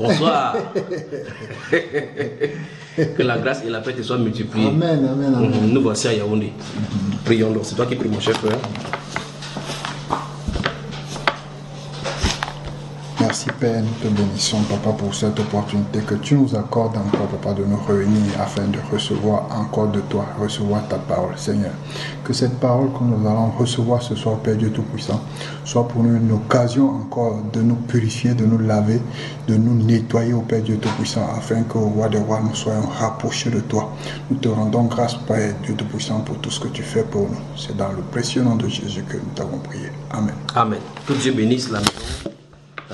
Bonsoir. que la grâce et la paix te soient multipliées. Amen, amen, amen. Mhm, Nous voici à Yaoundé. Prions donc. C'est toi qui pries, mon cher frère. Merci Père, nous te bénissons Papa pour cette opportunité que tu nous accordes encore Papa de nous réunir afin de recevoir encore de toi, recevoir ta parole Seigneur. Que cette parole que nous allons recevoir ce soir Père Dieu Tout-Puissant soit pour nous une occasion encore de nous purifier, de nous laver, de nous nettoyer au Père Dieu Tout-Puissant afin qu'au roi des rois nous soyons rapprochés de toi. Nous te rendons grâce Père Dieu Tout-Puissant pour tout ce que tu fais pour nous. C'est dans le précieux nom de Jésus que nous t'avons prié. Amen. Amen. Que Dieu bénisse la maison,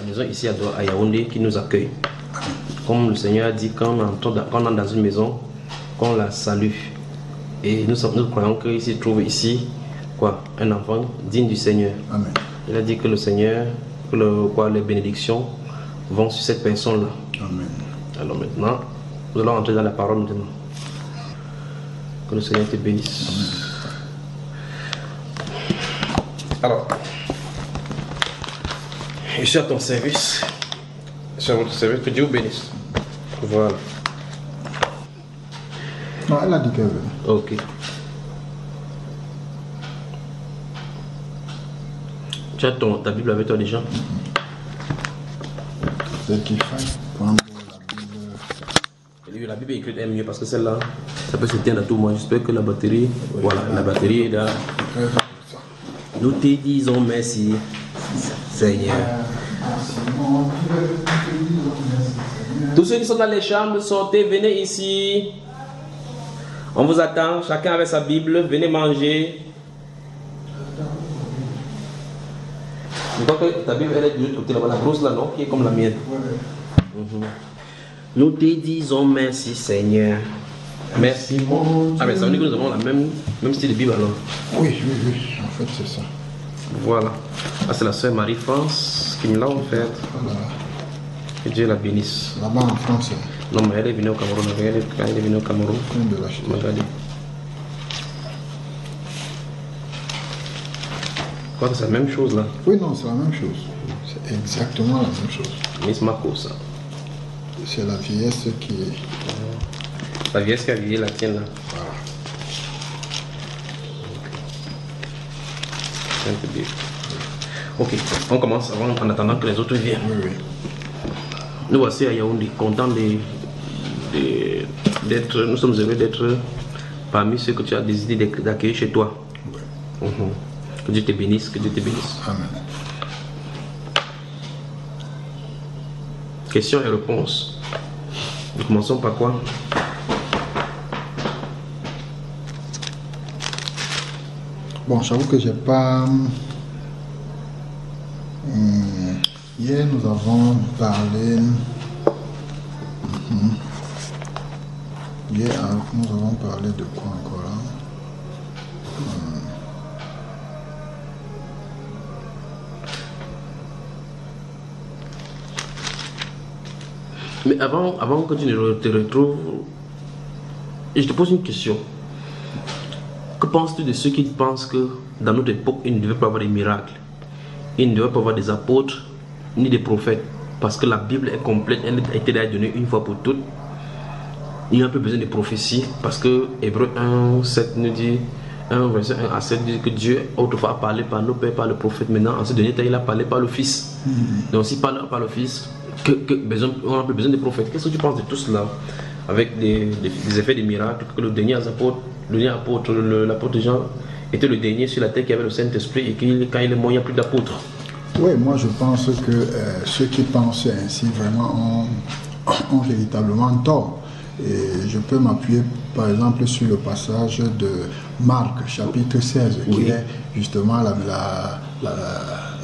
maison ici à Yaoundé qui nous accueille. Comme le Seigneur a dit, quand on entre dans, quand on entre dans une maison, qu'on la salue. Et nous, sommes- nous croyons qu'il se trouve ici quoi, un enfant digne du Seigneur. Amen. Il a dit que le Seigneur, que le, quoi, les bénédictions vont sur cette personne-là. Amen. Alors maintenant, nous allons entrer dans la parole maintenant. Que le Seigneur te bénisse. Alors, je suis à ton service. Je suis à votre service. Que Dieu vous bénisse. Voilà. Non, elle a dit qu'elle veut. Ok. Tu as ton, ta Bible avec toi déjà? C'est qu'il faille prendre la Bible. La Bible écrite est mieux parce que celle-là, ça peut s'éteindre à tout moment. J'espère que la batterie, voilà, la batterie est là. Ça. Nous te disons merci, Seigneur. Tous ceux qui sont dans les chambres, sortez, venez ici. On vous attend, chacun avec sa Bible, venez manger. Je crois que ta Bible elle est de l'autre côté là-bas, la grosse là, non, qui est comme la mienne. Mhm. Nous te disons merci, Seigneur. Merci. mon Ah, mais ça veut dire que nous avons la même, même style de Bible alors. Oui, oui, oui, en fait, c'est ça. Voilà. Ah, c'est la sœur Marie-France qui me l'a offert. Voilà. Que Dieu la bénisse. Là-bas en France, Non, mais elle est venue au Cameroun. Elle est, quand elle est venue au Cameroun. crois que c'est la même chose là. Oui, non, c'est la même chose. C'est exactement la même chose. Miss Marco, ça. C'est la vieillesse qui est. La vieille qui a vieilli la tienne là. Voilà. Ok, on commence avant, en attendant que les autres viennent. Nous voici à Yaoundé, contents d'être, nous sommes heureux d'être parmi ceux que tu as décidé d'ac- d'accueillir chez toi. Mhm. Que Dieu te bénisse, que Dieu te bénisse. Amen. Questions et réponses. Nous commençons par quoi? Bon, j'avoue que j'ai pas. Hum, hier, nous avons parlé. Mhm. Hier, ah, nous avons parlé de quoi encore là Mais avant, avant que tu ne te retrouves, je te pose une question. Que penses-tu de ceux qui pensent que dans notre époque, il ne devait pas avoir des miracles? Il ne devait pas avoir des apôtres ni des prophètes Parce que la Bible est complète, elle a été donnée une fois pour toutes. Il n'y a plus besoin de prophétie parce que Hébreu 1, 7 nous dit, 1 verset 1 à 7 dit que Dieu autrefois a parlé par nos pères, par le prophète. Maintenant, en ce dernier temps, il a parlé par le Fils. Donc, s'il parle par le Fils, que, que besoin, on n'a plus besoin de prophètes. Qu'est-ce que tu penses de tout cela? Avec des, des- des effets de miracles, que le dernier apôtre, le dernier apôtre, l'apôtre Jean, était le dernier sur la terre qui avait le Saint-Esprit et qu'il- quand il est mort, il n'y a plus d'apôtres. Oui, moi je pense que euh, ceux qui pensent ainsi vraiment ont, ont véritablement tort. Et je peux m'appuyer par exemple sur le passage de Marc chapitre 16 qui Oui. est justement la, la, la- la-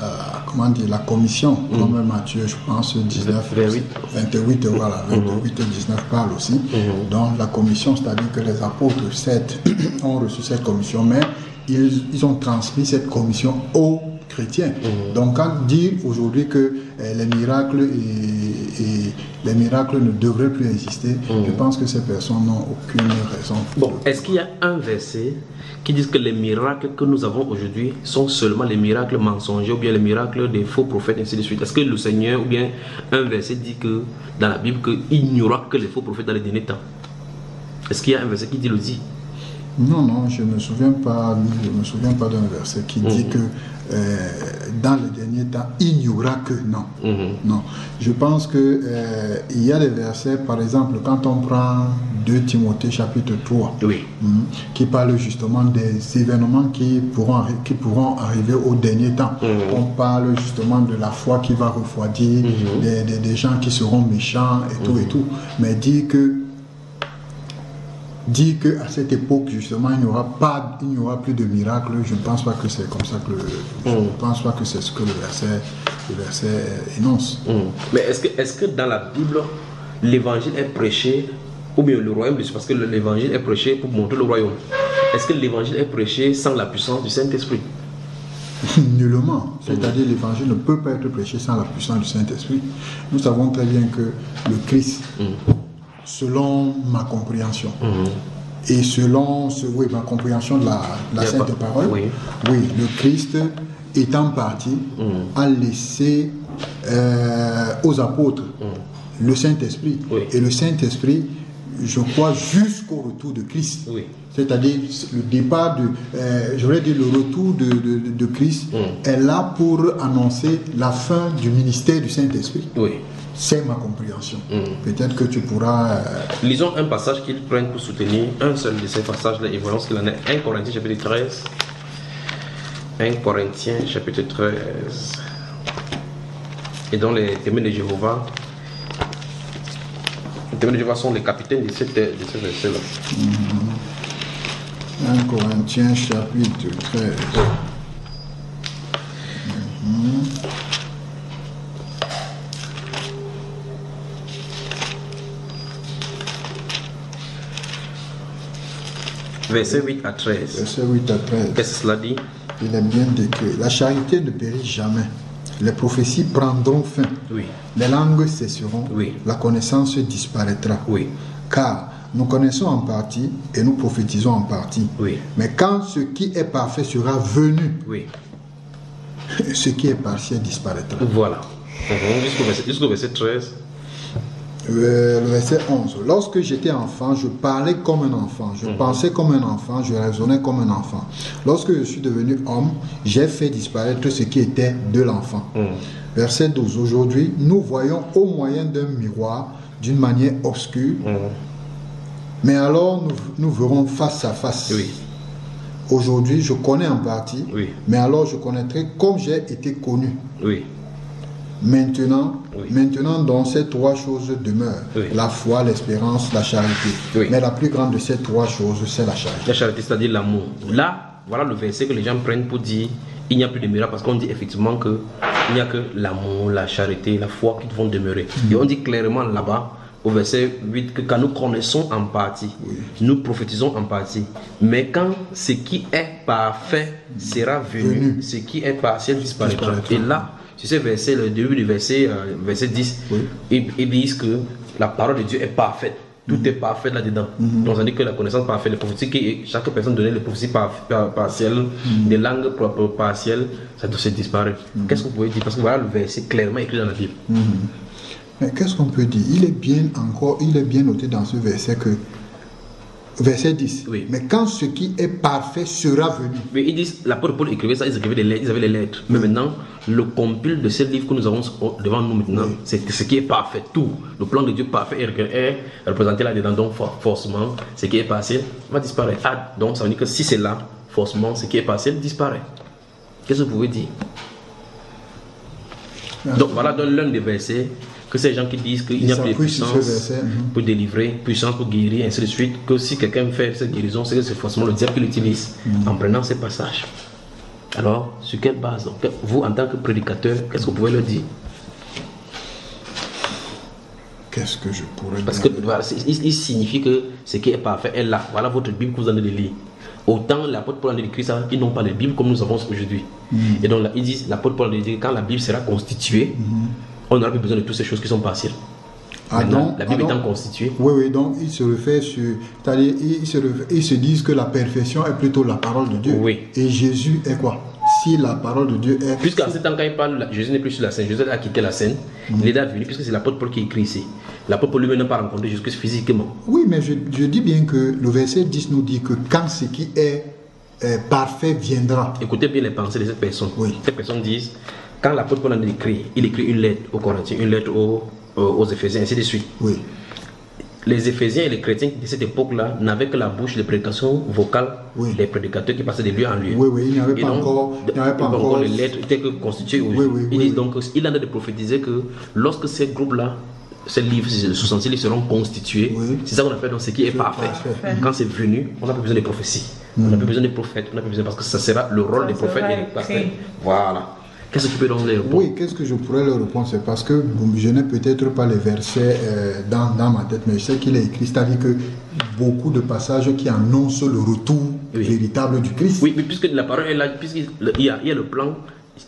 comment dire, la commission, comme Matthieu, je pense, 19, 28. 28, voilà, 28 et 19 parle aussi. Donc la commission, c'est-à-dire que les apôtres, certes, ont reçu cette commission, mais ils, ils ont transmis cette commission aux chrétiens. Mhm. Donc quand dire aujourd'hui que euh, les miracles et, et les miracles ne devraient plus exister, je pense que ces personnes n'ont aucune raison. Bon, est-ce qu'il y a un verset qui dit que les miracles que nous avons aujourd'hui sont seulement les miracles mensongers ou bien les miracles des faux prophètes, ainsi de suite? Est-ce que le Seigneur ou bien un verset dit que dans la Bible qu'il n'y aura que les faux prophètes dans les derniers temps? Est-ce qu'il y a un verset qui dit le dit? Non, non, je ne me souviens pas, je me souviens pas d'un verset qui dit que euh, dans les derniers temps, il n'y aura que non. Mhm. Non. Je pense que euh, il y a des versets, par exemple, quand on prend 2 Timothée chapitre 3, Oui. mhm, qui parle justement des événements qui pourront, qui pourront arriver au dernier temps. Mhm. On parle justement de la foi qui va refroidir, Mhm. des, des- des gens qui seront méchants et tout et tout. Mais dit que dit que à cette époque justement il n'y aura pas il n'y aura plus de miracles. Je ne pense pas que c'est comme ça que le, je ne Mm. pense pas que c'est ce que le verset le verset énonce. Mhm. Mais est-ce que, est que dans la Bible, l'évangile est prêché, ou bien le royaume parce que l'évangile est prêché pour montrer le royaume Est-ce que l'évangile est prêché sans la puissance du Saint-Esprit? Nullement. C'est-à-dire l'évangile ne peut pas être prêché sans la puissance du Saint-Esprit. Nous savons très bien que le Christ selon ma compréhension et selon ce, oui, ma compréhension de la, de Sainte pas- Parole, oui. oui, le Christ étant parti a laissé euh, aux apôtres le Saint-Esprit. Oui. Et le Saint-Esprit, je crois, jusqu'au retour de Christ. Oui. C'est-à-dire le départ de, euh, j'aurais dit le retour de, de- de- Christ est là pour annoncer la fin du ministère du Saint-Esprit. Oui. C'est ma compréhension. Mm. Peut-être que tu pourras... euh, Lisons un passage qu'ils prennent pour soutenir un seul de ces passages-là et voyons ce qu'il en est. 1 Corinthiens chapitre 13. 1 Corinthiens chapitre 13. Et dont les témoins de Jéhovah. Les témoins de Jéhovah sont les capitaines de, cette, de ce verset-là. 1 Corinthiens chapitre 13. Mhm. Verset 8 à 13. Verset 8 à 13. Qu'est-ce que cela dit? Il est bien décrit. La charité ne périt jamais. Les prophéties prendront fin. Oui. Les langues cesseront. Oui. La connaissance disparaîtra. Oui. Car nous connaissons en partie et nous prophétisons en partie. Oui. Mais quand ce qui est parfait sera venu, Oui. ce qui est partiel disparaîtra. Voilà. Jusqu'au verset, jusqu'au verset 13. Euh, le verset 11. Lorsque j'étais enfant, je parlais comme un enfant, je pensais comme un enfant, je raisonnais comme un enfant. Lorsque je suis devenu homme, j'ai fait disparaître ce qui était de l'enfant. Verset 12. Aujourd'hui, nous voyons au moyen d'un miroir, d'une manière obscure, Mhm. mais alors nous, nous verrons face à face. Oui. Aujourd'hui, je connais en partie, Oui. mais alors je connaîtrai comme j'ai été connu. Oui. Maintenant, Oui. maintenant, dans ces trois choses demeurent Oui. la foi, l'espérance, la charité. Oui. Mais la plus grande de ces trois choses, c'est la charité. La charité, c'est-à-dire l'amour. Là, voilà le verset que les gens prennent pour dire il n'y a plus de miracle parce qu'on dit effectivement que il n'y a que l'amour, la charité, la foi qui vont demeurer. Et on dit clairement là-bas au verset 8 que quand nous connaissons en partie, nous prophétisons en partie. Mais quand ce qui est parfait sera venu, ce qui est partiel. Disparaîtra. Et là, sur ce verset, le début du verset, euh, verset 10, Oui. ils, ils disent que la parole de Dieu est parfaite. Tout est parfait là-dedans. Donc, ça dit que la connaissance parfaite, les prophéties, chaque personne donnait les prophéties par, par- partielles, des langues propres partielles, ça doit se disparaître. Qu'est-ce que vous pouvez dire? Parce que voilà le verset clairement écrit dans la Bible. Mais qu'est-ce qu'on peut dire? Il est bien encore, il est bien noté dans ce verset que, verset 10, Oui. mais quand ce qui est parfait sera venu, Mais ils disent, l'apôtre Paul écrivait ça, ils écrivaient des lettres, ils avaient les lettres. Mais maintenant, le compile de ces livres que nous avons devant nous maintenant, c'est ce qui est parfait, tout. Le plan de Dieu parfait est, représenté là-dedans, donc for- forcément, ce qui est partiel va disparaître. Ah, donc ça veut dire que si c'est là, forcément, ce qui est partiel disparaît. Qu'est-ce que vous pouvez dire? Donc voilà donc l'un des versets que ces gens qui disent qu'il n'y a plus de puissance mhm. pour délivrer, puissance pour guérir, ainsi de suite, que si quelqu'un fait cette guérison, c'est que c'est forcément le diable qui l'utilise en prenant ces passages. Alors, sur quelle base donc, Vous, en tant que prédicateur, qu'est-ce que vous pouvez leur dire? Qu'est-ce que je pourrais Parce que dire voilà, c'est- il, il signifie que ce qui est parfait est là. Voilà votre Bible que vous allez lire. Autant l'apôtre Paul a écrit ça, ils n'ont pas de Bible comme nous avons aujourd'hui. Et donc là, ils disent, l'apôtre Paul a dit que quand la Bible sera constituée, on n'aura plus besoin de toutes ces choses qui sont passées. Ah, donc- la Bible ah, donc- étant constituée, Oui, oui, donc ils se réfèrent sur. Ils se, réfèrent- ils se disent que la perfection est plutôt la parole de Dieu. Oui. Et Jésus est quoi? Si la parole de Dieu est. Puisqu'en ce temps, quand il parle, Jésus n'est plus sur la scène, Jésus a quitté la scène, il est déjà venu, puisque c'est l'apôtre Paul qui écrit ici. L'apôtre Paul lui-même n'a pas rencontré Jésus physiquement. Oui, mais je, je dis bien que le verset 10 nous dit que quand ce qui est parfait viendra. Écoutez bien les pensées de cette personne. Oui. Cette personne dit, quand l'apôtre Paul en écrit, il écrit une lettre aux Corinthiens, une lettre aux, aux, aux Éphésiens, ainsi de suite. Oui. Les Éphésiens et les chrétiens de cette époque-là n'avaient que la bouche de prédication vocale Oui. des prédicateurs qui passaient de lieu en lieu. Oui, oui, il n'y avait pas donc, encore- il n'y avait pas encore- les lettres étaient que constituées. Oui, Oui, oui, il donc il en a de prophétiser que lorsque ces groupes-là, ces livres, ces 66 livres seront constitués, Oui. c'est ça qu'on appelle donc ce qui est parfait. parfait. Quand c'est venu, on n'a plus besoin des prophéties. On n'a plus besoin des prophètes, on n'a plus besoin parce que ça sera le rôle Ça des prophètes sera et des pasteurs. écrit. Voilà. Qu'est-ce que tu peux donc leur répondre Oui, qu'est-ce que je pourrais leur répondre C'est parce que bon, je n'ai peut-être pas les versets euh, dans, dans ma tête, mais je sais qu'il est écrit, c'est-à-dire que beaucoup de passages qui annoncent le retour Oui. véritable du Christ. Oui, mais puisque la parole est là, puisqu'il y a, il y a le plan,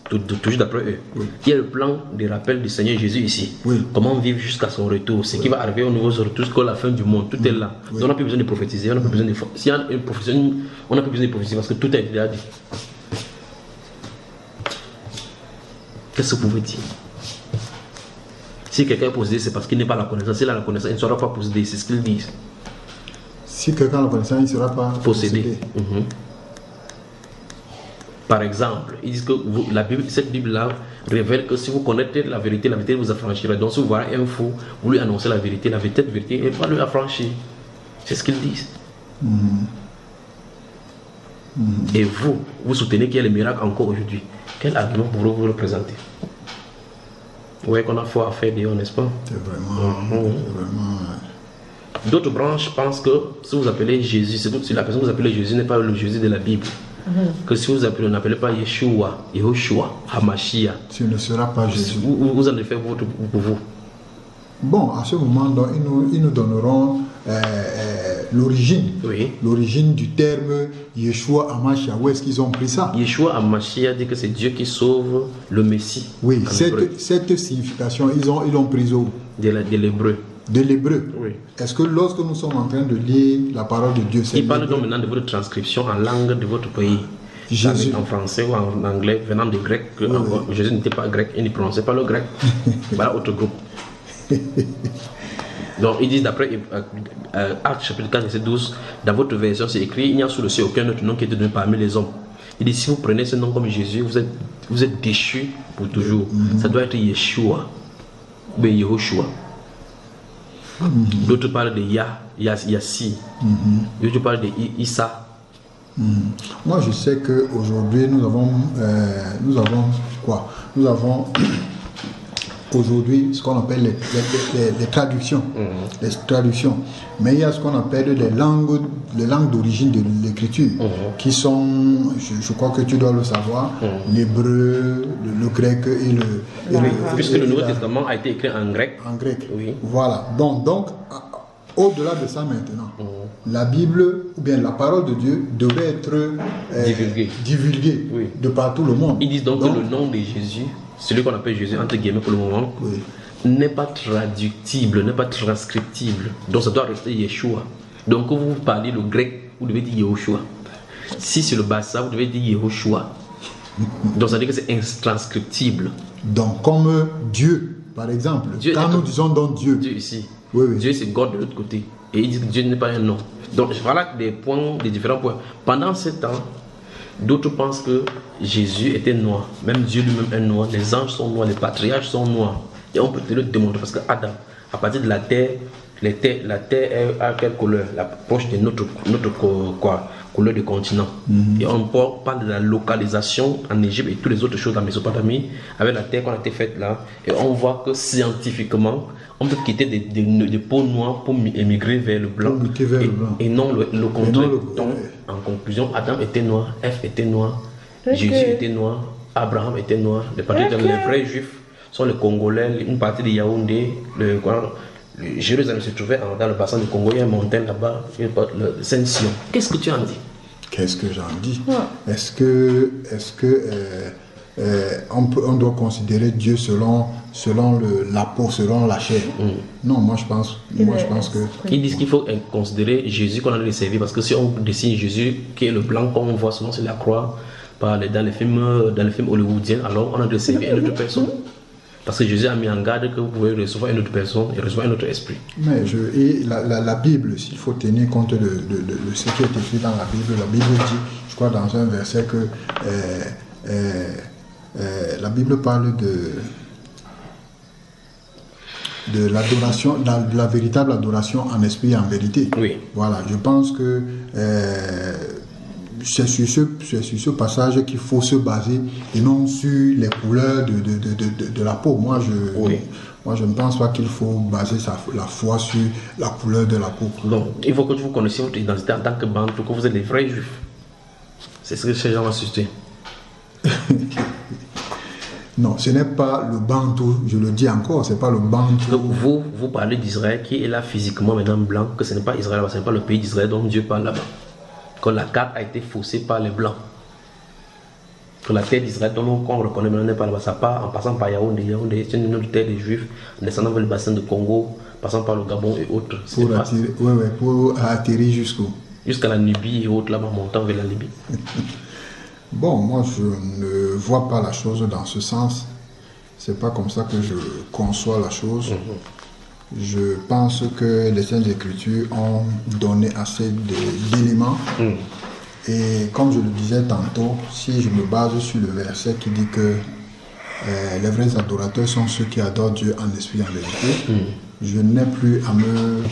toujours d'après eux, il y a le plan de rappel du Seigneur Jésus ici. Oui. Comment vivre jusqu'à son retour, ce qui va arriver au nouveau retour, jusqu'à la fin du monde, tout est là. Donc on n'a plus besoin de prophétiser, on n'a plus besoin de. A une prophétie, on n'a plus besoin de prophétiser parce que tout été déjà dit. Qu'est-ce que vous pouvez dire? Si quelqu'un est possédé, c'est parce qu'il n'est pas la connaissance. S'il a la connaissance, il ne sera pas possédé, c'est ce qu'ils disent. Si quelqu'un le connaissant, il ne sera pas possédé. Mhm. Par exemple, ils disent que vous- la Bible, cette Bible-là révèle que si vous connaissez la vérité, la vérité vous affranchira. Donc si vous voyez un fou, vous lui annoncez la vérité, la vérité, la vérité, elle va lui affranchir. C'est ce qu'ils disent. Et vous, vous soutenez qu'il y a les miracles encore aujourd'hui. Quel argument pourrez-vous vous représenter? Oui, qu'on a foi à faire Dieu, n'est-ce pas? C'est vraiment, Mhm. c'est vraiment. D'autres branches pensent que si vous appelez Jésus, si la personne que vous appelez Jésus n'est pas le Jésus de la Bible. Que si vous appelez, on n'appelez pas Yeshua, Yehoshua, Hamashia. Ce ne sera pas Jésus. Vous, vous, vous en avez fait votre pour vous. Bon, à ce moment, donc, ils, nous, ils nous donneront euh, euh, l'origine. Oui. L'origine du terme Yeshua Amashia. Où est-ce qu'ils ont pris ça? Yeshua Hamashia dit que c'est Dieu qui sauve le Messie. Oui, cette, cette signification, ils ont ils l'ont prise où? De l'hébreu. De l'hébreu. Oui. Est-ce que lorsque nous sommes en train de lire la parole de Dieu, c'est Il parle donc maintenant de votre transcription en langue de votre pays. Jésus. En français ou en anglais, venant des Grecs. que encore- Jésus n'était pas grec, il ne prononçait pas le grec. voilà autre groupe. Donc ils disent d'après euh, euh, Actes chapitre 4, verset 12, dans votre version c'est écrit, il n'y a sous le ciel aucun autre nom qui est donné parmi les hommes. Il dit, si vous prenez ce nom comme Jésus, vous êtes, vous êtes déchu pour toujours. Ça doit être Yeshua. Ou Yehoshua. D'autres parlent de Yah, Yas- Yassi. D'autres parlent de Issa. Moi, je sais qu'aujourd'hui, nous avons, euh, nous avons quoi? Nous avons aujourd'hui ce qu'on appelle les, les- les- les traductions. Les traductions. Mais il y a ce qu'on appelle les langues, les langues d'origine de l'écriture, qui sont, je, je crois que tu dois le savoir, l'hébreu, le, le grec et le. et le- Puisque et le Nouveau la- Testament a été écrit en grec. en grec. Oui. Voilà. Donc, donc à- au-delà de ça maintenant, la Bible ou bien la parole de Dieu devait être euh, Divulguée. divulguée Oui. de par tout le monde. Ils disent donc, que le nom de Jésus, celui qu'on appelle Jésus, entre guillemets pour le moment, Oui. n'est pas traductible, n'est pas transcriptible. Donc ça doit rester Yeshua. Donc quand vous parlez le grec, vous devez dire Yehoshua. Si c'est le bassa, vous devez dire Yehoshua. Donc ça veut dire que c'est intranscriptible. Donc, comme Dieu, par exemple, Dieu quand nous disons donc Dieu, Dieu ici. Oui, oui. Dieu c'est God de l'autre côté. Et ils disent que Dieu n'est pas un nom. Donc voilà des points, des différents points. Pendant ce temps, d'autres pensent que Jésus était noir. Même Dieu lui-même est noir. Les anges sont noirs, les patriarches sont noirs. Et on peut te le démontrer parce que Adam, à partir de la terre, les terres- la terre à quelle couleur? La proche de notre, quoi, couleur de continent. Et on par- parle de la localisation en Égypte et toutes les autres choses en Mésopotamie avec la terre qu'on a été faite là. Et on voit que scientifiquement, on peut quitter des, des, des peaux noires pour mi- émigrer vers le blanc. Pour muter vers et, le blanc. et non le, le contraire. En conclusion, Adam était noir, Ève était noir. Jésus était noir, Abraham était noir. Les, vrais juifs sont les Congolais, une partie de Yaoundé, le, Jérusalem se trouvait dans le bassin du Congo, il y a une montagne là-bas, le Saint-Sion. Qu'est-ce que tu en dis? Qu'est-ce que j'en dis? Est-ce que, est-ce que euh, euh, on, peut, on doit considérer Dieu selon, selon le, la peau, selon la chair Non, moi je pense, moi je pense que. Ils disent qu'il faut euh, considérer Jésus qu'on a de servir parce que si on dessine Jésus qui est le blanc qu'on voit souvent sur la croix par les- dans les films dans les films hollywoodiens, alors on a de servir une autre personne. Parce que Jésus a mis en garde que vous pouvez recevoir une autre personne et recevoir un autre esprit. Mais je, et la, la, la Bible, s'il faut tenir compte de, de, de- de ce qui est écrit dans la Bible, la Bible dit, je crois dans un verset que euh, euh, euh, la Bible parle de de l'adoration, la, de la véritable adoration en esprit et en vérité. Oui. Voilà, je pense que euh, c'est sur, ce, sur ce passage qu'il faut se baser et non sur les couleurs de, de, de, de, de la peau. Moi, je, Oui. moi, je ne pense pas qu'il faut baser sa, la foi sur la couleur de la peau. Donc, il faut que vous connaissiez votre identité en tant que bande pour que vous êtes des vrais juifs. C'est ce que ces gens ont suscité. Non, ce n'est pas le bantou, je le dis encore, c'est pas le bantou. Donc, vous, vous parlez d'Israël qui est là physiquement maintenant blanc, que ce n'est pas Israël, ce n'est pas le pays d'Israël dont Dieu parle là-bas. Que la carte a été faussée par les blancs. Que la terre d'Israël dont on qu'on reconnaît maintenant n'est pas là-bas. Ça part en passant par Yaoundé. Yaoundé, c'est une autre terre des Juifs, en descendant vers le bassin de Congo, passant par le Gabon et autres. Pour ouais, ouais, pour atterrir jusqu'où? Jusqu'à la Libye et autres là-bas, montant vers la Libye. Bon, moi, je ne vois pas la chose dans ce sens. C'est pas comme ça que je conçois la chose. Je pense que les Saintes Écritures ont donné assez d'éléments. Et comme je le disais tantôt, si je me base sur le verset qui dit que euh, les vrais adorateurs sont ceux qui adorent Dieu en esprit et en vérité, je n'ai plus à me,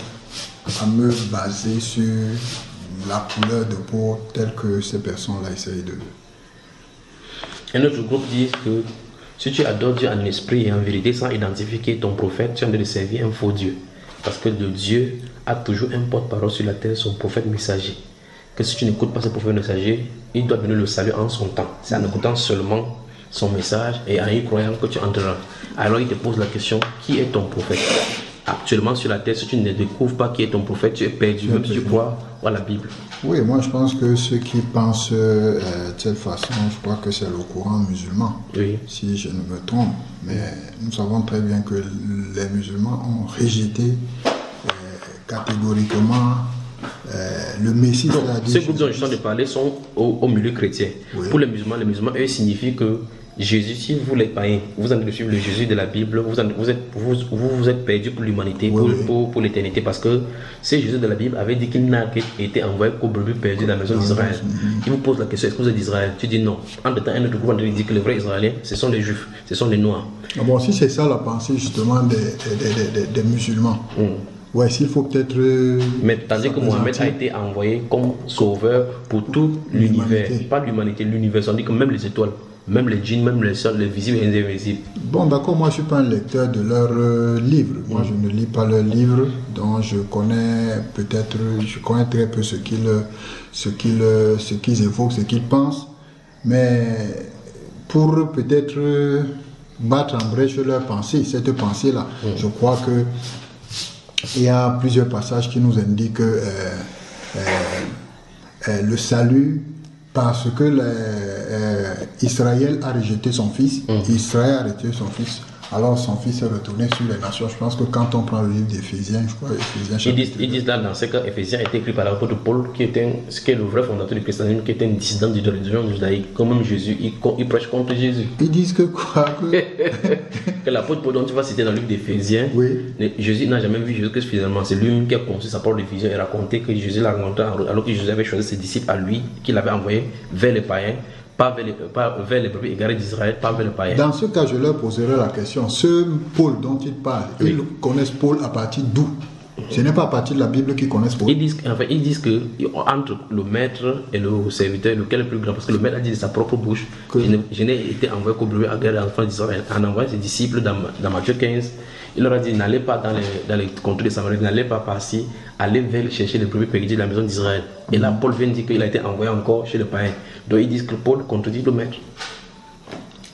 à me baser sur la couleur de peau telle que ces personnes-là essayent de... Un autre groupe dit que si tu adores Dieu en esprit et en vérité sans identifier ton prophète, tu es en train de servir un faux Dieu. Parce que le Dieu a toujours un porte-parole sur la terre, son prophète messager. Que si tu n'écoutes pas ce prophète messager, il doit donner le salut en son temps. C'est en écoutant seulement son message et en y croyant que tu entreras. Alors il te pose la question, qui est ton prophète? Actuellement sur la terre, si tu ne découvres pas qui est ton prophète, tu es perdu, même si tu crois à la Bible. Oui, moi je pense que ceux qui pensent euh, de cette façon, je crois que c'est le courant musulman. Oui. si je ne me trompe. Mais nous savons très bien que les musulmans ont rejeté euh, catégoriquement euh, le Messie. Non, ces groupes dont je train de parler sont au, au milieu chrétien. Oui. Pour les musulmans, les musulmans, eux, signifient que Jésus, si vous les païens, vous allez suivre le Jésus de la Bible, vous, en- vous êtes, vous, vous, vous êtes perdus pour l'humanité, Oui, pour, oui. pour, pour l'éternité, parce que ce Jésus de la Bible avait dit qu'il n'a été envoyé qu'aux brebis perdus dans la maison d'Israël. Il vous pose la question, est-ce que vous êtes d'Israël? Tu dis non. En temps, un autre groupe dit que les vrais Israéliens, ce sont les Juifs, ce sont les Noirs. Ah Bon, si c'est ça la pensée justement des, des, des- des- des musulmans, ouais, s'il faut peut-être. euh, Mais tandis que Mohamed a été envoyé comme sauveur pour tout l'univers, pas l'humanité, l'univers. On dit que même les étoiles, même les djinns, même les sols, les visibles et les invisibles. Bon, d'accord, moi je suis pas un lecteur de leurs euh, livres. Moi je ne lis pas leurs livres, donc je connais peut-être, je connais très peu ce qu'ils ce qu'ils ce qu'ils évoquent, ce qu'ils pensent. Mais pour peut-être euh, battre en brèche leur pensée, cette pensée-là, je crois que il y a plusieurs passages qui nous indiquent que euh, euh, euh, le salut parce que euh, Israël a rejeté son fils, Israël a rejeté son fils, alors son fils est retourné sur les nations. Je pense que quand on prend le livre d'Éphésiens, je crois, Éphésiens Ils disent, ils disent là dans ce cas, Éphésiens a été écrit par l'apôtre Paul, qui était ce qui est le vrai fondateur du christianisme, qui était un dissident du religion judaïque, comme même Jésus, il, il prêche contre Jésus. Ils disent que quoi que- que l'apôtre Paul dont tu vas citer dans le livre d'Éphésiens, Oui. Jésus n'a jamais vu Jésus que finalement c'est lui-même qui a conçu sa propre vision et raconté que Jésus l'a rencontré en- alors que Jésus avait choisi ses disciples à lui, qu'il avait envoyé vers les païens, pas vers les, pas vers les brebis égarés d'Israël, pas vers les païens. Dans ce cas, je leur poserai la question. Ce Paul dont ils parlent, ils connaissent Paul à partir d'où? Ce n'est pas à partir de la Bible qu'ils connaissent Paul. Ils disent, enfin, ils disent que entre le maître et le serviteur, lequel est le plus grand Parce que le maître a dit de sa propre bouche Que- Je n'ai- été envoyé qu'au brebis à les enfants d'Israël. En envoyant ses disciples dans, dans Matthieu 15, il leur a dit N'allez pas dans les, dans les contrées des Samaritains, n'allez pas par-ci, allez vers chercher les brebis perdus de la maison d'Israël. Et là, Paul vient dire qu'il a été envoyé encore chez le païen. Donc ils disent que Paul contredit le maître.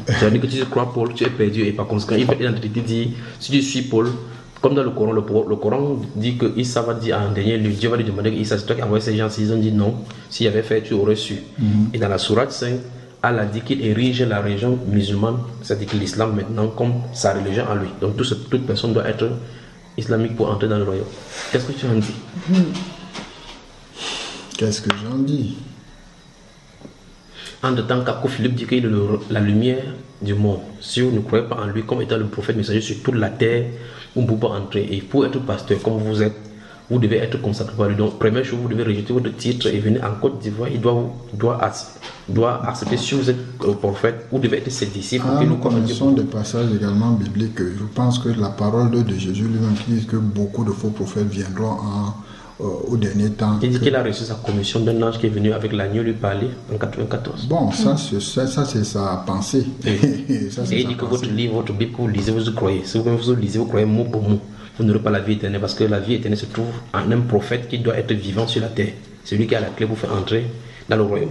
C'est-à-dire que tu crois Paul, tu es perdu et par conséquent, il identité dit si tu suis Paul, Comme dans le Coran, le, le Coran dit que Issa va dire en dernier lieu, Dieu va lui demander Issa, c'est toi qui envoyé ces gens, ils ont dit non, s'il avait fait, tu aurais su. Et dans la Sourate 5, Allah dit qu'il érige la religion musulmane, c'est-à-dire l'islam maintenant, comme sa religion à lui. Donc toute personne doit être islamique pour entrer dans le royaume. Qu'est-ce que tu en dis? Qu'est-ce que j'en dis? En de temps qu'Apo Philippe dit qu'il est le- la lumière du monde. Si vous ne croyez pas en lui comme étant le prophète messager sur toute la terre, vous ne pouvez pas entrer. Et pour être pasteur comme vous êtes, vous devez être consacré par lui. Donc, première chose, vous devez rejeter votre titre et venir en Côte d'Ivoire. Il doit, doit, doit accepter si vous êtes euh, prophète, vous devez être ses disciples Ah, nous connaissons des passages également bibliques. Je pense que la parole de Jésus lui-même qui dit que beaucoup de faux prophètes viendront en, au dernier temps. Il dit qu'il a reçu sa commission d'un ange qui est venu avec l'agneau lui parler en 94. Bon, ça, c'est, ça, ça, c'est sa pensée. ça, Et il dit que pensée. votre livre, votre Bible que vous lisez, vous croyez. Si vous, vous lisez, vous croyez mot pour mot, vous n'aurez pas la vie éternelle parce que la vie éternelle se trouve en un prophète qui doit être vivant sur la terre. C'est lui qui a la clé pour faire entrer dans le royaume.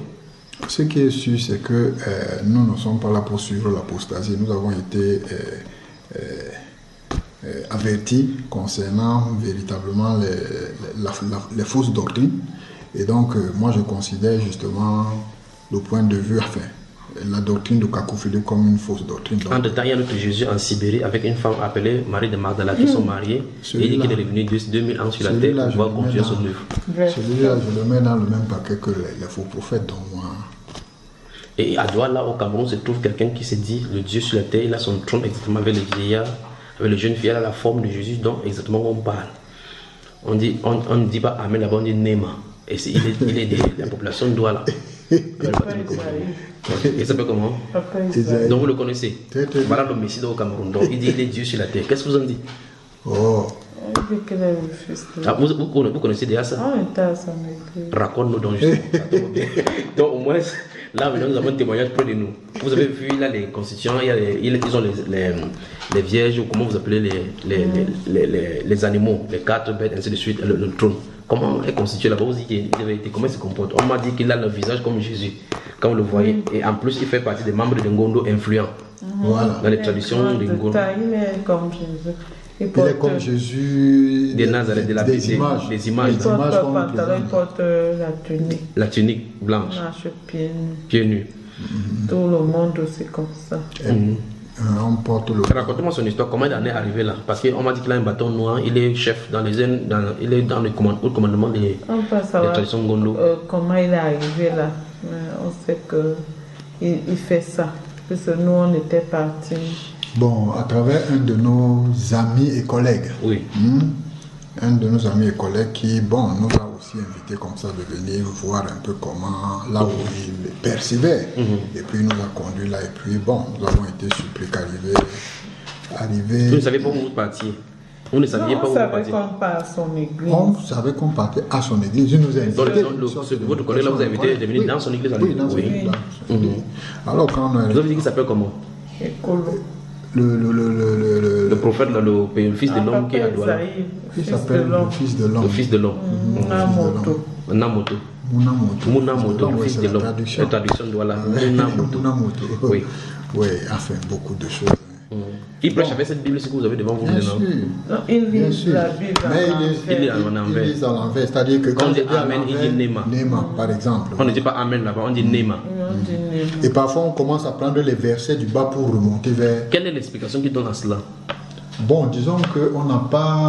Ce qui est sûr, c'est que euh, nous ne sommes pas là pour suivre l'apostasie. Nous avons été euh, euh, euh, avertis concernant véritablement les, la- la- les fausses doctrines. Et donc, euh, moi, je considère justement le point de vue, enfin, la doctrine de Kakoufili comme une fausse doctrine. Donc, En temps, il y a notre Jésus en Sibérie avec une femme appelée Marie de Magdala qui sont mariées. Et il dit qu'il est revenu de 2000 ans sur la terre pour je pouvoir le continuer mets son dans- œuvre. Celui-là, je le mets dans le même paquet que les, les faux prophètes. Donc, moi, Et à Douala, au Cameroun, se trouve quelqu'un qui se dit le Dieu sur la terre. Il a son trône exactement avec les vieillards, les jeunes filles. Elle a la forme de Jésus dont exactement on parle. On dit, on, on ne dit pas Amen là-bas, on dit Nema. Et c'est- il est, il est de la population de Douala. Il s'appelle comment? Donc vous le connaissez? Voilà le Messie au Cameroun. Donc il dit il est Dieu sur la terre. Qu'est-ce que vous en dites? Oh, est le. Ah, vous, vous, vous connaissez déjà ça? Ah. Raconte-nous donc justement. Donc au moins, là maintenant nous avons un témoignage près de nous. Vous avez vu là les constituants, il y a les- ils ont les, les, les vierges, ou comment vous appelez les, les, les, les, les animaux, les quatre bêtes, ainsi de suite, le, le trône. Comment est constitué là-bas? Vous dites qu'il avait été, comment il se comporte? On m'a dit qu'il a le visage comme Jésus, quand vous le voyez. Et en plus, il fait partie des membres de Ngondo influents voilà. dans les traditions de Ngondo. taille, Il est comme Jésus. Il Il porte, est comme Jésus. Des Nazareth, de la- des, des- images. des images. il porte le pantalon, il porte euh, la tunique. La tunique blanche, Marche pieds nus. pieds nus. Tout le monde aussi comme ça. Mhm. Euh, on porte le. Raconte-moi son histoire, comment il en est arrivé là? Parce qu'on m'a dit qu'il a un bâton noir, il est chef dans les dans, il est dans le command- haut commandement des, des traditions Gondo. euh, comment il est arrivé là. Mais on sait que il, il fait ça. Parce que nous, on était partis. Bon, à travers un de nos amis et collègues. Oui. Hmm, Un de nos amis et collègues qui, bon, nous a aussi invité comme ça de venir voir un peu comment, là où il persévère. Et puis il nous a conduit là. Et puis, bon, nous avons été surpris qu'arriver. Arriver. Vous ne saviez pas où vous partiez. Vous ne saviez Non, pas on où vous savait partiez. qu'on part à son église. On savait qu'on partait à son église. Il nous a Donc, invité. le- le- ce- votre collègue là vous a invité de venir dans son église à Oui, lui. dans son Oui. église. dans son église. Alors, quand on a- Vous avez dit qu'il s'appelle comment? Écolo. Le, le, le, le, le, le- Le prophète, là, le, le fils de Ah, l'homme qui est à Douala. Il fils de s'appelle le l'homme. fils de Le l'homme. fils de l'homme. Namoto. Namoto. Munamoto. Munamoto, le fils de l'homme. traduction. La traduction de Douala. Munamoto. Munamoto. Oui. Oui, enfin, beaucoup de choses. Il prêche avec cette Bible, ce que vous avez devant vous Bien maintenant. sûr. Non, il Bien lit sûr. la Bible en Mais il est, enfer. Il est en envers. il est à l'envers. C'est-à-dire que Quand on dit à Amen, il l'envers, dit Nema. Nema, par exemple. On ne dit pas Amen là-bas, on dit Nema. Néma. Et parfois, on commence à prendre les versets du bas pour remonter vers. Quelle est l'explication qu'il donne à cela Bon, disons qu'on n'a pas,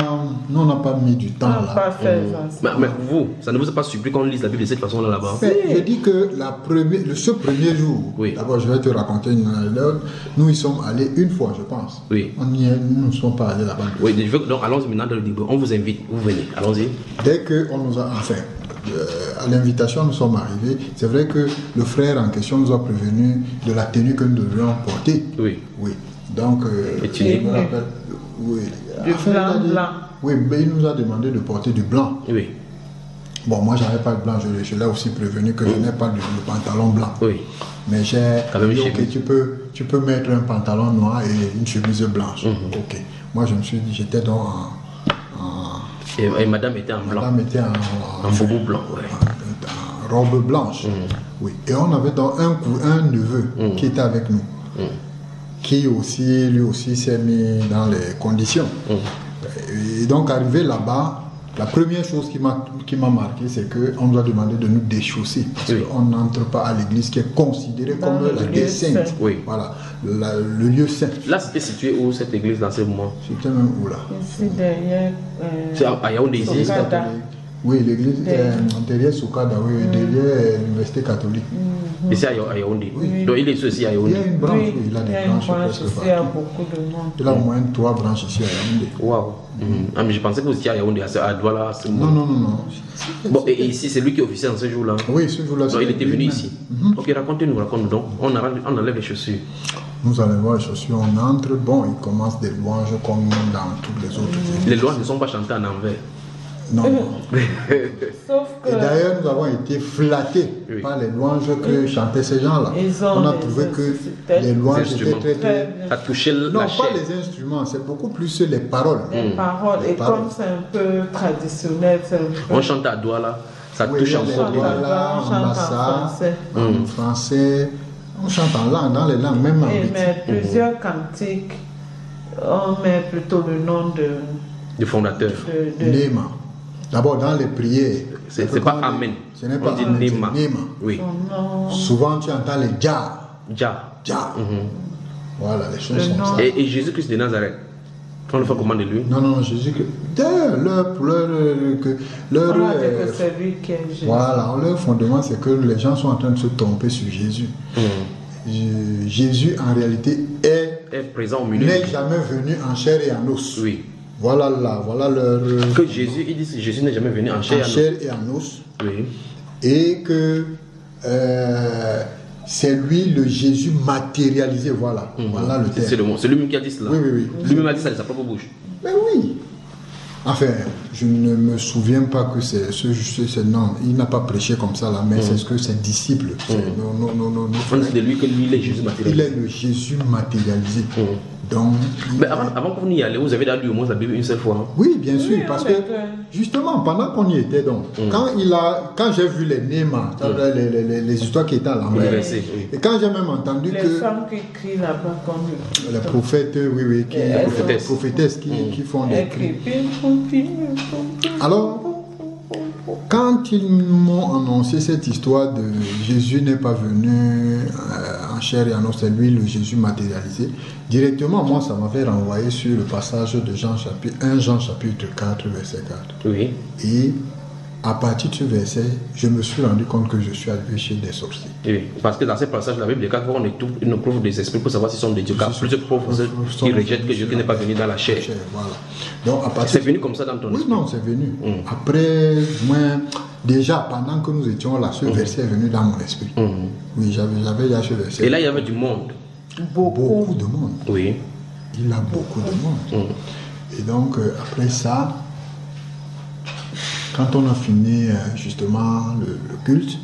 nous, on n'a pas mis du On temps n'a là. pas fait ça. mais, mais vous, ça ne vous a pas surpris qu'on lise la Bible de cette façon-là là-bas Mais je dis que la première, le, ce premier jour, Oui. d'abord je vais te raconter une anecdote. Nous y sommes allés une fois, je pense. Oui. On y est, nous ne sommes pas allés là-bas. Oui, je veux- donc allons-y maintenant dans le débat. On vous invite, vous venez, allons-y. Dès qu'on nous a, enfin, euh, à l'invitation, nous sommes arrivés. C'est vrai que le frère en question nous a prévenu de la tenue que nous devions porter. Oui. Oui. Donc, euh, Et je me rappelle. Oui. Du blanc, dit- blanc. Oui, mais il nous a demandé de porter du blanc. Oui, Bon, moi, j'avais pas de blanc. Je, je l'ai aussi prévenu que je n'ai pas de, de pantalon blanc. oui. Mais j'ai dit, une ok, tu peux, tu peux mettre un pantalon noir et une chemise blanche. Mhm. Ok. Moi, je me suis dit, j'étais donc en. en- Et, et madame était en blanc, Madame était en, en boubou blanc. ouais. en robe blanche. Mhm. Oui. Et on avait donc un, un neveu qui était avec nous. Mhm. Qui aussi, lui aussi, s'est mis dans les conditions. Et donc, arrivé là-bas, la première chose qui m'a qui m'a marqué, c'est qu'on nous a demandé de nous déchausser. Parce Oui. qu'on n'entre pas à l'église qui est considérée comme la saint. Oui. Voilà, la- le lieu saint. Là, c'était situé où cette église dans ce moment? C'était même où là? Ici derrière. euh, C'est à à Yaoundé. Oui, l'église euh, derrière Soukada, oui, derrière euh, l'université catholique. À Ya- à Yaoundé. Oui. Donc il est aussi à Il y a Yaoundé. une branche, Oui, oui, il a il y des a une branches branche ici, il y a beaucoup de monde. Il a au moins trois branches ici à Yaoundé. Waouh. Mhm. Ah, mais je pensais que vous étiez à Yaoundé, à, Douala, à ce Non, moment. non, non, non. Bon, et, et ici, c'est lui qui officiel dans ce jour-là. Oui, ce jour-là. Donc il c'est était venu ici. Ok, racontez-nous, racontez-nous donc. On, enlève- on enlève les chaussures. Nous allons voir les chaussures, on entre, bon, il commence des louanges comme dans toutes les autres. Les lois ne sont pas chantées en envers. Non. Sauf que. Et d'ailleurs, nous avons été flattés Oui. par les louanges que chantaient ces gens-là. On a trouvé que les louanges étaient très, Très Non, la pas chair. les instruments, c'est beaucoup plus les paroles. Les paroles, et paroles. comme c'est un peu traditionnel, c'est un peu. On chante à Douala, ça Oui, touche chante en Douala, on en chante en français. en français. On chante en langue, dans les langues, même en Et mais plusieurs cantiques, on met plutôt le nom de. Du fondateur. de, de- Nema. D'abord, dans les prières. C'est- que c'est pas Amen. Ce n'est pas dit Amen, c'est Nema. Nema. Oui. nom. Souvent, tu entends les Dja. Ja. Dja. Voilà, les choses Le sont ça. Et, et Jésus-Christ de Nazareth. On le fait comment de lui? Non, non, Jésus, que, leur, leur, que, leur, Jésus. voilà, leur fondement, c'est que les gens sont en train de se tromper sur Jésus. Je- Jésus, en réalité, est, Est présent au milieu. n'est jamais venu en chair et en os. Oui. Voilà là, voilà leur, Que Jésus, il dit que Jésus n'est jamais venu en chair. en et en os. Oui. Et que euh, c'est lui le Jésus matérialisé, voilà. Voilà le C'est c'est terme. le mot. C'est lui-même qui a dit cela. Oui, oui, oui. Lui-même a dit ça de sa propre bouche. Mais oui. Enfin, je ne me souviens pas que c'est ce, non, il n'a pas prêché comme ça là, mais c'est ce que ses disciples, c'est- nos- nos- nos- nos- nos On dit de lui que lui, il est Jésus il matérialisé. est le Jésus matérialisé. Donc, Mais avant, avant que vous n'y allez, vous avez lu au moins la Bible une seule fois. hein. oui, bien sûr, Oui, parce que justement, pendant qu'on y était, donc, quand il a, quand j'ai vu les Néma, les, les- les- les histoires qui étaient à Les l'envers, oui. et quand j'ai même entendu Les que femmes qui crient là-bas comme les prophètes, oui, oui, qui, Les les prophétesses. prophétesses qui, qui font des cris. Alors, quand ils m'ont annoncé cette histoire de Jésus n'est pas venu euh, en chair et en os, c'est lui le Jésus matérialisé, directement, moi, ça m'avait renvoyé sur le passage de Jean chapitre 1 Jean chapitre 4, verset 4. Oui. Et à partir de ce verset, je me suis rendu compte que je suis arrivé chez des sorciers. Oui. Parce que dans ces passages de la Bible, quand on étouffe, ils nous prouvent des esprits pour savoir s'ils sont des dieux. Car plusieurs ceux qui rejettent que Jésus n'est pas venu dans la chair. Voilà. Donc, à partir C'est venu comme ça dans ton Oui, esprit. non, c'est venu. Après, moi, déjà, pendant que nous étions là, ce verset est venu dans mon esprit. Oui, j'avais j'avais déjà ce verset. Et là, il y avait du monde. Beaucoup. beaucoup de monde. Oui. Il a beaucoup de monde. Et donc, euh, après ça, quand on a fini euh, justement le, le culte,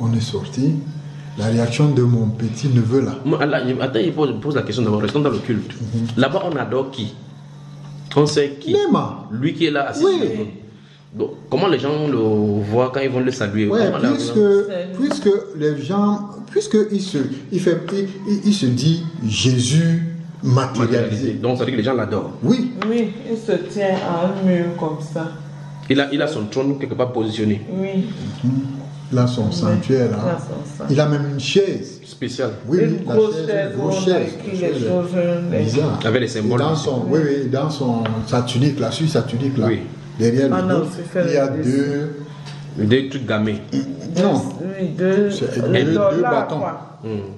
on est sorti. La réaction de mon petit neveu là, attends, il pose, pose la question d'abord. Restons dans le culte. Là-bas, on adore qui? On sait qui? Nema. Lui qui est là assis Oui. Donc, comment les gens le voient quand ils vont le saluer? Ouais, puisque, les gens, puisque il se, il fait, il, il- il se dit Jésus matérialisé. matérialisé. Donc, ça veut dire que les gens l'adorent. Oui, Oui, il se tient à un mur comme ça. Il a, il a son trône quelque part positionné. Oui. il a son sanctuaire il a là. son sanctuaire. Il a même une chaise. Spécial. Oui, Une la grosse chaise, chaise une grosse a chaise. les les- Bizarre. Avec les Et symboles. dans son, oui, oui, dans son, sa tunique là, sur sa tunique là, Oui. derrière On a le dos, il y a deux, Des trucs gamés. non, Oui, deux, deux- deux bâtons.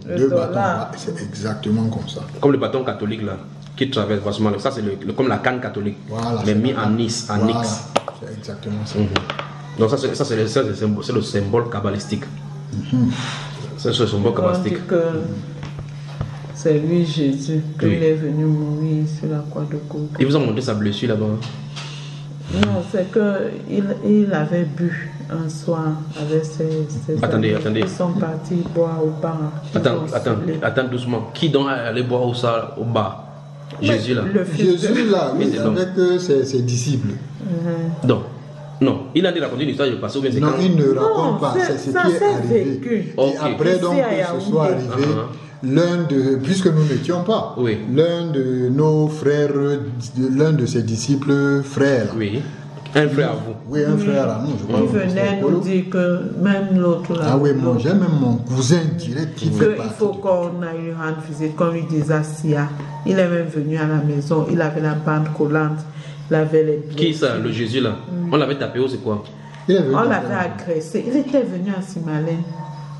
deux bâtons. là. C'est exactement comme ça. Comme le bâton catholique là, qui traverse forcément. Ça, c'est le, le- comme la canne catholique. Voilà. mais mis en Nice, en Voilà, X. C'est exactement ça. Donc, ça, c'est ça, c'est le, le symbole, c'est le symbole kabbalistique. C'est le symbole On kabbalistique. dit que c'est lui Jésus, qu'il Oui. est venu mourir sur la croix de Golgotha. Il vous a montré sa blessure là-bas. Non, c'est qu'il il avait bu un soir avec ses, ses Attendez, amis. attendez. Ils sont partis boire au bar. Ils Attends, ont attends, attends doucement. Qui donc est allé boire au, sa- au bar? Jésus là. Le fils de- Jésus là, oui, avec euh, ses, ses disciples. Donc, non, il a dit raconter une histoire du passé ou bien c'est Non, quand il ne Non, raconte pas, c'est- ce qui est arrivé. vécu. Et après donc que ce soit arrivé, Uh-huh. l'un de, puisque nous n'étions pas, Oui. l'un de nos frères, l'un de ses disciples frères, Oui. Un frère à vous. oui, un frère à nous, je crois. Il venait nous dire que même l'autre là. Ah oui, l'autre, j'ai même mon cousin direct qui fait partie. faut qu'on aille rendre visite, qu'on lui dise Sia. Il est même venu à la maison, il avait la bande collante, il avait les Qui ça, le Jésus là? On l'avait tapé ou c'est quoi? Il est venu. On l'avait agressé. Il était venu à Simalène.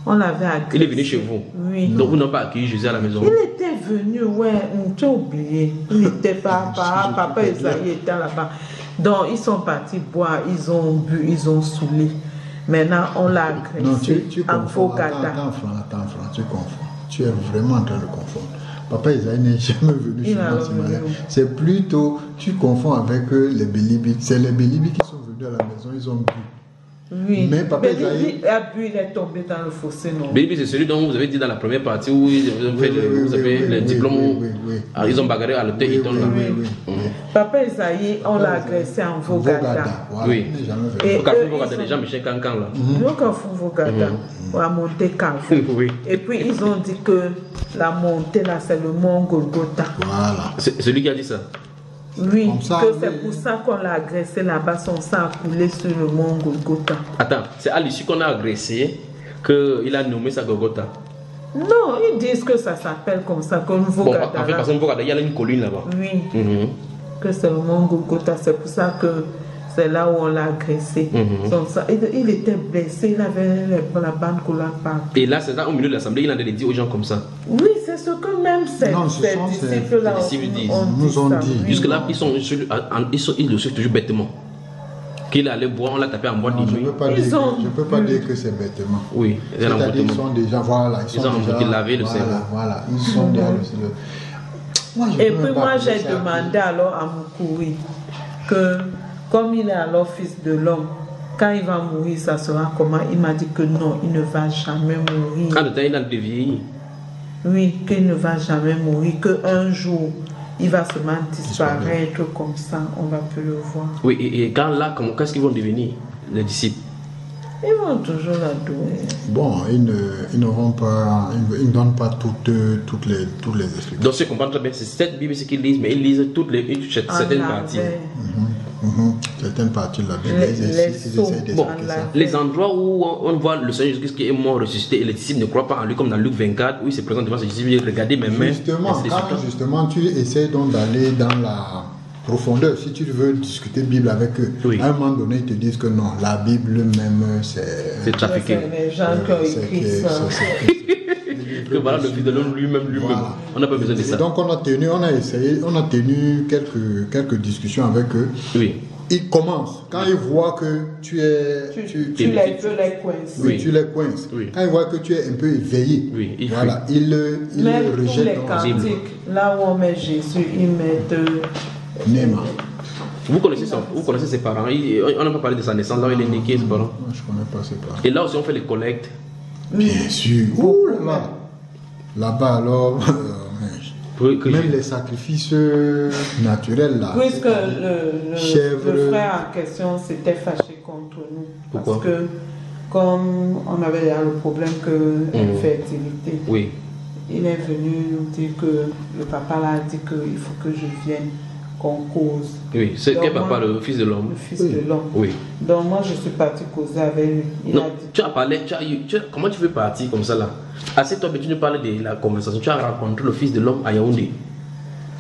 On l'avait agressé. Il est venu chez vous. Oui. Donc vous n'avez pas accueilli Jésus à la maison? Il était venu, ouais, tu as oublié. Il était pas, pas papa Esaïe était là-bas. Donc ils sont partis boire, ils ont bu, ils ont saoulé. Maintenant, on l'a Non, tu, agressé tu en. Attends, attends, Franck, attends, Franck, tu confonds. Tu es vraiment en train de confondre. Papa Isaïe n'est jamais venu chez moi. C'est plutôt, tu confonds avec euh, les Bélibites. C'est les Bélibites qui sont venus à la maison, ils ont bu. Oui. Mais papa Esaïe- il a bu, il est tombé dans le fossé, non? Baby, c'est celui dont vous avez dit dans la première partie où ils ont fait Oui, le, oui, vous avez oui, le oui, diplôme. oui, oui, oui. Ah, ils ont bagarré à l'hôtel Oui, Hilton oui, là. oui, oui, oui. Papa Esaïe, on l'a agressé en Vogada. voilà. Oui. Et Au ils les gens, Michel Cancan là. Donc, en fond Vogada, on a monté Carrefour. Oui. Et puis, ils ont dit que la montée là, c'est le mont Golgotha. Voilà. C'est celui qui a dit ça. Oui, ça, que c'est pour ça qu'on l'a agressé là-bas, son sang a coulé sur le mont Golgotha. Attends, c'est à l'issue qu'on a agressé qu'il a nommé ça Gogota. Non, ils disent que ça s'appelle comme ça, comme Bon, Vogada. en fait, parce qu'il y a une colline là-bas. Oui, Mhm. que c'est le mont Golgotha. C'est pour ça que c'est là où on l'a agressé. Mhm. Son sang- il, il était blessé, il avait la bande collante partout. Et là, c'est là au milieu de l'assemblée, il a dit aux gens comme ça. Oui, c'est ce que même ces, disciples-là ces disciples disent. nous ont dit. oui. Jusque-là, ils, sont, en- en- ils, sont- ils le suivent toujours bêtement. Qu'il allait boire, on l'a tapé en boîte je ne peux pas, Ils dire, ont que, je peux pas bu. dire que c'est bêtement. Oui, c'est un C'est-à-dire ils sont déjà, voilà, ils Ils sont ont déjà, lavé le voilà, cerveau. Voilà, ils sont déjà le, le- Moi, Et puis moi, j'ai demandé alors à Moukouri que, comme il est alors fils de l'homme, quand il va mourir, ça sera comment Il m'a dit que non, il ne va jamais mourir. Quand le temps il a dévié, Oui, qu'il ne va jamais mourir, qu'un jour, il va seulement disparaître comme ça, on va plus le voir. oui, et, et quand là, comment- qu'est-ce qu'ils vont devenir, les disciples? Ils vont toujours l'adorer. Bon, ils ne, ils ne vont pas, ils ne- ils ne donnent pas toutes, toutes les, toutes les explications. Donc, je comprends très bien, c'est cette Bible ce qu'ils lisent, mais ils lisent toutes les certaines En parties. l'envers. Mhm. Certaines parties de la Bible, Les- ils les Bon, les endroits où on, on voit le Seigneur Jésus-Christ qui est mort, ressuscité, et les disciples ne croient pas en lui, comme dans Luc 24, où il se présente devant ses disciples, Regardez mes mains. Justement, quand justement tu essaies donc d'aller dans la profondeur, si tu veux discuter Bible avec eux, Oui. à un moment donné, ils te disent que non, la Bible même, c'est... C'est trafiqué. C'est les gens qui ont c'est écrit que- ça. Que voilà le Fils de l'homme lui-même, lui-même. Voilà. On n'a pas besoin de ça. donc on a tenu, on a essayé, on a tenu quelques, quelques discussions avec eux. Oui. Ils commencent, quand ils voient que tu es... Tu, tu- tu les les oui, Oui. tu les coinces. Oui. Quand ils voient que tu es un peu éveillé, Oui, ils voilà, ils le, ils Même tous les rejettent la cantiques, là où on met Jésus, ils mettent. Néma. Vous connaissez, son- vous connaissez ses parents. Il- on n'a pas parlé de sa naissance, là il est né, qui est ses parents. Je connais pas ces parents. Et là aussi, on fait les collectes. Bien sûr. Ouh là là. Là-bas, alors, euh, que même je- les sacrifices euh, naturels, là. Puisque le, le, Chèvre. le frère en question s'était fâché contre nous. Pourquoi? Parce que, comme on avait là le problème que Mhm. infertilité, Oui. il est venu nous dire que le papa l'a dit qu'il faut que je vienne, qu'on cause. Oui. C'est quel papa, le fils de Le l'homme fils Oui. de l'homme. Oui. Donc moi, je suis partie causer avec lui. Il Non, dit tu as parlé, tu as eu- tu as- comment tu veux partir comme ça là? Assez toi, mais tu nous parles de la conversation. Tu as rencontré le fils de l'homme à Yaoundé.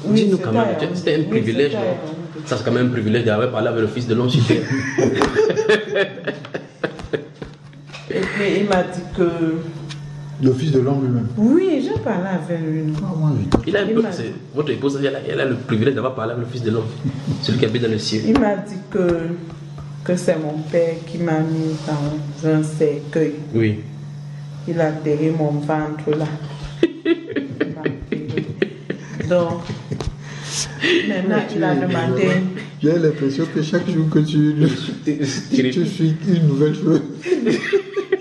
Oui, Dis-nous c'était quand même, à c'était un Oui, privilège, à. Ça, c'est quand même un privilège d'avoir parlé avec le fils de l'homme sur terre. Et puis il m'a dit que Le fils de l'homme lui-même. oui, j'ai parlé avec lui. Ah, Il a Il peu, votre épouse, elle a, elle a le privilège d'avoir parlé avec le fils de l'homme, celui qui habite dans le ciel. Il m'a dit que, que c'est mon père qui m'a mis dans un cercueil. Oui. Il a terré mon ventre là. Donc, maintenant, il a demandé. J'ai l'impression que chaque jour que tu, tu, tu suis une nouvelle chose.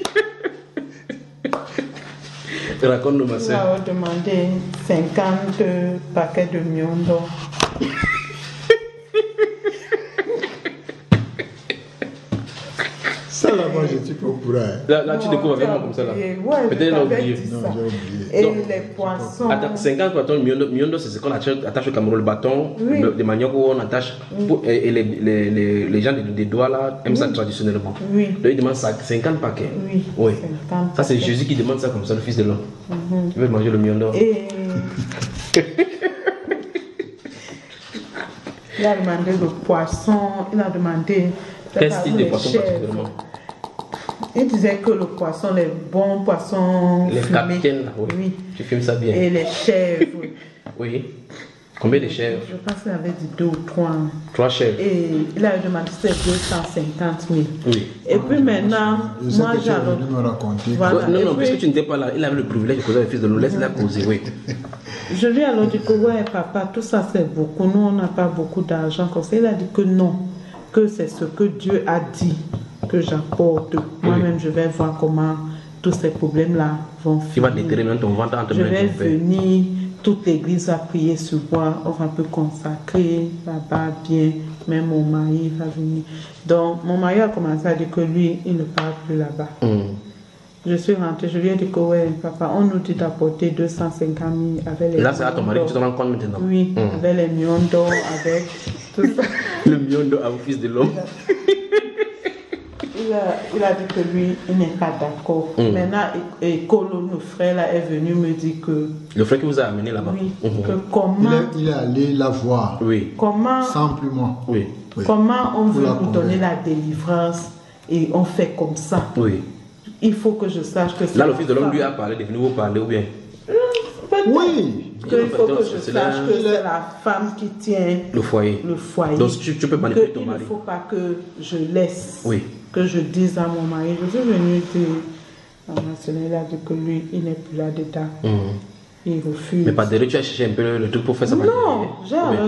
Raconte-nous, ma soeur. a demandé 50 paquets de miondo. Ça là-bas, je suis pas au courant. hein. Là, là tu Non, découvres tu as vraiment comme ça là. Ouais, Peut-être a oublié. Non, j'ai oublié. Et Donc, les poissons. Attends, 50 bâtons, miondo, miondo c'est ce qu'on attache, attache au Cameroun, le bâton Oui. le- de manioc où on attache. pour- et et les, les, les, les gens des, des doigts là aiment ça traditionnellement. Oui. Donc ils demandent ça, 50 paquets. Oui, Oui. 50 Ça c'est. Jésus qui demande ça comme ça, le fils de l'homme. Il veut manger le miondo. Et. il a demandé le poisson, il a demandé. Quel style de les poisson particulièrement? Il disait que le poisson, les bons poissons Les fumés. oui. Oui. Tu filmes ça bien. Et les chèvres. Oui. Combien de chèvres? Je pense qu'il avait dit deux ou trois. Trois chèvres. Et il a demandé c'était 250 000. Oui. Et puis maintenant, moi que venu me raconter. Voilà. Non, non, puis- puisque tu n'étais pas là, il avait le privilège de causer avec le fils de l'homme. Laisse-la causer, oui. Je lui ai alors dit que ouais papa, tout ça c'est beaucoup, nous on n'a pas beaucoup d'argent comme ça. Il a dit que non, que c'est ce que Dieu a dit que j'apporte. Moi-même je vais voir comment tous ces problèmes-là vont Tu vas finir. déterrer même ton ventre entre Je vais venir, toute l'église va prier sur moi, on va peu consacrer là-bas bien, même mon mari va venir. Donc mon mari a commencé à dire que lui, il ne part plus là-bas. Hum. Je suis rentrée, je lui ai dit que ouais, papa, on nous dit d'apporter 250 000 avec les là, c'est à ton mari que tu te rends compte maintenant. d'or. Oui, Hum. avec les millions d'or, avec tout ça. Le miondo au fils de l'homme. Il a, il a dit que lui, il n'est pas d'accord. Hum. Maintenant, et, et notre frère, là, est venu me dire que Le frère qui vous a amené là-bas. oui, Mhm. que Il comment, est, il est allé la voir, Oui. comment, sans plus moi. Oui. Oui. comment on veut la nous donner la délivrance et on fait comme ça? Oui. Il faut que je sache que c'est Là, le fils de l'homme lui a parlé, est venu vous parler ou bien? Oui, qu'il faut que je sache que c'est la femme qui tient le foyer. le foyer. Donc, tu, tu peux manipuler que ton il ne mari. faut pas que je laisse, Oui. Que je dise à mon mari, je suis venue dire à ma soeur, il a dit que lui, il n'est plus là-dedans. Mhm. Il refuse. Mais pas derrière, tu as cherché un peu le, le truc pour faire ça. non,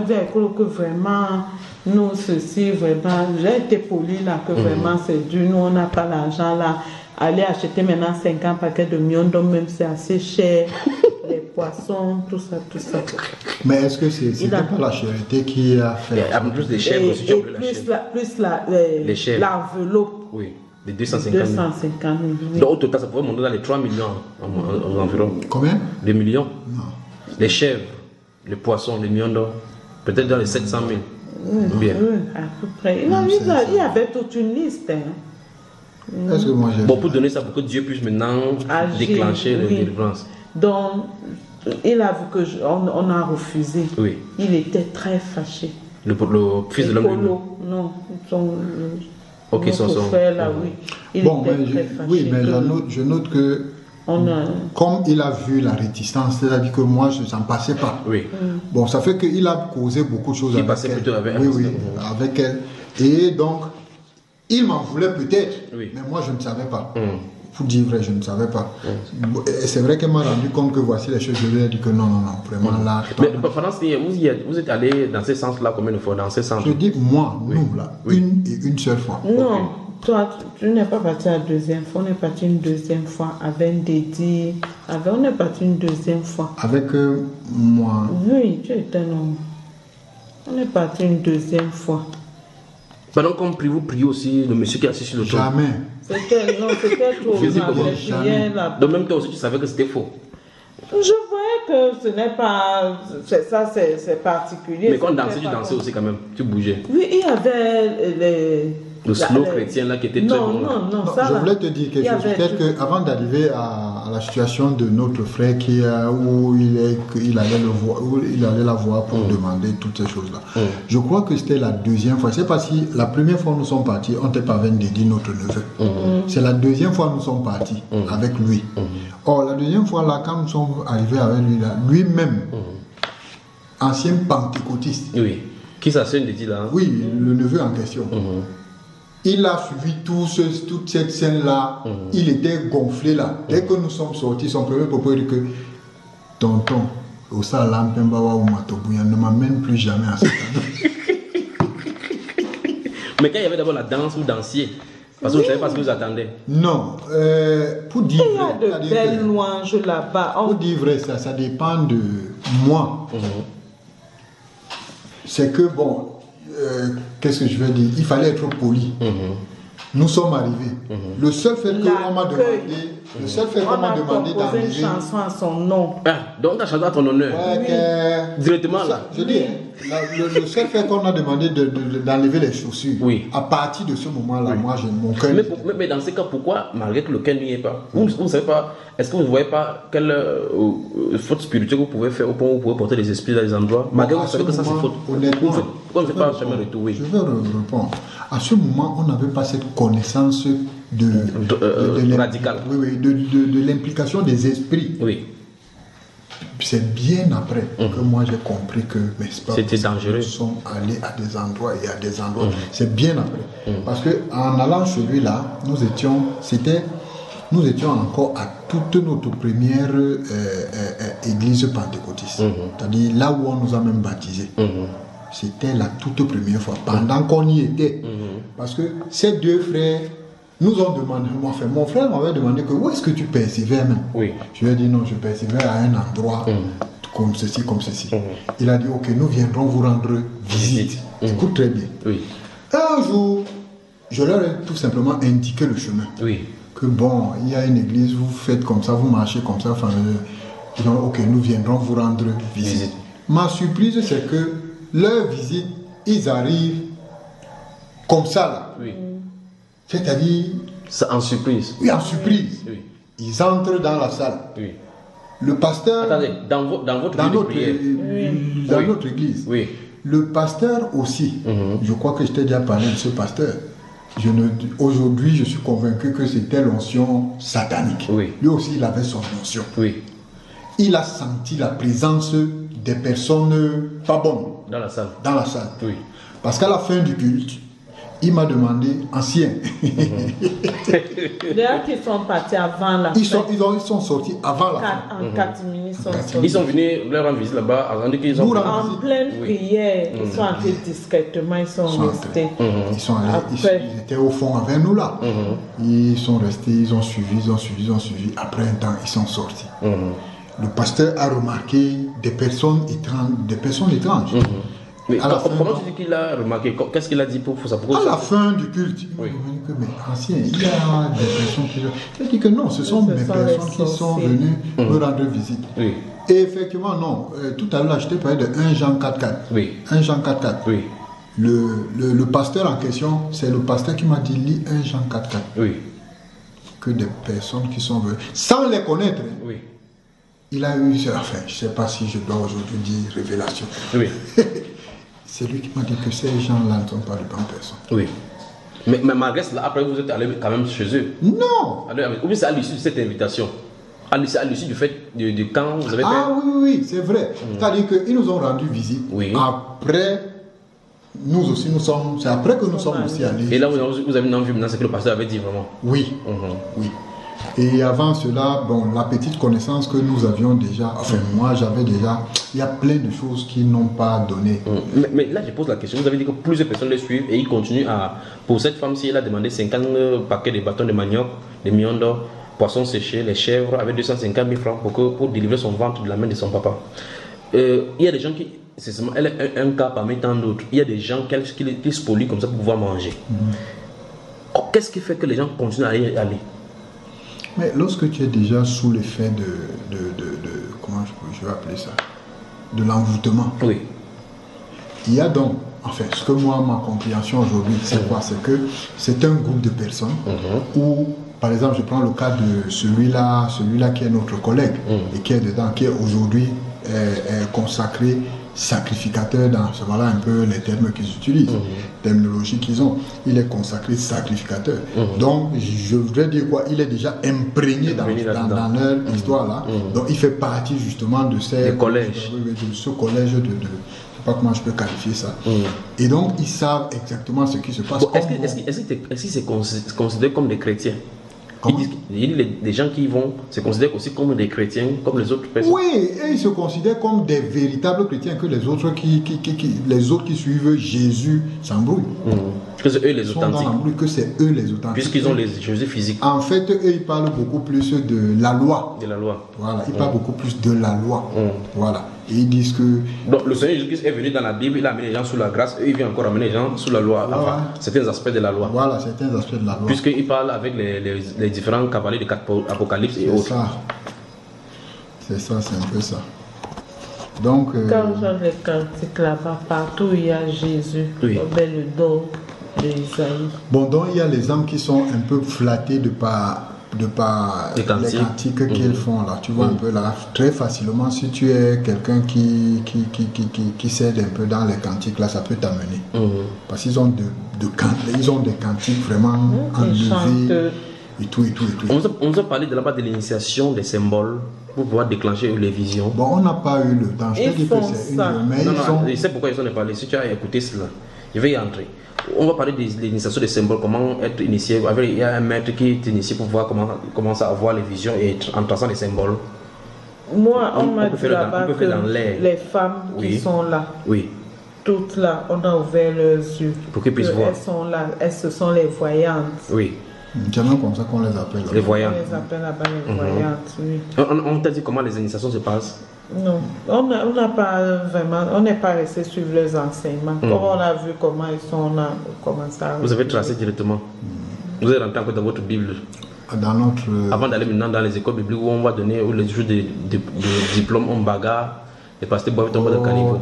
j'ai Ekolo que vraiment, nous, ceci, vraiment, j'ai été poli là, Mhm. que vraiment c'est dur, nous, on n'a pas l'argent là. Aller acheter maintenant 50 paquets de mions, donc même c'est assez cher. les poissons, tout ça, tout ça. mais est-ce que c'est c'était a- pas la charité qui a fait en plus des chèvres aussi, et plus, chèvre. la, plus la, euh, Les chèvres. l'enveloppe, Oui. Les 250 000. 250 000. oui. Donc, au total, ça pourrait monter dans les 3 millions en- en- en- environ. Combien? 2 millions. Non. Les chèvres, les poissons, les millions d'or. Peut-être dans les 700 000. Ou bien. Oui, à peu près. Il, Non, a- il y avait toute une liste. hein. Est-ce que moi j'ai. Bon, pour donner ça, pour que Dieu puisse maintenant Agir, déclencher la oui. délivrance. Donc, il a vu que je- on, on a refusé. Oui. Il était très fâché. Le, le fils de l'homme. non, son, Ok, son- son- frère là, oui. Il Bon, était mais je, très fâché. oui, mais je note, je note que on a, comme il a vu la réticence, c'est-à-dire que moi, je n'en passais pas. Oui. Bon, ça fait qu'il a causé beaucoup de choses Il avec passait elle. plutôt avec oui, elle, oui, avec elle. Et donc, il m'en voulait peut-être, Oui. mais moi, je ne savais pas. Hum. Pour dire vrai, je ne savais pas. Et c'est vrai qu'elle m'a rendu compte que voici les choses. Je lui ai dit que non, non, non, vraiment là. Mais pendant ce temps, vous, y êtes, vous êtes allé dans ce sens-là combien de fois Dans ce sens Je dis moi, nous, là, Oui. une et une seule fois. Non, toi, tu, tu n'es pas parti la deuxième fois. On est parti une deuxième fois avec Dédi. Avec, on est parti une deuxième fois. Avec euh, moi. Oui, tu étais non. On est parti une deuxième fois. Pendant qu'on prie, vous priez aussi le monsieur qui est assis sur le trône. Jamais. C'était, non, c'était trop. Comment. Donc même toi aussi, tu savais que c'était faux. Je voyais que ce n'est pas. c'est- ça, c'est particulier. Mais quand on dansait, tu dansais comme- aussi quand même. Tu bougeais. Oui, il y avait les. Le slow chrétien là qui était très Non, bon. non, non, Non, ça je voulais te dire quelque chose. avait Peut-être tout. que avant d'arriver à, à la situation de notre frère qui où il est, allait le voir, où il allait la voir pour Mm. demander toutes ces choses-là. Je crois que c'était la deuxième fois. C'est pas si la première fois nous sommes partis, on n'était pas avec Dédi, notre neveu. Mm. C'est la deuxième fois nous sommes partis avec lui. Or la deuxième fois là, quand nous sommes arrivés avec lui là, lui-même, ancien pentecôtiste. Oui. Qui s'assure de dire là hein? Oui, le neveu en question. Mhm. Il a suivi tout ce, toute cette scène-là. Il était gonflé là. Dès que nous sommes sortis, son premier propos est que Tonton, au salam Pembawa ou Matobuya, ne m'amène plus jamais à cette année. Mais quand il y avait d'abord la danse, vous dansiez. Parce que vous ne savez pas ce que vous attendez. Non, euh, pour dire Il y a vrai, de c'est-à-dire belles que- louanges là-bas. On- pour dire vrai, ça, ça dépend de moi. Mhm. C'est que, bon, euh, qu'est-ce que je vais dire? Il fallait être poli. Mhm. nous sommes arrivés. Le seul fait qu'on m'a demandé, le seul fait qu'on On m'a a demandé composé une d'enlever. chanson à son nom. Ah, donc t'as chanté à ton honneur. Ouais, que- Directement, Ça, là. Je dis, la- le, le seul fait qu'on a demandé de- de- de- d'enlever les chaussures, Oui. à partir de ce moment-là, moi, j'ai mon cœur. Mais, pour- mais- mais dans ces cas, pourquoi, malgré que le cœur n'y est pas, vous vous ne savez pas, est-ce que vous ne voyez pas quelle euh, euh, faute spirituelle vous pouvez faire au point où vous pouvez porter les esprits dans les endroits, malgré que vous savez ce que ça c'est faute Honnêtement, Pourquoi on ne fait je pas jamais retour, oui. Je vais re- répondre. À ce moment, on n'avait pas cette connaissance de, De- euh, radicale. Oui, oui, de, l'implication des esprits. Oui, C'est bien après que moi j'ai compris que Mhm. C'était dangereux. Sommes allés à des endroits et à des endroits. C'est bien après. Parce que en allant chez lui là, nous étions, c'était, nous étions encore à toute notre première euh, euh, église pentecôtiste. C'est-à-dire là où on nous a même baptisés. C'était la toute première fois, pendant qu'on y était. Parce que ces deux frères nous ont demandé, moi, enfin, mon frère m'avait demandé que où est-ce que tu persévères même? Oui. je lui ai dit non, je persévère à un endroit comme ceci, comme ceci. Il a dit ok, nous viendrons vous rendre visite. Écoute très bien. Oui, Un jour, je leur ai tout simplement indiqué le chemin. oui, Que bon, il y a une église, vous faites comme ça, vous marchez comme ça. Enfin, euh, ils ont ok, nous viendrons vous rendre visite. Visite. Ma surprise, c'est que leur visite, ils arrivent comme ça là. oui. C'est-à-dire, en surprise. oui, en surprise. Oui, Ils entrent dans la salle. oui. Le pasteur. Attendez, dans, vo- dans votre dans notre, dans Oui. notre église. Oui, Le pasteur aussi, Mhm. je crois que je t'ai déjà parlé de ce pasteur. Je ne- Aujourd'hui, je suis convaincu que c'était l'onction satanique. Oui. Lui aussi, il avait son onction. oui, Il a senti la présence des personnes pas bonnes dans la salle. dans la salle. Oui. Parce qu'à la fin du culte, il m'a demandé, ancien, D'ailleurs, qu'ils sont partis avant la ils, sont, ils, ont- ils sont sortis avant la fin. Quatre- En quatre minutes, ils sont sortis. Ils sont venus leur rendre visite là-bas, qu'ils ont. En pleine Oui. prière, ils sont entrés discrètement, ils sont Ils sont restés. entrés. Ils sont allés, ils, Après. ils étaient au fond avec nous là. Ils sont restés, ils ont suivi, ils ont suivi, ils ont suivi. Après un temps, ils sont sortis. Mhm. Le pasteur a remarqué des personnes étranges. Des personnes étranges. Mais À la fin- comment tu dis qu'il a remarqué Qu'est-ce qu'il a dit pour, pour ça Pourquoi À ça la fin du culte, Oui. que, mais ancien, il y a des personnes qui. Il a dit que non, ce sont Ce des sont personnes qui sont venues me rendre visite. Oui, Et effectivement, non. Euh, tout à l'heure, je t'ai parlé de 1 Jean 4.4. oui, 1 Jean 4.4. oui, Le, le, le pasteur en question, c'est le pasteur qui m'a dit lis 1 Jean 4.4. oui, Que des personnes qui sont venues, sans les connaître, oui, il a eu, enfin, je ne sais pas si je dois aujourd'hui dire révélation. oui, C'est lui qui m'a dit que ces gens-là ne sont pas de bonnes personnes. oui. Mais, mais malgré cela, après vous êtes allé quand même chez eux. Non Allez, Ou bien c'est à l'issue de cette invitation? À l'issue à l'issue du fait de, de quand vous avez fait? Ah oui, oui, oui, c'est vrai. C'est-à-dire qu'ils nous ont rendu visite. Oui. Après, nous aussi, nous sommes. C'est après que nous sommes aussi allés. Et là, vous, vous avez une envie maintenant, c'est que le pasteur avait dit vraiment? Oui, oui. Et avant cela, bon, la petite connaissance que nous avions déjà, enfin moi j'avais déjà, il y a plein de choses qui n'ont pas donné. Mais, mais là, je pose la question. Vous avez dit que plusieurs personnes les suivent et ils continuent à. Pour cette femme-ci, elle a demandé 50 paquets de bâtons de manioc, de millions d'or, poissons séchés, les chèvres, avec 250 000 francs pour, que, pour délivrer son ventre de la main de son papa. Euh, il y a des gens qui. C'est seulement elle est un, un cas parmi tant d'autres. Il y a des gens qui, qui, qui spolient comme ça pour pouvoir manger. Oh, Qu'est-ce qui fait que les gens continuent à y aller? Mais lorsque tu es déjà sous l'effet de, de, de, de- comment je, vais appeler ça, de l'envoûtement, Oui. il y a donc, enfin, ce que moi, ma compréhension aujourd'hui, c'est quoi? C'est que c'est un groupe de personnes où, par exemple, je prends le cas de celui-là, celui-là qui est notre collègue et qui est dedans, qui est aujourd'hui euh, euh, consacré sacrificateur dans, c'est voilà un peu les termes qu'ils utilisent, terminologie qu'ils ont. Il est consacré sacrificateur. Donc, je voudrais dire quoi Il est déjà imprégné dans, dans, dans leur histoire là. Donc, il fait partie justement de ces collèges. de ce collège de, de- pas comment je peux qualifier ça. Et donc, ils savent exactement ce qui se passe. Bon, est-ce que est-ce que t'es- est-ce que c'est consi- considéré comme des chrétiens? Comment disent que- il dit les, les gens qui y vont se considèrent aussi comme des chrétiens, comme les autres personnes. Oui, et ils se considèrent comme des véritables chrétiens que les autres qui, qui, qui- qui- les autres qui suivent Jésus s'embrouillent. Mhm. Que c'est eux les Ils authentiques, que c'est eux les authentiques. puisqu'ils ont les Jésus physiques En fait, eux, ils parlent beaucoup plus de la loi. de la loi. Voilà, ils parlent beaucoup plus de la loi. Mm. Voilà. Et ils disent que Donc le Seigneur Jésus-Christ est venu dans la Bible, il a amené les gens sous la grâce, et il vient encore amener les gens sous la loi, enfin, Ouais. certains aspects de la loi. voilà certains aspects de la loi. Puisqu'il parle avec les, les, les différents cavaliers de l'Apocalypse et C'est autres. ça. C'est ça, c'est un peu ça. Donc, euh, Quand j'ai les cantiques là-bas, partout il y a Jésus, Oui. on le dos de Isaïe. bon, donc il y a les âmes qui sont un peu flattées de par, de par Les cantiques. Mhm. qu'ils font là. Tu vois un peu là, très facilement, si tu es quelqu'un qui, qui, qui, qui, qui, qui s'aide un peu dans les cantiques là, ça peut t'amener. Mhm. Parce qu'ils ont, de, ils ont des cantiques vraiment Ils chantent. enlevés et tout, et tout, et tout. On nous, a, on nous a parlé de là-bas de l'initiation des symboles pour pouvoir déclencher les visions. Bon, on n'a pas eu le temps. Je Ils te dis que c'est une ça. mais non, ils non, sont... je sais pourquoi ils en ont parlé. Si tu as écouté cela, je vais y entrer. On va parler de l'initiation des symboles, comment être initié. Avec- Il y a un maître qui est initié pour voir comment commencer à voir les visions et en traçant les symboles. Moi, on, On- m'a dit là-bas que les femmes Oui. qui sont là, Oui. toutes là, on a ouvert leurs yeux. Pour qu'ils puissent Que voir. Elles sont là, elles, ce sont les voyantes. Oui. C'est même comme ça qu'on les appelle. Les voyants. On les appelle là-bas les Mhm. voyantes, oui. On, on t'a dit comment les initiations se passent? Non, on n'a on n'a pas vraiment, on n'est pas resté suivre leurs enseignements. Comme on a vu comment ils sont, on a commencé à... Vous avez tracé directement. Vous êtes rentré encore dans votre Bible. Dans notre... Avant d'aller maintenant dans les écoles bibliques où on va donner, où les jours de, de, de diplôme, on bagarre, les pasteurs boivent tomber dans le caniveau.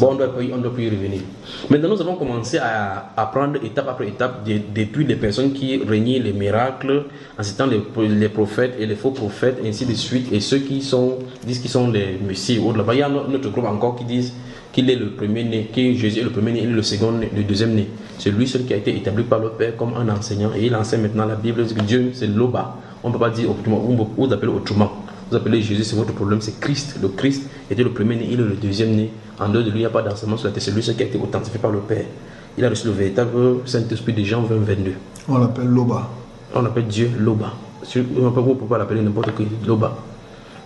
Bon, on doit, on doit plus y revenir. Maintenant, nous avons commencé à apprendre étape après étape de- depuis les personnes qui régnaient les miracles, en citant les, les prophètes et les faux prophètes, et ainsi de suite, et ceux qui sont, disent qu'ils sont les autres. Là-bas, il y a no- notre groupe encore qui disent qu'il est le premier né, que Jésus est le premier né, il est le second né, le deuxième né. C'est lui seul qui a été établi par le Père comme un enseignant, et il enseigne maintenant la Bible, que Dieu, c'est l'Oba. On ne peut pas dire autrement, vous appelez autrement. Vous appelez Jésus, c'est votre problème, c'est Christ. Le Christ était le premier né, il est le deuxième né. En dehors de lui, il n'y a pas d'enseignement sur la terre. C'est lui qui a été authentifié par le Père. Il a reçu le véritable Saint-Esprit de Jean 20, 22. On l'appelle Loba. On appelle Dieu Loba. On on peut pas l'appeler n'importe qui, Loba.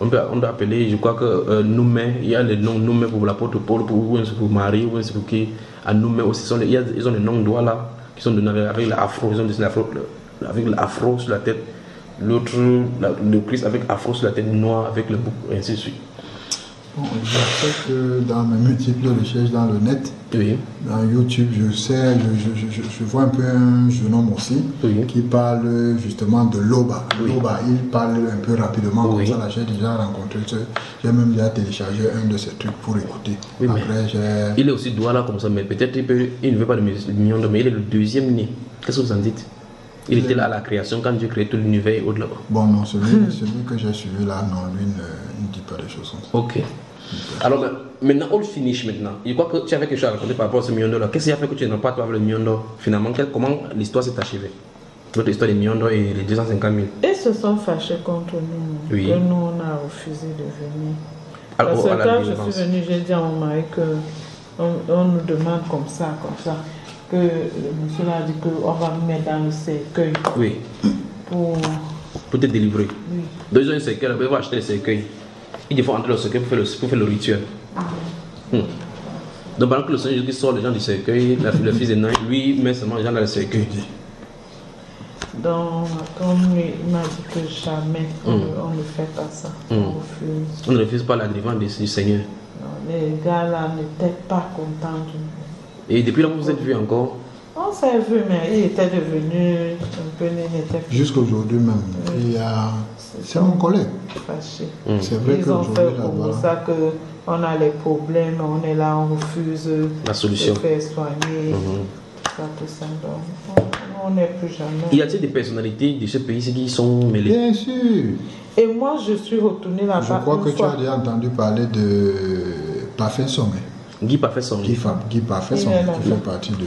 On peut, on appeler, je crois que euh, Noumé, il y a les noms Noumé pour l'apôtre Paul, pour, ou pour Marie, ou c'est pour qui. À Noumé aussi, sont les- ils ont des noms doigts là, qui sont donnés avec, l'afro, ils ont avec l'afro sur la tête. L'autre, la- le Christ avec afro sur la tête noire, avec le bouc, et ainsi de suite. Bon, je sais que dans mes multiples recherches dans le net, Oui, dans YouTube, je sais, je, je- je- je vois un peu un jeune homme aussi Oui. qui parle justement de Loba. Oui. Loba, il parle un peu rapidement Oui. comme ça. J'ai déjà rencontré, j'ai même déjà téléchargé un de ces trucs pour écouter. Après, il est aussi là comme ça, mais peut-être il, peut- il ne veut pas de millions d'hommes, mais il est le deuxième né. Qu'est-ce que vous en dites? Il était là à la création quand Dieu créait tout l'univers et là-bas. Bon, non, celui, celui que j'ai suivi là, non, lui ne, il ne dit pas des choses comme ça. Ok. Alors maintenant, all finish maintenant. Je crois que tu avais quelque chose à raconter par rapport à ce million d'or. Qu'est-ce qui a fait que tu n'as pas toi avec le million d'or Finalement, quel- comment l'histoire s'est achevée? Votre histoire des millions d'or et les 250 000. Ils se sont fâchés contre nous. Oui. Que nous, on a refusé de venir. Alors, Parce à que quand je suis venue, j'ai dit à mon mari que on, on nous demande comme ça, comme ça, que le monsieur a dit qu'on va me mettre dans le cercueil Oui, pour... pour te délivrer. Oui. Donc, ils ont un cercueil, ils vont acheter le cercueil. Ils faut entrer dans le cercueil pour faire le, pour faire le rituel. Hmm. Donc, pendant que le Seigneur Jésus sort les gens du cercueil, la- le fils aîné, lui met seulement les gens dans le cercueil. Donc, comme il m'a dit que jamais on, Mm. on ne fait pas ça. Mm. On refuse. On ne refuse pas la du du Seigneur. Non, les gars là n'étaient pas contents du Et depuis là, vous vous êtes vu encore On s'est vu, mais il était devenu un peu, il n'était plus Jusqu'aujourd'hui même, il y a. C'est mon collègue. fâché. Hmm. C'est vrai Ils ont fait comme ça que on a les problèmes, on est là, on refuse La solution. de faire soigner, Mhm. ça, tout ça. Donc, on- n'est plus jamais. Y a-t-il des personnalités de ce pays qui sont mêlées Bien sûr. Et moi, je suis retournée là-bas. Je crois une que tu as déjà entendu parler de Parfait Sommet. Guy Parfait son Guy, Guy Parfait là. qui fait partie de. Oui,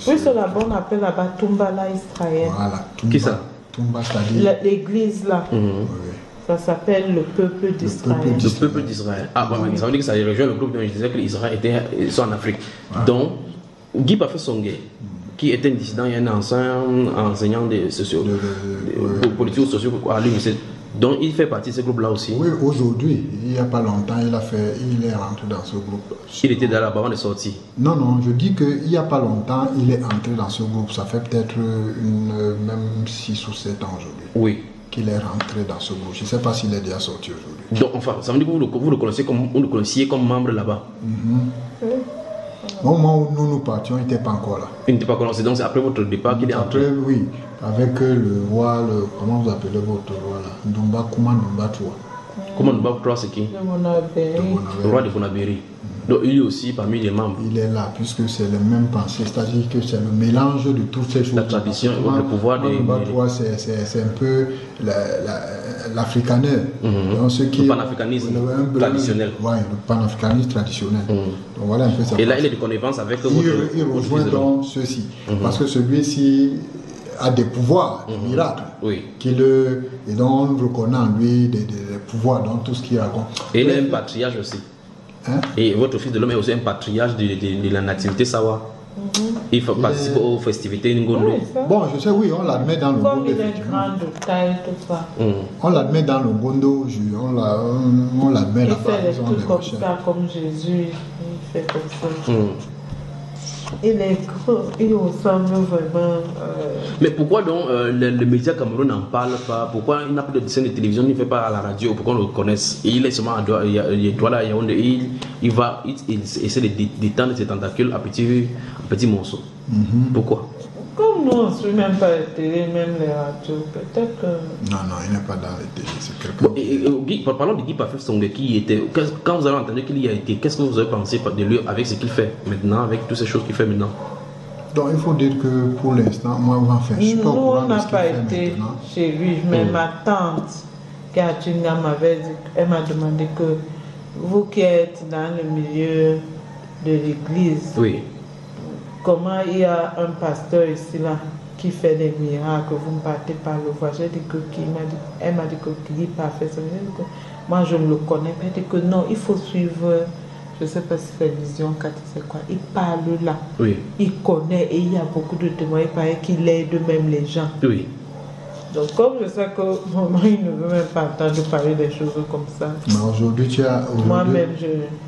ce- c'est là-bas, on appelle là-bas Tumbala Israël. Voilà. Tumba, Qui ça Tumba, c'est-à-dire. La- L'église là, Mhm. Oui. ça s'appelle le peuple d'Israël. Le peuple d'Israël. Ah, ouais, mais ça veut dire que ça rejoint le groupe dont je disais que l'Israël était ils sont en Afrique. Donc, Guy Parfait Songhé, qui était un dissident et un ancien enseignant de sociaux, De- de- de- ouais. politiques ou sociaux à l'université. Donc, il fait partie de ce groupe-là aussi. Oui, aujourd'hui, il n'y a pas longtemps, il a fait, il est rentré dans ce groupe. Il était là-bas avant de sortir. Non, non, je dis qu'il n'y a pas longtemps, il est entré dans ce groupe. Ça fait peut-être une, même 6 ou 7 ans aujourd'hui. Oui. qu'il est rentré dans ce groupe. Je ne sais pas s'il est déjà sorti aujourd'hui. Donc, enfin, ça veut dire que vous le, vous le connaissez comme, vous le connaissiez comme membre là-bas. Au moment où nous nous partions, il n'était pas encore là. Il n'était pas connu. Donc, c'est après votre départ qu'il est entré. Après, oui, avec euh, le roi, le, comment vous appelez votre roi là? Ndumba Kuma Ndumba Toua. Comment nous battre c'est qui? Le roi de Bonabéry. Donc, il est aussi parmi les membres. Il est là, puisque c'est le même pensée, c'est-à-dire que c'est le mélange de toutes ces choses. La tradition et le pouvoir des- Ndumba Toua, c'est c'est- c'est un peu la- la- l'africaneur. Donc, ce qui Mhm. Le panafricanisme peu- traditionnel. Mhm. Ouais, le panafricanisme traditionnel. Donc voilà un peu ça. Et là, il est de connivence avec votre. il, il votre rejoint de l'homme. donc ceci. Parce que celui-ci a des pouvoirs, des miracles. Oui. Qui le, et donc on reconnaît en lui des, des- des pouvoirs dans tout ce qu'il raconte. Et il est un patriarche aussi. Hein? Et votre fils de l'homme est aussi un patriarche de, de- de la nativité Sawa. Il faut participer aux festivités Ngondo. Bon, je sais, oui, on l'admet dans le Comme Gondo, il est effectivement. grand de taille, tout ça. Hum. On l'admet dans le Gondo, je- on l'a- on- on l'admet Il là-bas. fait les trucs comme ça, comme Jésus. Il fait comme ça. Hum. Il est grand, il ressemble vraiment. euh, Mais pourquoi donc euh, le, le média Cameroun n'en parle pas? Pourquoi il n'a plus de scène de télévision, il ne fait pas à la radio? Pour qu'on le connaisse? Et il est seulement à Douala, il il il, il va, il, il essaie de dé- détendre ses tentacules à petits, à petits morceaux. Pourquoi? Comme nous, on ne suit même pas télé, même les radios. Peut-être que. Non, non, il n'est pas dans les télé, c'est quelqu'un. Par- Parlons de Guy Parfait Songé qui était. Quand vous avez entendu qu'il y a été, qu'est-ce que vous avez pensé de lui avec ce qu'il fait maintenant, avec toutes ces choses qu'il fait maintenant? Donc il faut dire que pour l'instant, moi, enfin, je suis pas au Nous, courant on n'a pas été maintenant. chez lui, mais ma tante, qui a Tchunga, m'avait dit, elle m'a demandé que vous qui êtes dans le milieu de l'église, Oui. Comment il y a un pasteur ici là qui fait des miracles, vous ne partez pas le voir. J'ai dit que qui m'a dit, elle m'a dit que qui parfait. Moi je ne le connais pas. Elle dit que non, il faut suivre, je ne sais pas si c'est vision, c'est quoi. Il parle là, Oui. il connaît et il y a beaucoup de témoins. Il paraît qu'il aide même les gens. Oui. Donc comme je sais que maman il ne veut même pas entendre parler des choses comme ça. Mais aujourd'hui, tu as. Moi-même je.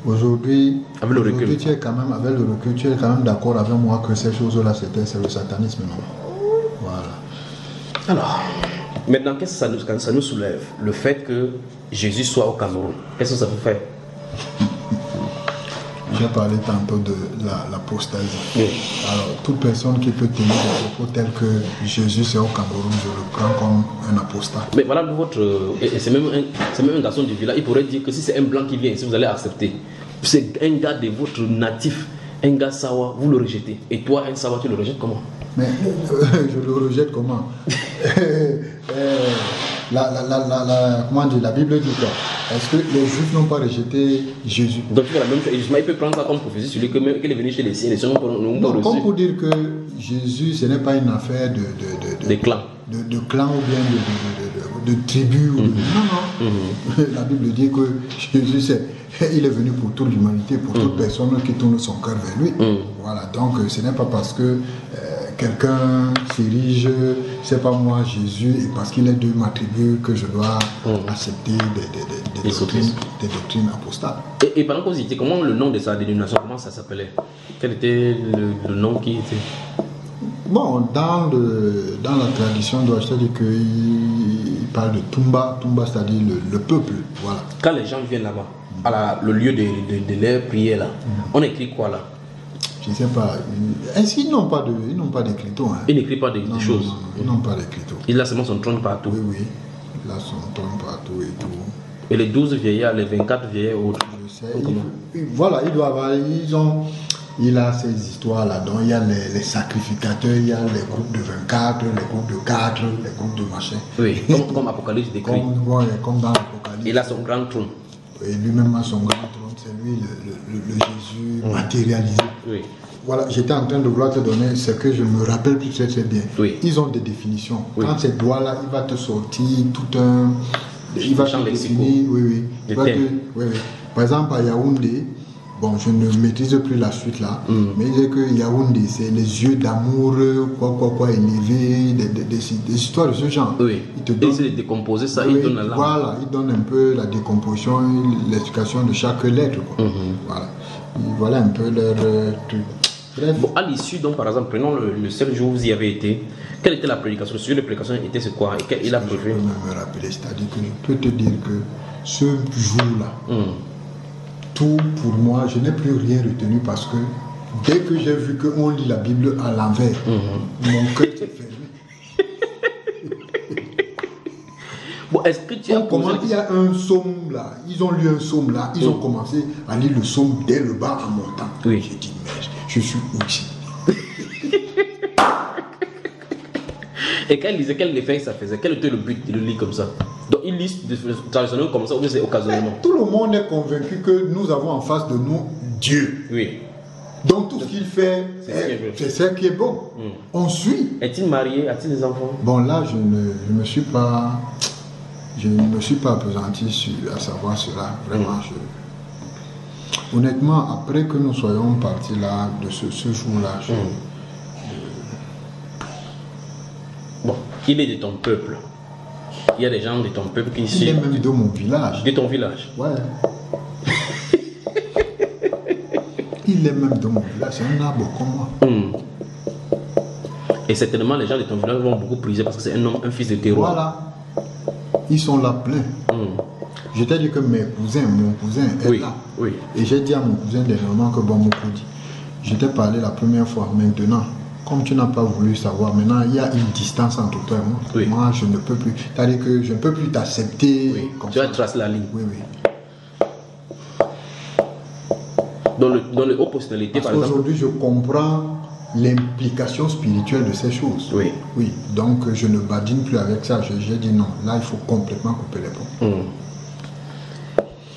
Aujourd'hui, Avec le recul. aujourd'hui, tu es quand même, avec le recul, tu es quand même d'accord avec moi que ces choses-là, c'était c'est le satanisme, non? Voilà. Alors, maintenant, qu'est-ce que ça nous, ça nous soulève? Le fait que Jésus soit au Cameroun. Qu'est-ce que ça vous fait? J'ai parlé tantôt de la- l'apostasie. Oui. Alors, toute personne qui peut tenir des propos tels que Jésus est au Cameroun, je le prends comme un apostat. Mais voilà, votre. euh, Et, c'est même, un- c'est même un garçon du village. Il pourrait dire que si c'est un blanc qui vient ici, vous allez accepter. C'est un gars de votre natif, un gars Sawa, vous le rejetez. Et toi, un Sawa, tu le rejettes comment? Mais euh, je le rejette comment? Euh, la, la, la, la- comment dire, la Bible dit quoi? Est-ce que les Juifs n'ont pas rejeté Jésus? Donc la même chose. Justement, il peut prendre ça comme prophétie sur lui qu'il est venu chez les siens, les siens n'ont pas n'ont pas Non, comme pour dire que Jésus, ce n'est pas une affaire de, de, de, de, clans. de, ou bien de, de, de, de- de tribu. ou de- Non, non. La Bible dit que Jésus, c'est- il est venu pour toute l'humanité, pour toute personne qui tourne son cœur vers lui. Voilà, donc ce n'est pas parce que euh, quelqu'un s'érige, c'est pas moi Jésus, et parce qu'il est de ma tribu que je dois accepter des, des, des, des Des doctrines, doctrines apostates. Et, et pendant que vous étiez, comment le nom de sa dénomination, comment ça s'appelait? Quel était le, le nom qui était? Bon, dans, le, dans la tradition, doit dire qu'il il parle de Tumba, Tumba c'est-à-dire le, le peuple, voilà. Quand les gens viennent là-bas, à la- le lieu de, de, de leur prière là, on écrit quoi là? Je ne sais pas. Est-ce qu'ils n'ont pas de, ils n'ont pas d'écriteau hein? Il n'écrit pas des, Non, choses. non, non, ils n'ont pas d'écriteau. Il a seulement son trône partout. Oui, oui. Là, son tombe partout et tout. Et les 12 vieillards, les 24 vieillards autres. Je sais. il- il- voilà, ils doivent avoir, ils ont, il a ces histoires là-dedans. Il y a les, les sacrificateurs, il y a les groupes de 24, les groupes de 4, les groupes de machin. Oui, comme, comme Apocalypse décrit. Comme, ouais, comme dans l'Apocalypse. Il a son grand trône. Et lui-même a son grand trône, c'est lui le, le- le- le Jésus matérialisé. Oui. Voilà, j'étais en train de vouloir te donner ce que je me rappelle plus très très bien. Oui. Ils ont des définitions. Oui. Quand c'est doigt là, il va te sortir tout un. Il va te définir, oui, oui. Il va te- oui, oui. Par exemple, à Yaoundé, bon, je ne maîtrise plus la suite là, Mm. mais il dit que Yaoundé, c'est les yeux d'amour, quoi, quoi, quoi, élevés, des, des- des- des histoires de ce genre. Oui. Il te donne- de décomposer ça, oui, il donne la. Voilà, il donne un peu la décomposition, l'explication de chaque lettre. Quoi. Mhm. Voilà. Et voilà un peu leur euh, truc. Bref. Bon, à l'issue, donc par exemple, prenons le, le seul jour où vous y avez été, quelle était la prédication? Le sujet de prédication était c'est quoi? Et quel- il a Je peux prévu me rappeler, c'est-à-dire que je peux te dire que ce jour-là, Hum. Tout pour moi, je n'ai plus rien retenu parce que dès que j'ai vu qu'on lit la Bible à l'envers, mon cœur s'est fermé. Bon, est-ce que tu as posé il y a un psaume là, ils ont lu un psaume là, ils ont commencé à lire le psaume dès le bas en montant. Oui. J'ai dit, mais je suis outil. Et quand il lisait, quel effet ça faisait? Quel était le but de le lire comme ça? Donc il lit traditionnellement comme ça ou bien c'est occasionnellement? Tout le monde est convaincu que nous avons en face de nous Dieu. Oui. Donc tout ce qu'il fait, C'est ce qui est bon. c'est ça qui est bon. On suit. Est-il marié? A-t-il des enfants? Bon là, je ne je me suis pas, je ne me suis pas appesanti sur, à savoir cela. Vraiment, je- honnêtement, après que nous soyons partis là de ce, ce jour-là, je- Bon, il est de ton peuple. Il y a des gens de ton peuple qui il ici. est même de mon village. De ton village. Ouais. il est même de mon village. C'est un arbre comme moi. Hum. Et certainement les gens de ton village vont beaucoup priser parce que c'est un homme, un fils de terroir. Voilà. Ils sont là pleins. Hum. Je t'ai dit que mes cousins, mon cousin est Oui, là. oui. Et j'ai dit à mon cousin dernièrement que bon, mon dit, je t'ai parlé la première fois, maintenant, comme tu n'as pas voulu savoir, maintenant il y a une distance entre toi et moi. Oui. Moi, je ne peux plus. C'est-à-dire que je ne peux plus t'accepter Oui. Tu ça. vas tracer la ligne. Oui, oui. Dans le, dans le haut personnalité, Parce par exemple. qu'aujourd'hui, je comprends l'implication spirituelle de ces choses. Oui. Oui. Donc, je ne badine plus avec ça. Je- J'ai dit non. Là, il faut complètement couper les ponts. Hum.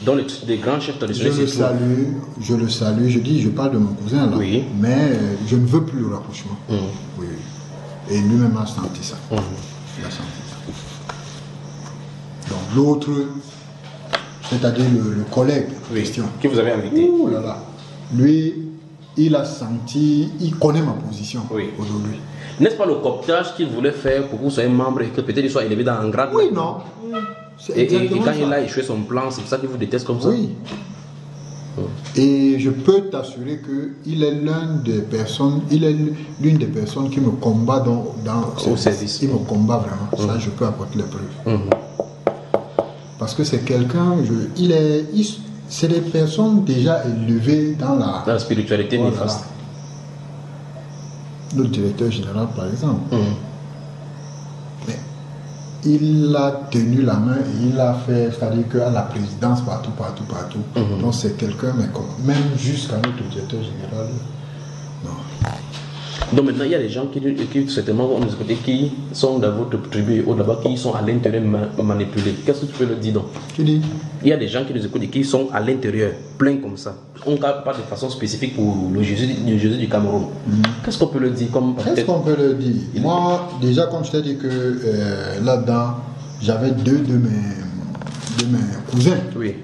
Dans les, des grands chefs Je traditionnels, le c'est toi. salue, je le salue, je dis, je parle de mon cousin là, Oui. mais euh, je ne veux plus le rapprochement. Hum. Oui. Et lui-même a senti ça. Hum. Il a senti ça. Donc l'autre, c'est-à-dire le, le collègue Oui. question. Que vous avez invité. Ouh là là. Lui, il a senti, il connaît ma position Oui. aujourd'hui. N'est-ce pas le cooptage qu'il voulait faire pour que vous soyez membre et que peut-être il soit élevé dans un grade Oui, non. Et, et- et exactement quand ça. il a échoué son plan, c'est pour ça qu'il vous déteste comme ça Oui. Et je peux t'assurer qu'il est l'un des personnes, il est l'une des personnes qui me combat dans, dans Au service. Il me combat vraiment. Ça, je peux apporter les preuves. Mhm. Parce que c'est quelqu'un, il est, c'est des personnes déjà élevées dans la. Dans la spiritualité Voilà. néfaste. Le directeur général, par exemple. Mhm. Mais il a tenu la main et il a fait, c'est-à-dire qu'à la présidence, partout, partout, partout. Mhm. Donc c'est quelqu'un, mais comme, même jusqu'à notre directeur général. Donc maintenant, il y a des gens qui, qui certainement vont nous écouter, qui sont dans votre tribu autres là-bas, qui sont à l'intérieur ma- manipulés. Qu'est-ce que tu peux leur dire donc? Tu dis Il y a des gens qui nous écoutent et qui sont à l'intérieur, pleins comme ça. On ne parle pas de façon spécifique pour le Jésus, le Jésus du Cameroun. Qu'est-ce qu'on peut leur dire comme Qu'est-ce qu'on peut le dire? Moi, déjà, comme je t'ai dit que euh, là-dedans, j'avais deux de mes, de mes cousins. Oui.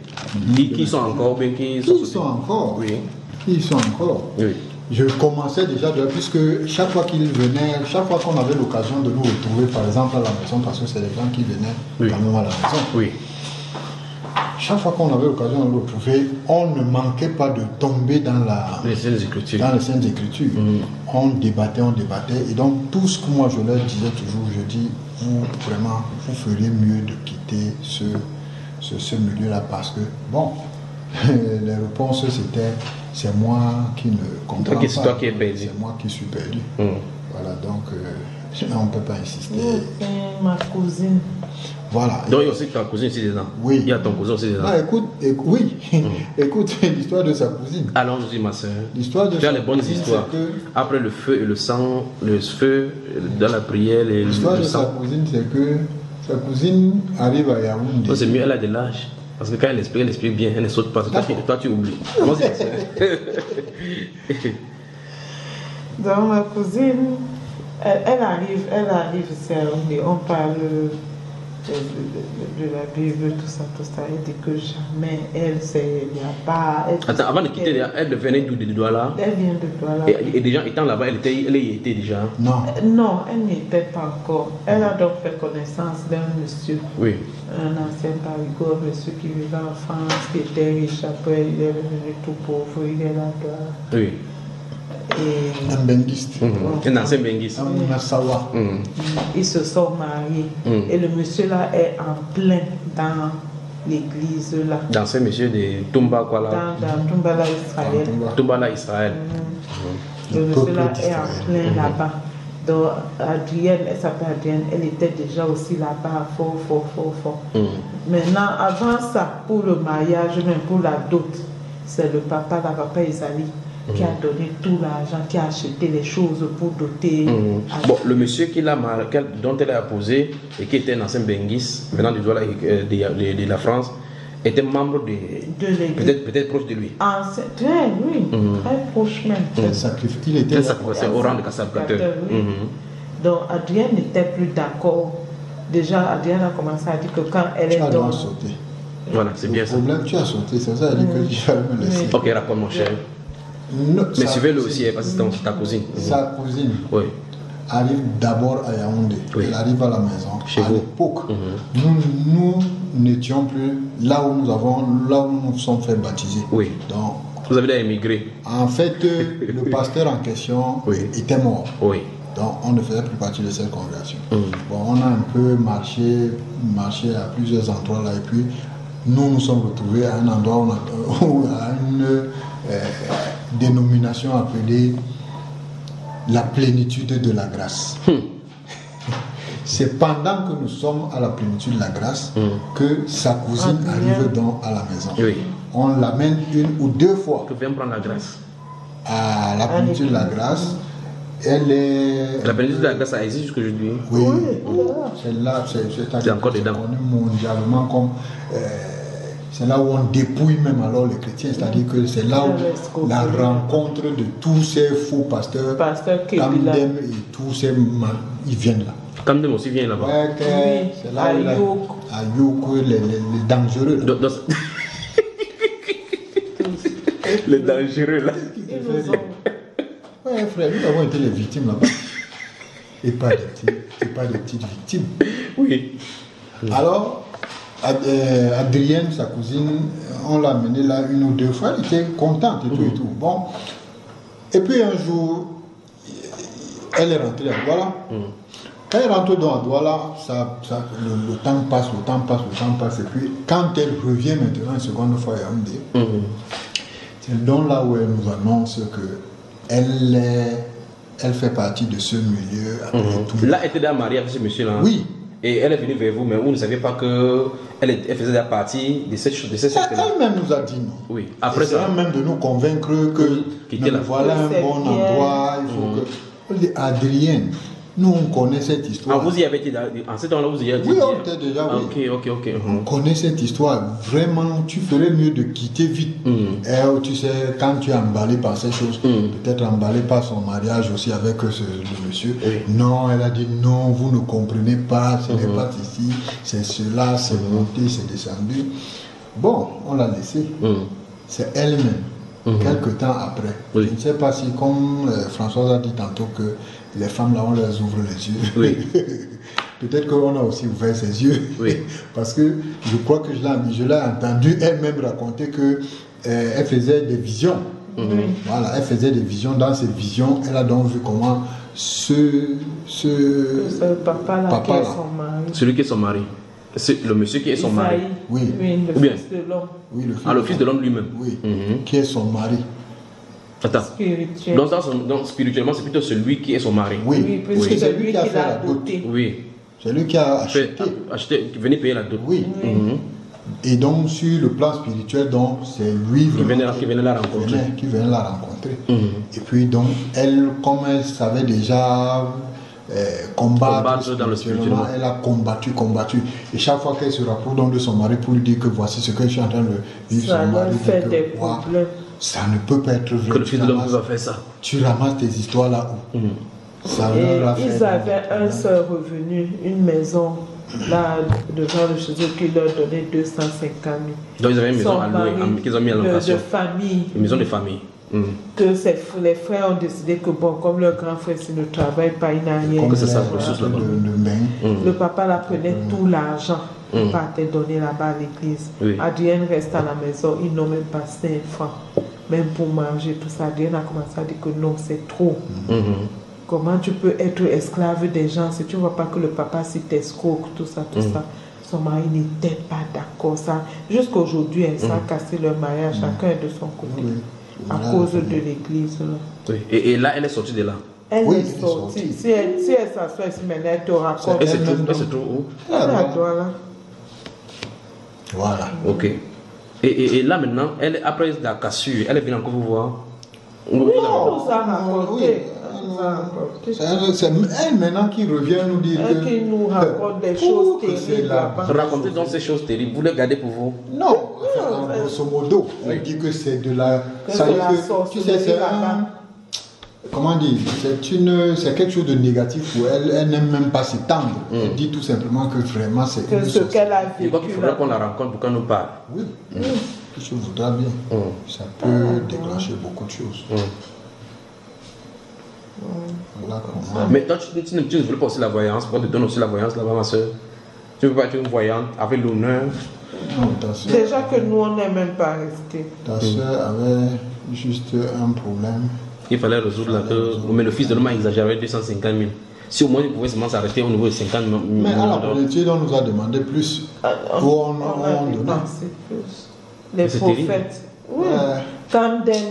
Qui, qui sont encore, bien qui Qui sont encore Oui. Qui sont encore Oui. Je commençais déjà, de, puisque chaque fois qu'ils venaient, chaque fois qu'on avait l'occasion de nous retrouver, par exemple, à la maison, parce que c'est des gens qui venaient Oui. quand même à la maison, Oui. chaque fois qu'on avait l'occasion de nous retrouver, on ne manquait pas de tomber dans la, Les scènes écritures. dans les Écritures. On débattait, on débattait. Et donc, tout ce que moi je leur disais toujours, je dis, vous, vraiment, vous feriez mieux de quitter ce, ce, ce milieu-là parce que, bon, les réponses c'était, c'est moi qui ne comprends c'est pas. toi qui es perdu. C'est moi qui suis perdu. Mhm. Voilà, donc, euh, on ne peut pas insister. C'est ma cousine. Voilà. Donc il y a aussi ta cousine aussi dedans. Oui. Il y a ton cousin aussi dedans. Ah, écoute, écou- oui, écoute l'histoire de sa cousine. Allons-y, ma soeur. L'histoire de Tu as sa les bonnes cousine, histoires. c'est que- Après le feu et le sang, le feu dans la prière et le, L'histoire de sa sang. cousine, c'est que sa cousine arrive à Yaoundé. Non, c'est mieux, elle a de l'âge. Parce que quand elle explique, elle explique bien, elle ne saute pas. Toi, toi, tu oublies. Ma soeur. Donc ma cousine, elle, arrive, elle arrive Yaoundé, on parle de, de- de- de la Bible, tout ça, tout ça. Elle dit que jamais elle, c'est, il n'y a pas. elle- Attends, avant de quitter, elle, elle venait d'où de Douala elle vient de Douala. et, et déjà, étant là-bas, elle, était, elle y était déjà? Non. Non, elle n'y était pas encore. Elle a donc fait connaissance d'un monsieur, Oui. un ancien parigot, monsieur qui vivait en France, qui était riche. Après, il est devenu tout pauvre, il est là. là. Oui. Et Un benguiste. Un ancien benguiste. Un Nassawa. Mhm. ils se sont mariés. Mm. Et le monsieur là est en plein dans l'église là, Dans ce monsieur de Tumba, quoi là? dans, dans Tumbala Israël. Tumbala, Israël. Le Le monsieur là est en plein là-bas. Donc Adrienne, elle s'appelle Adrienne, elle était déjà aussi là-bas, fort, fort, fort, fort. Mhm. Maintenant, avant ça, pour le mariage, même pour la dot, c'est le papa, la papa Isali, qui a donné tout l'argent, qui a acheté les choses pour doter. Mhm. à- Bon, le monsieur qui dont elle a posé et qui était un ancien benguiste venant du Douala, euh, de, de- de la France était membre de. de l'église. Peut-être peut proche de lui. Ancien- très, oui, très proche même. Sacrifice. Il était au rang de sacrificateur. Oui. Mhm. Donc Adrienne n'était plus d'accord. Déjà, Adrienne a commencé à dire que quand elle Tu est as dans... Voilà, c'est bien Le ça. problème, tu as sauté. C'est ça, elle dit que tu vas me laisser. Ok, raconte mon cher. Non, Mais cousine- aussi, parce que c'est ta cousine. Mhm. Sa cousine Oui. arrive d'abord à Yaoundé. Oui. Elle arrive à la maison. Chez à l'époque, nous nous n'étions plus là où nous avons, là où nous nous sommes fait baptiser. Oui. Donc, Vous avez émigré. en fait, euh, le pasteur en question Oui. était mort. Oui. Donc, on ne faisait plus partie de cette congrégation. Mm. Bon, on a un peu marché, marché à plusieurs endroits là, et puis nous nous sommes retrouvés à un endroit où on a- où à une euh, dénomination appelée la plénitude de la grâce. C'est pendant que nous sommes à la plénitude de la grâce que sa cousine Ah, arrive donc à la maison. Oui. On l'amène une ou deux fois Que viens prendre la grâce. à la plénitude de la grâce. Elle est. La bénédiction de la grâce, ça existe jusqu'aujourd'hui. Oui, Oui. c'est là, c'est encore dedans. connu mondialement comme. euh, c'est là où on dépouille même alors les chrétiens, c'est-à-dire que c'est là où la rencontre de tous ces faux pasteurs, Pasteur. Kamdem et tous ces. Ils viennent là. Kamdem aussi vient là-bas. Oui, c'est là où il a- Ayuk. Ayuk, les, les, les dangereux. là. Dans- dans- Les dangereux là. Ouais, frère, nous avons été les victimes là-bas. Et pas des petites, et pas des petites victimes. Oui. Alors, Adrienne, sa cousine, on l'a amenée là une ou deux fois, elle était contente et tout et tout. Bon. Et puis un jour, elle est rentrée à Douala. Quand elle rentre dans Douala, ça, ça, le, le temps passe, le temps passe, le temps passe. Et puis, quand elle revient maintenant une seconde fois à Yaoundé, Mhm. c'est donc là où elle nous annonce que elle, est, elle fait partie de ce milieu. tout. Là, elle était déjà mariée avec ce monsieur-là. Oui. Et elle est venue vers vous, mais vous ne saviez pas que elle, faisait déjà partie de cette de cette. Elle-même nous a dit non. Oui. Après c'est ça. même de nous convaincre que la- voilà un bon bien. endroit, il faut que. Dit, Adrienne, nous on connaît cette Ah, histoire. vous y avez été en ce temps-là, vous y avez été Oui, on était déjà, Ah, oui. Ok, ok, ok. On Mhm. connaît cette histoire. Vraiment, tu ferais mieux de quitter vite. Mhm. Et oh, tu sais, quand tu es emballé par ces choses, Mhm. peut-être emballé par son mariage aussi avec ce, le monsieur. Non, elle a dit non, vous ne comprenez pas, ce Mhm. n'est pas ici, c'est cela, c'est monté, c'est descendu. Bon, on l'a laissé. Mhm. c'est elle-même, Mhm. quelques temps après. Oui. Je ne sais pas si, comme euh, Françoise a dit tantôt, que les femmes là, on leur ouvre les yeux. Oui. Peut-être qu'on a aussi ouvert ses yeux. Oui. Parce que je crois que je l'ai, je l'ai entendu elle-même raconter que euh, elle faisait des visions. Oui. Voilà, elle faisait des visions. Dans ces visions, elle a donc vu comment ce, ce papa là Papa, qui est son mari. Celui qui est son mari. C'est le monsieur qui est son mari. Oui. Oui, le Ou bien. fils de l'homme oui, le fils, Ah, le fils de l'homme lui-même. Oui, Mhm. qui est son mari. Attends. spirituel. Donc, dans son- donc, spirituellement, c'est plutôt celui qui est son mari. Oui, oui, puisque Oui. c'est lui qui a fait la doté. Oui. C'est lui qui a acheté. acheter, venez payer la dot. Oui. Mhm. Et donc, sur le plan spirituel, donc, c'est lui Qui venait, qui venait la qui rencontrer. venait- qui venait la rencontrer. Mhm. Et puis, donc, elle, comme elle savait déjà euh, combattre, Combattre dans le spirituellement. elle a combattu, combattu. Et chaque fois qu'elle se rapproche donc de son mari pour lui dire que voici ce que je suis en train de vivre, Ça son mari fait des que problèmes. Ça ne peut pas être vrai. Que le Tu fils de l'homme ramasses- va faire ça. Tu ramasses tes histoires là où Mhm. Ça Et leur a fait ils avaient un seul revenu, une maison là devant le chez eux qui leur donnait 250 000. Donc, ils avaient une maison Son à louer, à- qu'ils ont mis en de, de location. famille, Une maison de famille. Mhm. que ses les frères ont décidé que bon, comme leur grand frère s'il ne travaille pas, il n'a rien. Comme que ça, a pour les un sources peu là-bas. de, de bain. Mhm. Le papa la prenait tout l'argent, il Mm. partait donner là-bas à l'église. Oui. Adrienne reste à la maison, ils n'ont même pas 5 francs. même pour manger, tout ça, Diane a commencé à dire que non, c'est trop. Mhm. Comment tu peux être esclave des gens si tu vois pas que le papa s'y t'escroque, tout ça, tout Mm. ça. Son mari n'était pas d'accord. Ça, jusqu'aujourd'hui, hein, ça a cassé leur mariage, chacun est de son côté, à cause de l'église. Oui. Et, et là, elle est sortie de là. Elle Oui, est elle est sortie. Si elle, si elle s'assoit ici maintenant, elle te raconte. Elle se trouve, elle donc. se trouve où Elle est à toi, là. Voilà. Ok. Et, et, et là maintenant, elle, après la cassure, elle est venue encore vous voir. Oui. C'est elle, maintenant qui revient nous dire Elle que. qui nous raconte des choses terribles la- là-bas. Racontez donc ces choses terribles. Vous les gardez pour vous. Non, grosso modo, on dit que c'est de la. Que ça veut la que, tu sais, c'est là-bas. un. Comment dire C'est une, c'est quelque chose de négatif pour elle. Elle n'aime même pas s'étendre. Elle dit tout simplement que vraiment c'est Que une ce qu'elle a vécu. faudra là. qu'on la rencontre pour qu'elle nous parle. Oui, je voudrais bien. Mm. Ça peut déclencher beaucoup de choses. Mm. Voilà comment. Mais toi, tu, tu ne, tu ne voulais pas aussi la voyance. Pourquoi tu donnes aussi la voyance là-bas, ma soeur Tu ne veux pas être une voyante avec l'honneur? Non, ta soeur, Déjà que nous, on n'est même pas restés. ta soeur avait juste un problème. Il fallait résoudre là que. Mais le fils de l'homme a exagéré 250 000. Si au moins il pouvait seulement s'arrêter au niveau de 50 000. Mais à la on nous a demandé plus. Ah, Où on, On on plus. Les prophètes. Oui. Camden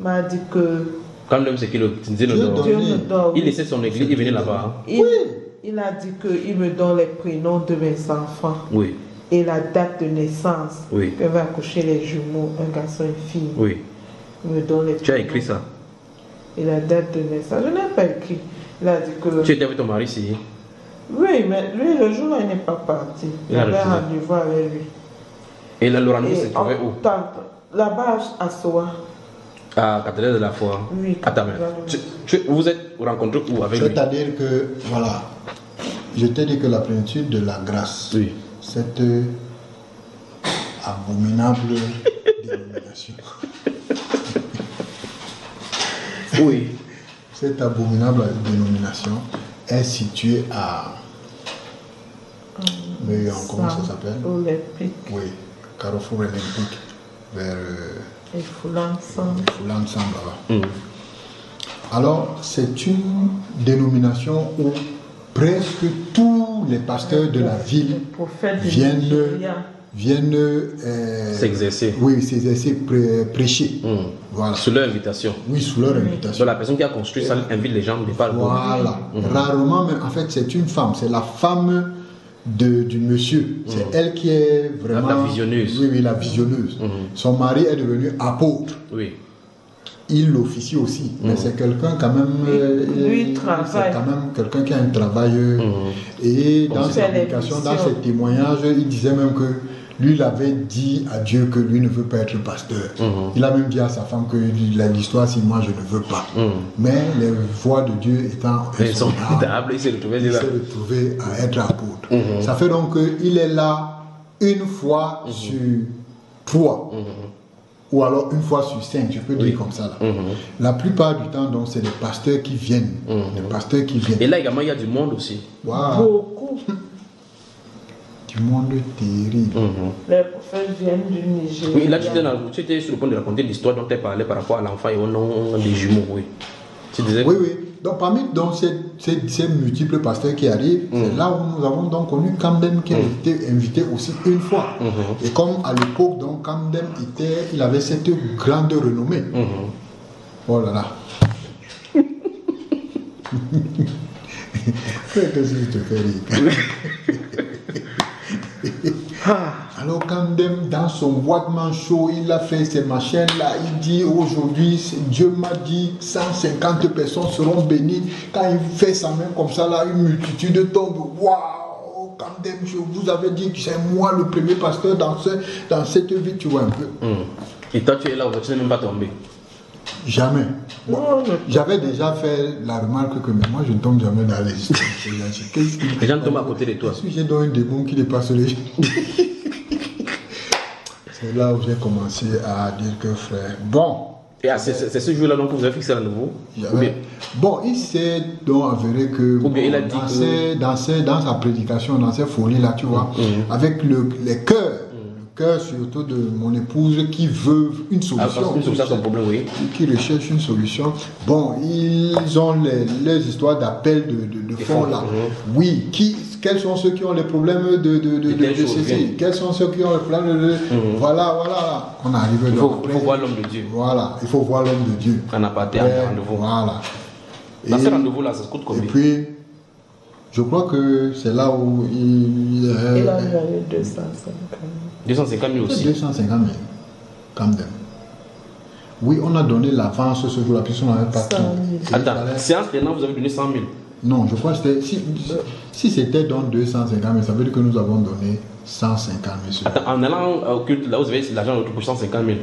m'a dit que Quand même, c'est qu'il le disait le Dieu nom. donne. Il laissait son église, il venait là-bas. Il, il a dit qu'il me donne les prénoms de mes enfants Oui, et la date de naissance. Oui. Que va accoucher les jumeaux, un garçon et une fille. oui. Il me donne les Tu as écrit ça. Et la date de naissance. Je n'ai pas écrit. Il a dit que. Tu étais avec ton mari ici. Oui, mais lui, le jour-là, il n'est pas parti. Il avait refusé. rendez-vous avec lui. Et là, le rendez-vous Et se trouvait en- où Là-bas, à Soa. À Cathédrale de la Foi. Oui, Attends, tu, tu- vous êtes rencontrés où avec lui? C'est-à-dire que, voilà, je t'ai dit que la plénitude de la grâce, Oui. cette euh, abominable dénomination, Oui. cette abominable dénomination est située à. Mais comment ça s'appelle Olympique. Oui, Carrefour Olympique, vers euh, Et Foulansan. Foulan Samba. Mm. Alors, c'est une dénomination où presque tous les pasteurs de la ville viennent, Nigeria. Viennent euh, S'exercer. Oui, s'exercer, pré- prêcher. Mm. Voilà. Sous leur invitation. Oui, sous leur Donc invitation. la personne qui a construit ça invite les gens de le Voilà. Rarement, mais en fait, c'est une femme. C'est la femme de, du monsieur. C'est elle qui est vraiment. La- visionneuse. Oui, oui, la visionneuse. Son mari est devenu apôtre. Oui. Il officie aussi, mais c'est quelqu'un quand même. Lui, il euh, travaille. C'est quand même quelqu'un qui a un travail. Et dans ses publications, dans ses témoignages, il disait même que lui, il avait dit à Dieu que lui ne veut pas être pasteur. Il a même dit à sa femme que l'histoire, si moi je ne veux pas. Mais les voix de Dieu étant Ils sont insondables, il s'est retrouvé il là. s'est retrouvé à être apôtre. Ça fait donc qu'il est là une fois sur trois. Ou alors une fois sur cinq, je peux dire comme ça. Là. La plupart du temps, donc, c'est les pasteurs qui viennent. Les pasteurs qui viennent. Et là également, il y a du monde aussi. Waouh, Beaucoup. du monde terrible. Les prophètes viennent du Nigeria. Oui, là, tu étais, dans- tu étais sur le point de raconter l'histoire dont tu parlais par rapport à l'enfant et au nom des jumeaux, oui. Tu disais Oui, oui. Donc, parmi donc, ces, ces- ces multiples pasteurs qui arrivent, c'est là où nous avons donc connu Camden qui a été invité aussi une fois. Et comme à l'époque, donc Camden était, il avait cette grande renommée. Oh là là. Qu'est-ce que te fais rire? Alors Camden, dans son boîtement chaud, il a fait ces machins-là. Il dit aujourd'hui, Dieu m'a dit 150 personnes seront bénies. Quand il fait sa main comme ça, là, une multitude tombe. Waouh Camden, je vous avais dit que c'est moi le premier pasteur dans, ce, dans cette vie, tu vois un peu. Hum. Et toi, tu es là, tu n'es même pas tombé. Jamais. J'avais déjà fait la remarque que mais moi je ne tombe jamais dans les histoires. Les gens tombent à côté de toi. Que j'ai donc un démon qui dépasse les gens? C'est là où j'ai commencé à dire que frère, bon, Et ah, c'est ce jour-là donc que vous avez fixé à nouveau bien- bon, il s'est donc avéré que Ou bien il a bon, dit dans, que- ses- dans, ses- dans sa prédication, dans ses folies là, tu vois, avec le, les cœurs, cœur surtout de mon épouse qui veut une Ah, parce solution. que c'est ça son problème, oui. qui recherchent une solution. Bon, ils ont les, les histoires d'appel de, de, de fonds là. mhm. Oui, qui, quels sont ceux qui ont les problèmes de, de, de, de, ceci. Quels sont ceux qui ont les problèmes de... Voilà, voilà. On arrive Il là. faut, il faut voir l'homme de Dieu. Voilà, il faut voir l'homme de Dieu. En aparté, rendez-vous. Voilà. Et, Dans ce rendez-vous-là, ça se coûte et puis, je crois que c'est là où il... Il a euh, envoyé 250 250 000 aussi. 250 000, quand même. Oui, on a donné l'avance ce jour-là, puisqu'on n'avait pas 100 tout. 000. Il Attends, fallait- séance plénière, vous avez donné 100 000. Non, je crois que c'était. Si, si c'était donc 250 000, ça veut dire que nous avons donné 150 000. sur- Attends, en allant au culte, là, vous avez l'argent poche 150 000.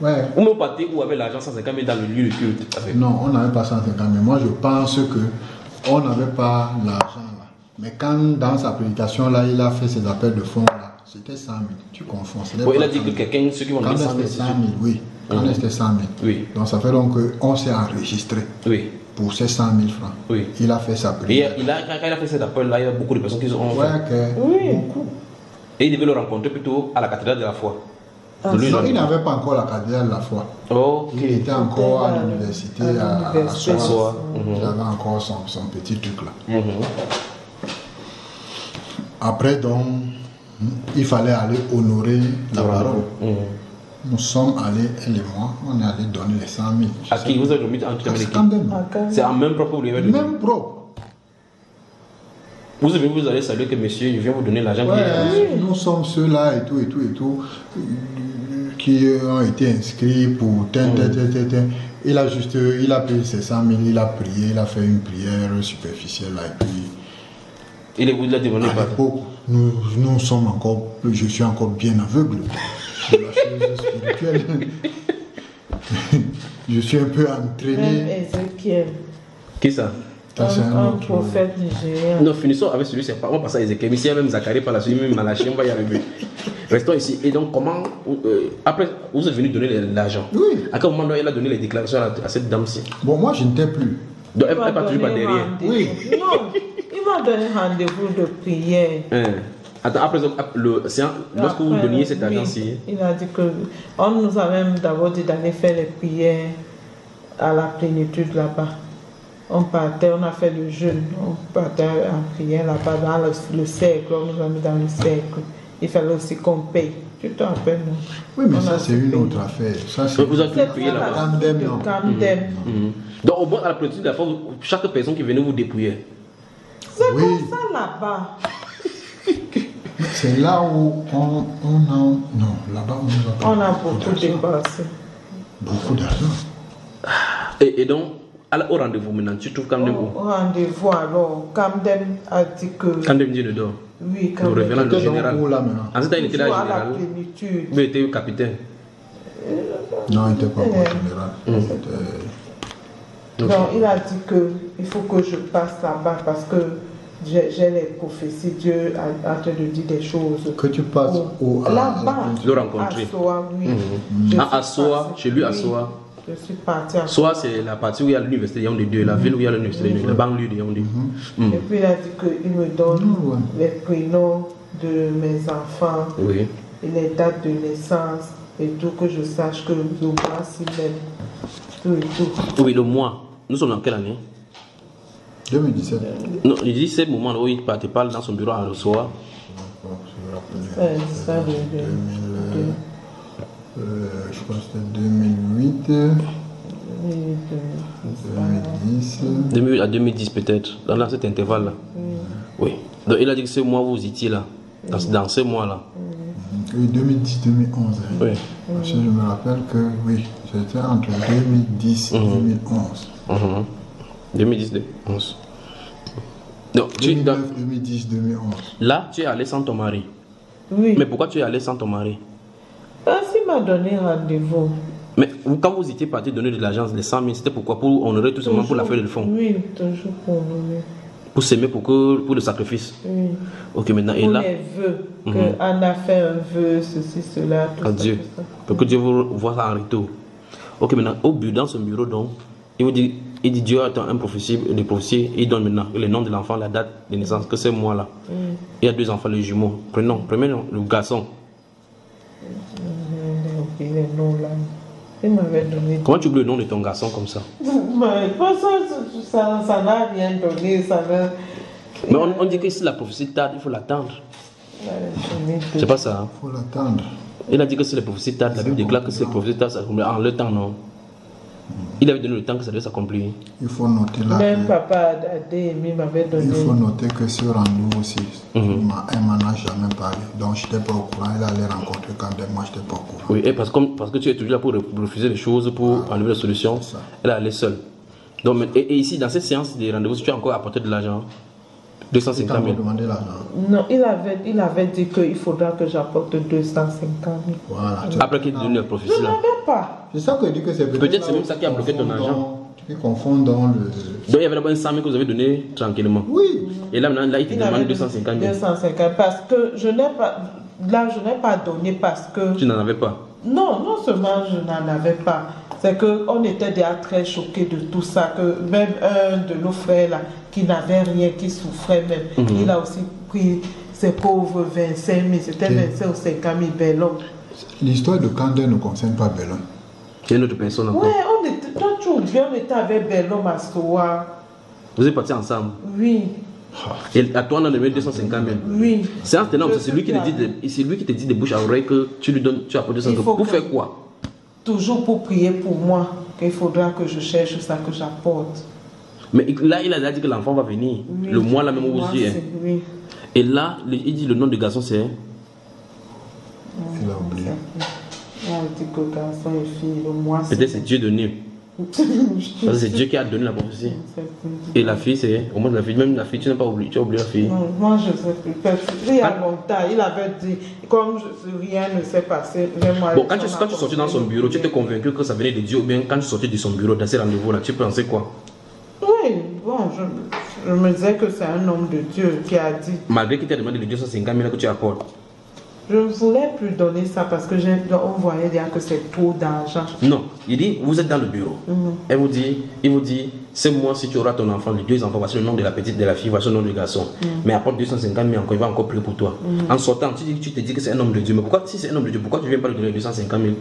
Ouais. Ou même partez où avec l'argent 150 000 dans le lieu de culte. Avec. Non, on n'avait pas 150 000. Moi, je pense que on n'avait pas l'argent là. Mais quand dans sa prédication là, il a fait ses appels de fonds là, c'était 100 000. Tu confonds. il a dit 100 que 000. quelqu'un, ceux qui vont Quand donner 100 000, c'était c'est 100 sûr. 000, oui. Quand Mhm. c'était 100 000. Oui. Donc ça fait donc qu'on s'est enregistré Oui. pour ces 100 000 francs. Oui. Il a fait sa Et prière. il a, quand il a fait cet appel-là, il y a beaucoup de personnes qui ont Ouais, fait. que Oui. beaucoup. Et il devait le rencontrer plutôt à la cathédrale de la foi. Ah, lui, Non, il n'avait pas encore la cathédrale de la foi. Il était encore à l'université, à à, à. Soa. Soa. Il Mhm. avait encore son, son petit truc là. Mhm. Après, donc, il fallait aller honorer la parole. Mhm. Nous sommes allés, elle et moi, on est allé donner les 100 000. À qui vous avez remis en tout cas C'est. Ah, en même propre vous lui avez donné. Même propre. Vous avez vous allez saluer que monsieur, je viens vous donner l'argent. Ouais, nous sommes ceux-là et tout, et tout, et tout, qui ont été inscrits pour tel, tel, tel, tel, tel. Il a juste, il a payé ses 100 000, il a prié, il a fait une prière superficielle là, et puis. Il est vous l'a demandé À pas. Nous, nous sommes encore, je suis encore bien aveugle sur la chose spirituelle. je suis un peu entraîné. Ezekiel, Qui ça? Un, un autre- prophète nigérien. Non, finissons avec celui, c'est pas. On va passer à Ézéchiel. Mais s'il y a même Zacharie par la suite, même Malachie, on va y arriver. Restons ici. Et donc, comment. euh, après, vous êtes venu donner l'argent? Oui. À quel moment donc, il a donné les déclarations à, à cette dame-ci? Bon, moi, je n'étais plus. Donc, elle n'est pas toujours pas derrière. Oui. Non, il m'a donné rendez-vous de prière. Hein. Attends, après, le, un- lorsque vous donniez cet oui, argent-ci, Il a dit que. On nous a même d'abord dit d'aller faire les prières à la plénitude là-bas. On partait, on a fait le jeûne, on partait en prière là-bas dans le, le cercle, on nous a mis dans le cercle. Il fallait aussi qu'on paye. Tu te rappelles, non? Oui, mais On ça, c'est une autre affaire. Ça, c'est. vous avez prié là-bas. Camden. Mhm. Donc, au moins, à la plénitude chaque personne qui venait vous dépouiller. C'est Oui. comme ça là-bas. C'est là où on, on a. Non, là-bas, on nous a On a beaucoup dépassé. Beaucoup d'argent. Et, et donc, au rendez-vous maintenant, tu trouves quand même où Au rendez-vous alors, Camden a dit que. Quand même Dieu ne dort. Oui, Le Camden. le C'était donc général. où là maintenant En ce temps, il était là général. Mais il était capitaine. Non, il n'était pas encore Ouais. général. Mm. Non, il a dit que il faut que je passe là-bas parce que j'ai les prophéties. Dieu a en train de dire des choses. Que tu passes au. à- Là-bas. Le rencontrer. À Soa, oui. Mhm. Je à suis Soa, partie- chez lui à Soa. Je suis partie à Soit c'est la partie où il y a l'université de Yaoundé 2, la ville où il y a l'université de Yaoundé, la banlieue de Yaoundé. Mm. Et puis il a dit qu'il me donne ouais. les prénoms de mes enfants Oui. et les dates de naissance et tout, que je sache que je vois si même tout et tout. Oui, le mois. Nous sommes dans quelle année? 2017. Non, il dit c'est le moment où il parle, il parle dans son bureau à c'est ça, 2000, euh, je crois que c'était 2008, le- 2010. 2008 à 2010 peut-être, dans, cet intervalle-là. Oui. Donc il a dit que ce mois vous étiez là, dans, dans ce mois-là. Oui, 2010-2011. Oui. Parce que je me rappelle que, oui, j'étais entre 2010 et 2011. Mhm. 2010, 2011. Donc, tu, dans- 2009, 2010, 2011. là, tu es allé sans ton mari. Oui. Mais pourquoi tu es allé sans ton mari? Parce qu'il m'a donné rendez-vous. Mais vous- quand vous étiez parti donner de l'argent, les 100 000, c'était pourquoi? Pour honorer tout simplement pour la feuille de fond? Oui, toujours pour nous. Pour s'aimer, pour, que, pour le sacrifice? Oui. Ok, maintenant, et Pour là, les vœux. Mhm. Que Anne a fait un vœu, ceci, cela, tout à ça. Dieu. tout ça. Pour que Dieu vous voit ça en retour. Ok, maintenant, au but, dans ce bureau, donc, il vous dit, il dit Dieu attend un prophétie, des prophéties, il donne maintenant le nom de l'enfant, la date de naissance, que c'est moi là. Il y a deux enfants, les jumeaux. Prenons, premier nom, le garçon. là. Il donné. Comment tu oublies le nom de ton garçon comme ça? Mais pas ça, n'a rien donné. Ça n'a. Mais on, on dit que si la prophétie tarde, il faut l'attendre. C'est pas ça. hein? Il faut l'attendre. Il a dit que si les prophéties tardent, la Bible déclare que si les prophéties tardent, ça en le temps, non? Il avait donné le temps que ça devait s'accomplir. Il faut noter là. Même que- papa Adémi m'avait donné. Il faut noter que ce rendez-vous aussi, il m'a- elle m'en a jamais parlé. Donc, je n'étais pas au courant. Elle allait rencontrer quand même. Moi, je n'étais pas au courant. Oui, et parce, que- parce que tu es toujours là pour re- refuser les choses, pour enlever la solution. C'est ça. Elle allée seule. Donc, et, et ici, dans cette séance des rendez-vous, si tu as encore apporté de l'argent, 250 on m'a 000. demandé l'argent. Non, il avait, il avait dit qu'il faudra que j'apporte 250 000. Voilà. Après qu'il donne la prophétie Je n'avais pas. C'est ça que je dis que c'est Peut-être là c'est même ça qui a bloqué ton argent. Tu confonds dans le. Donc, il y avait d'abord un 100 000 que vous avez donné tranquillement. Oui. Et là, maintenant, là, il te demande 250 000. 250 parce que je n'ai pas. Là, je n'ai pas donné parce que. Tu n'en avais pas. Non, non seulement je n'en avais pas, c'est qu'on était déjà très choqués de tout ça, que même un de nos frères là, qui n'avait rien, qui souffrait même, Mhm. il a aussi pris ses pauvres 25 000, c'était Ok. 25 ou 50 000 bel homme. L'histoire de Kandé ne concerne pas Bellon. Une autre personne encore. Ouais, on était, toi tu oublies, on était avec bel homme à Soa. Vous êtes partis ensemble. Oui, Et à toi, on a donné 250 000. oui. C'est c'est lui qui te dit, de- c'est lui qui te dit de bouche à oreille que tu lui donnes, tu apportes 250 Il faut Pour que- faire quoi? Toujours pour prier pour moi, qu'il faudra que je cherche ça que j'apporte. Mais là, il a déjà dit que l'enfant va venir. Oui. Le mois là même où Moi, vous y êtes. c'est- Oui. Et là, il dit le nom du garçon c'est. Il a oublié. On dit que garçon et fille, le mois c'est. Peut-être c'est Dieu donné. C'est Dieu qui a donné la prophétie. Et la fille, c'est. Au moins la fille, même la fille, tu n'as pas oublié, tu as oublié la fille. Non, moi je sais plus. Il y a longtemps, il avait dit, comme je- rien ne s'est passé, Bon, quand tu, quand tu sortais dans son bureau, tu étais convaincu que ça venait de Dieu ou bien quand tu sortais de son bureau, dans ces rendez-vous là, tu pensais quoi? Oui, bon, je, je me disais que c'est un homme de Dieu qui a dit, Malgré qu'il t'a demandé les 250 000 que tu apportes. Je ne voulais plus donner ça parce que j'ai- on voyait bien que c'est trop d'argent. Non, il dit, vous êtes dans le bureau. Elle vous dit, il vous dit, c'est moi si tu auras ton enfant, les deux enfants, voici le nom de la petite, de la fille, voici le nom du garçon. Mhm. Mais apporte 250 000 encore, il va encore prier pour toi. En sortant, tu, tu te dis que c'est un homme de Dieu. Mais pourquoi, si c'est un homme de Dieu, pourquoi tu ne viens pas lui donner 250 000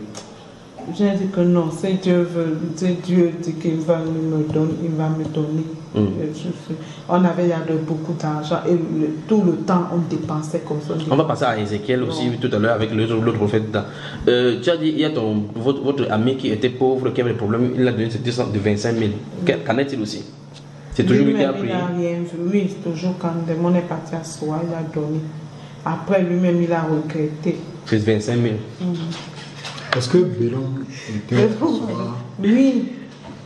J'ai dit que non, si Dieu veut, si Dieu dit qu'il va me donner, il va me donner. Je suis- on avait avait beaucoup d'argent et le- tout le temps on dépensait comme ça. On va passer à Ézéchiel aussi tout à l'heure avec l'autre l'autre prophète. Euh, tu as dit, il y a ton, votre, votre ami qui était pauvre, qui avait des problèmes, il a donné ses 200 de 25 000. Qu'en qu'en est-il aussi? C'est toujours lui qui a prié. Il n'a rien vu. Oui, c'est toujours quand le démon est parti à soi, il a donné. Après, lui-même, il a regretté. C'est 25 000. Est-ce que Bellon était à Oui,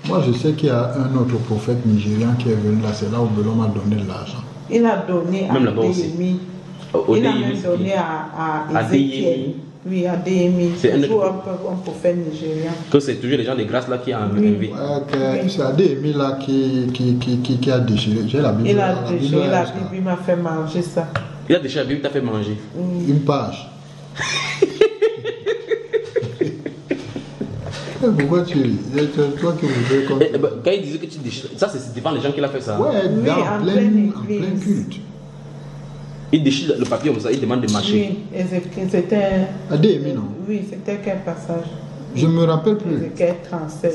Moi, je sais qu'il y a un autre prophète nigérian qui est venu là. C'est là où Bellon m'a donné de l'argent. il a donné à Même. Au Il a même donné à, à À Ézéchiel. Oui, à Déhémie. C'est un toujours autre- un, peu- un prophète nigérien. Que c'est toujours les gens de grâce là qui ont Oui. invité. Ouais, que c'est Adémi là qui, qui, qui, qui, qui a déchiré. J'ai la Bible. Il a déchiré la Bible, il m'a fait manger ça. Il a déjà la Bible, t'a fait manger. Une page. Mais Pourquoi tu ris C'est toi qui voudrais comme Eh, eh ben, quand il disait que tu déchires, ça c'est devant les gens qu'il a fait ça. Ouais, Oui, dans en plein, en plein église. culte. Il déchire le papier comme ça, il demande de marcher. Oui, c'était. Adémi, non Oui, c'était quel passage? Je me rappelle plus. Ézéchiel 37.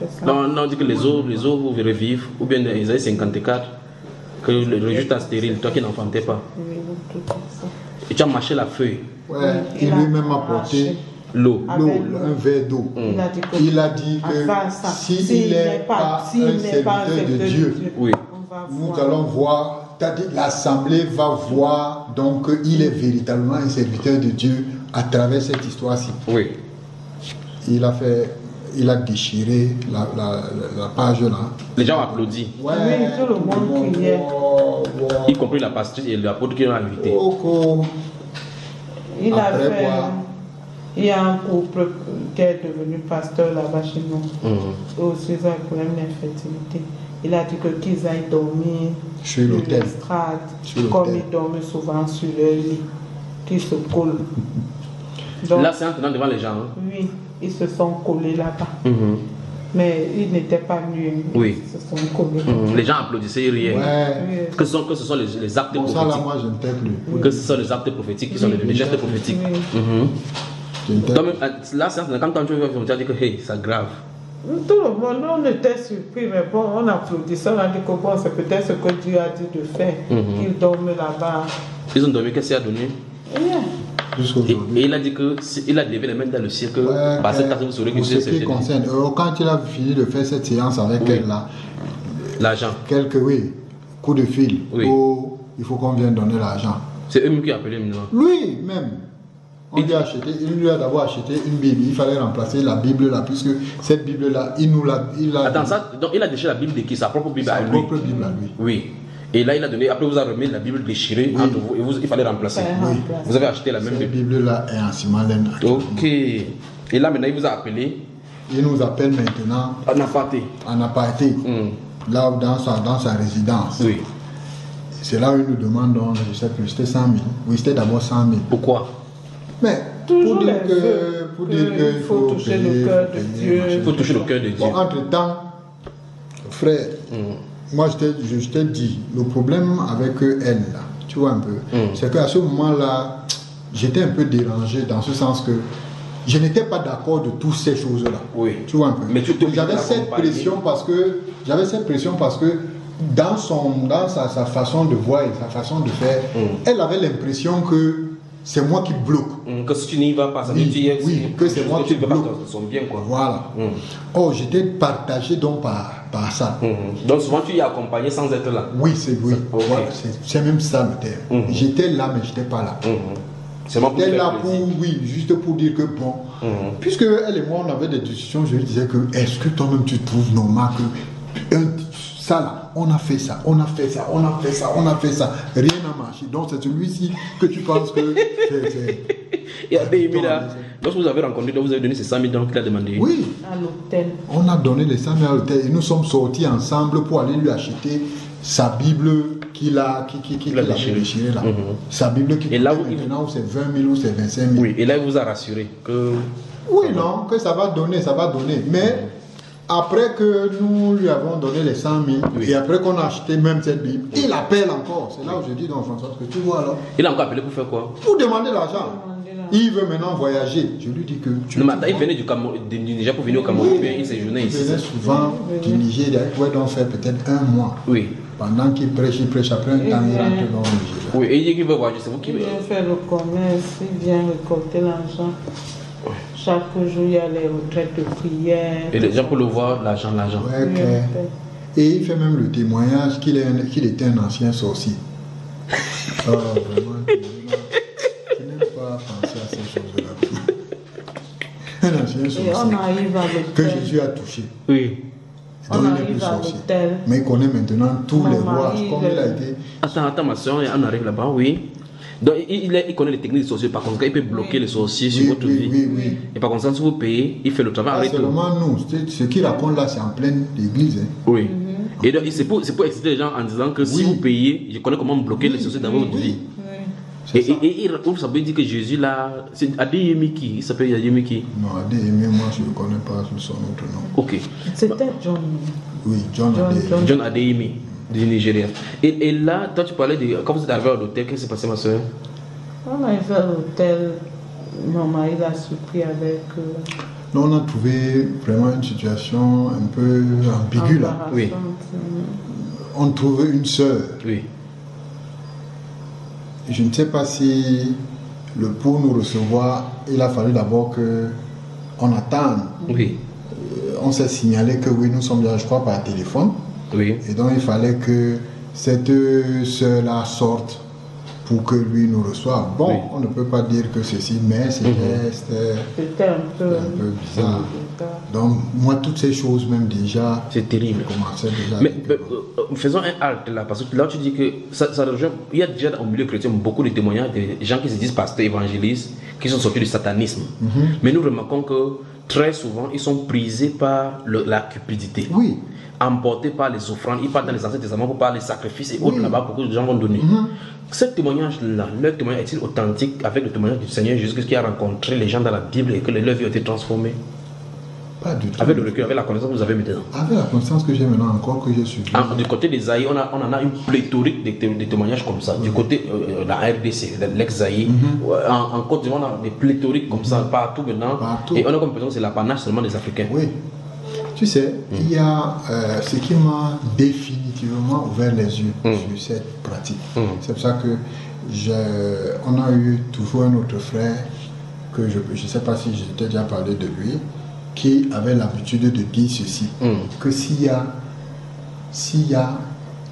C'est ça. Non, non, on dit que les eaux, les eaux vous revivent, ou bien Isaïe 54, que le, le juste stérile, toi qui n'enfantais pas. Oui, tout ça. Et tu as mâché la feuille, Ouais, a lui-même a porté l'eau. Un verre d'eau. Il a dit que, Il a dit que ça, s'il s'il n'est n'est pas un serviteur de Dieu, Oui. nous voir. allons voir, l'Assemblée va voir donc il est véritablement un serviteur de Dieu à travers cette histoire-ci. Oui. Il a fait, il a déchiré la, la, la- la page là. Les gens ont applaudi, Ouais, Oui, tout le monde criait. wow, wow. y compris la pastrice et l'apôtre qui l'ont invité. Il a Après fait. quoi Il y a un couple qui est devenu pasteur là-bas chez nous. Mhm. Aussi, ils ont un problème d'infertilité. Il a dit que qu'ils aillent dormir Sur l'estrade, comme ils dorment souvent sur leur lit, qu'ils se collent. Donc, Là, c'est en tenant devant les gens. hein. oui, ils se sont collés là-bas. Mhm. Mais ils n'étaient pas nus. Oui. Ils se sont collés. Mhm. Les gens applaudissaient, ils riaient. Ouais. Que ce sont, que ce sont les, les actes Pour ça là, prophétiques. moi je ne. Que ce sont les actes prophétiques qui sont les, les gestes prophétiques. Oui. Mhm. Toi-même, là, quand tu tu as dit que hey, c'est grave. Tout le monde, on était surpris, mais bon, on applaudissait, on a dit que bon, c'est peut-être ce que Dieu a dit de faire, Mhm. qu'il dorme là-bas. Ils ont dormi, qu'est-ce qu'il a donné? Rien. et, Jusqu'aujourd'hui. et il a dit que il a levé les mains dans le ciel, que Ouais, par cette vous saurez que ce qui concerne, quand il a fini de faire cette séance avec Oui. elle là, l'argent. quelques oui, coups de fil. Oui. Oh, il faut qu'on vienne donner l'argent. C'est eux qui ont appelé maintenant. Lui même, on lui a acheté, il lui a d'abord acheté une Bible. Il fallait remplacer la Bible là, puisque cette Bible là, il nous l'a, il a Attends, ça, donc il a déchiré la Bible de qui? Sa propre Bible sa à lui? propre Bible à lui. Oui. Et là, il a donné, après vous avez remis la Bible déchirée Oui. entre vous et vous, il fallait remplacer. Oui. Vous avez acheté la même Cette Bible. Bible là est en Simalène. actuellement. Ok. Et là, maintenant, il vous a appelé Il nous appelle maintenant en aparté. en aparté, Hmm. là dans sa, dans sa résidence. Oui. C'est là où il nous demande, donc, je sais plus, c'était 100 000. Oui, c'était d'abord 100 000. Pourquoi? Mais Toujours pour dire que, vœux, pour que dire que il faut toucher le cœur de Dieu. Il faut toucher le cœur de Dieu. Bon, entre temps, frère, Hmm. moi je t'ai dit, le problème avec elle là, tu vois un peu, Mm. c'est qu'à ce moment-là, j'étais un peu dérangé dans ce sens que je n'étais pas d'accord de toutes ces choses-là. Oui. Tu vois un peu. Mais J'avais cette pression parce que j'avais cette pression parce que dans son dans sa, sa façon de voir et sa façon de faire, Mm. elle avait l'impression que c'est moi qui bloque. Hmm, Que si tu n'y vas pas, ça veut Oui, dire oui, que c'est moi qui bloque. son bien, quoi. Voilà. Hmm. Oh, j'étais partagé donc par, par ça. Hmm. Donc souvent, tu y es accompagné sans être là. Oui, c'est oui. Voilà, c'est- même ça. J'étais là, mais j'étais pas là. J'étais là pour, oui, juste pour dire que bon, puisque elle et moi on avait des discussions, je lui disais que est-ce que toi-même tu trouves normal que un- ça là, on a fait ça, on a fait ça, on a fait ça, on a fait ça, rien n'a marché. Donc c'est celui-ci que tu penses que c'est- Et à là, lorsque vous avez rencontré, vous avez donné ces 100 000 donc qu'il a demandé. Oui, À l'hôtel. on a donné les 100 000 à l'hôtel et nous sommes sortis ensemble pour aller lui acheter sa Bible qu'il a, qui, qui, qui, Il a déchirée. déchirée là. Mhm. Sa Bible qui Et là il- maintenant où c'est 20 000 ou c'est 25 000. Oui, et là, il vous a rassuré que. Oui, non, que ça va donner, ça va donner. Mais après que nous lui avons donné les 100 000 Oui. et après qu'on a acheté même cette Bible, il appelle encore. C'est là où je dis, donc François, que tu vois alors, Il a encore appelé pour faire quoi? Pour demander l'argent. Il veut maintenant voyager. Je lui dis que tu. Non, mais attends, il venait du Cameroun, du Niger pour venir au Cameroun, puis il séjournait il ici. venait souvent du Nigeria, il pouvait donc faire peut-être un mois. Oui. Pendant qu'il prêche, il prêche après un temps, il rentre dans le Nigeria. Oui, et il dit qu'il veut voyager, c'est vous qui. Il vient faire le commerce, il vient récolter l'argent. Chaque jour, il y a les retraites de prière. Et les gens pour le voir, l'argent, l'argent. Ouais. Et il fait même le témoignage qu'il qu'il était un ancien sorcier. Oh, vraiment, je n'aime pas penser à ces choses-là. Un ancien Et sorcier on arrive à que. Jésus a touché. Oui. On donc il n'est arrive plus à sorcier. l'hôtel. Mais il connaît maintenant tous Mon les rois, comme il a été. Attends, attends, ma soeur, on arrive là-bas, oui. Donc, il, connaît les techniques des sorciers. Par contre, il peut bloquer les sorciers sur votre oui, vie. oui, oui. Et par contre, si vous payez, il fait le travail en Ah, vraiment nous. Ce qu'il raconte là, c'est en pleine église. hein. Oui. Et donc, c'est pour, pour exciter les gens en disant que si vous payez, je connais comment bloquer les sorciers dans oui, votre oui. vie. Et, et, et il raconte, ça veut dire que Jésus là, c'est Adeyemiki, il s'appelle Adeyemiki. Non, Adéhémé, moi je ne connais pas son autre nom. Ok. C'était John. Oui, John, John. John. John Adeyemi du Nigeria. Et, et là, toi tu parlais de. Quand vous êtes arrivé à l'hôtel, qu'est-ce qui s'est passé, ma soeur? On arrive à l'hôtel. Mon mari l'a surpris avec. euh, Nous, on a trouvé vraiment une situation un peu ambiguë là. Oui. On trouvait une sœur. Oui. Je ne sais pas si le pour nous recevoir, il a fallu d'abord que on attende. Oui. Euh, On s'est signalé que oui, nous sommes là, je crois, par téléphone. Oui. Et donc, il fallait que cette sœur-là sorte pour que lui nous reçoive. Bon, Oui. on ne peut pas dire que ceci, mais c'était C'était un peu. un peu bizarre. Donc, moi, toutes ces choses, même déjà, C'est terrible. commençaient déjà. Mais euh, euh, faisons un halte là, parce que là tu dis que ça, ça rejoint. Il y a déjà au milieu chrétien beaucoup de témoignages de gens qui se disent pasteurs évangélistes, qui sont sortis du satanisme. Mais nous remarquons que très souvent ils sont prisés par le- la cupidité. Oui. emportés par les offrandes, ils partent dans les anciens testaments pour parler des sacrifices et autres là-bas, beaucoup de gens vont donner. Ce témoignage-là, leur témoignage est-il authentique avec le témoignage du Seigneur Jésus qui a rencontré les gens dans la Bible et que leur vie a été transformée? Pas du tout. Avec le recul, avec la connaissance que vous avez maintenant. Avec la connaissance que j'ai maintenant encore, que j'ai suivi. Ah, du côté des Aïe, on, a, on en a une pléthorique de, té- de témoignages comme ça. Du côté euh, de la RDC, de l'ex-Aïe, ouais, en, en Côte d'Ivoire, on a des pléthoriques comme ça partout maintenant. Partout. Et on a comme l'impression que c'est l'apanage seulement des Africains. Oui. Tu sais, il y a euh, ce qui m'a définitivement ouvert les yeux sur cette pratique. C'est pour ça que je- on a eu toujours un autre frère, que je ne sais pas si je t'ai déjà parlé de lui, qui avait l'habitude de dire ceci, que s'il y a, s'il y a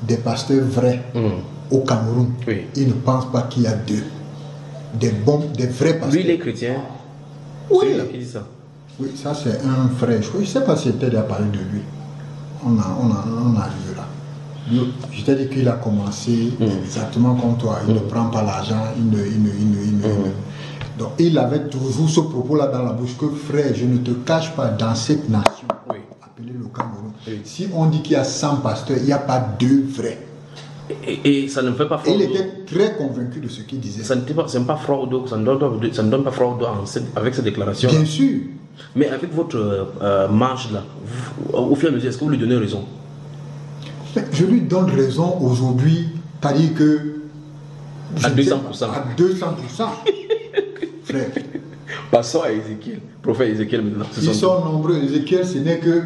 des pasteurs vrais au Cameroun, Oui. il ne pense pas qu'il y a deux. Des bons, des vrais pasteurs. Lui, il est chrétien. Oui. Dit ça. Oui, ça c'est un frère. Je ne sais pas si j'étais déjà parlé de lui. On, a, on, a, on arrive là. Je t'ai dit qu'il a commencé exactement comme toi. Il ne prend pas l'argent, il ne, il ne, il ne, il ne- il ne- Donc il avait toujours ce propos-là dans la bouche que frère, je ne te cache pas dans cette nation Oui. appelée le Cameroun. Oui. Si on dit qu'il y a 100 pasteurs, il n'y a pas deux vrais. Et, et ça ne me fait pas froid. il était très convaincu de ce qu'il disait. Ça ne pas, pas froid ça ne donne pas, ça ne donne pas froid avec cette déclaration. Bien sûr. Mais avec votre euh, euh, marge là, vous- au fur et à mesure, est-ce que vous lui donnez raison? Je lui donne raison aujourd'hui, c'est-à-dire que. À je ne sais 200%. pas, À 200%. Frère, Passons à Ézéchiel, prophète Ézéchiel maintenant. Ce ils sont- sont nombreux. Ézéchiel, ce n'est que.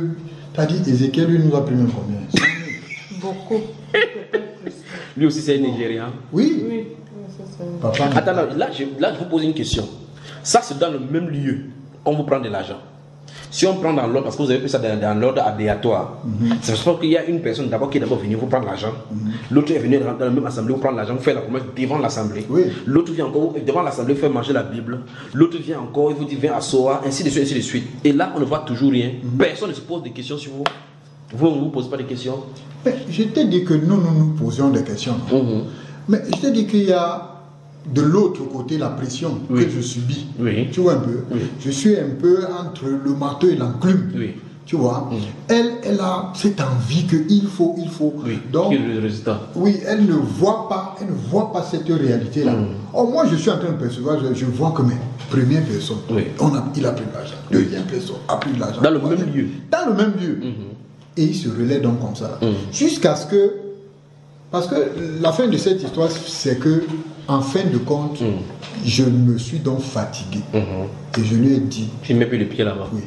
T'as dit, Ézéchiel, lui, nous a pris même combien Beaucoup. Lui aussi, c'est un Nigérian. Oui, Oui, papa. Attends, là, là, je, là, je vous pose une question. Ça, c'est dans le même lieu qu'on vous prend de l'argent. Si on prend dans l'ordre, parce que vous avez pris ça dans, dans l'ordre aléatoire, c'est parce qu'il y a une personne d'abord qui est d'abord venue vous prendre l'argent. L'autre est venu dans la même assemblée vous prendre l'argent, vous faire la promesse devant l'assemblée. Oui. L'autre vient encore devant l'assemblée faire manger la Bible. L'autre vient encore, il vous dit viens à Soa, ainsi de suite, ainsi de suite. Et là, on ne voit toujours rien. Personne ne se pose des questions sur vous. Vous ne vous posez pas des questions. Mais je t'ai dit que nous, nous nous posions des questions. Mhm. Mais je t'ai dit qu'il y a de l'autre côté la pression Oui. que je subis. Oui. Tu vois un peu Oui. Je suis un peu entre le marteau et l'enclume. Tu vois Elle, elle a cette envie qu'il faut, il faut. Donc, le résultat? oui, elle ne voit pas, elle ne voit pas cette réalité-là. Mm. Or, moi, je suis en train de percevoir, je, je vois que mes première personne, Oui. on a, il a pris de l'argent. Deuxième personne a pris de l'argent. Dans le même lieu. Dans le même lieu. Mm-hmm. Et il se relaie donc comme ça. Mm. Jusqu'à ce que. Parce que la fin de cette histoire, c'est que, en fin de compte, Mm. je me suis donc fatigué. Mhm. Et je lui ai dit, Je ne mets plus les pieds là-bas. oui,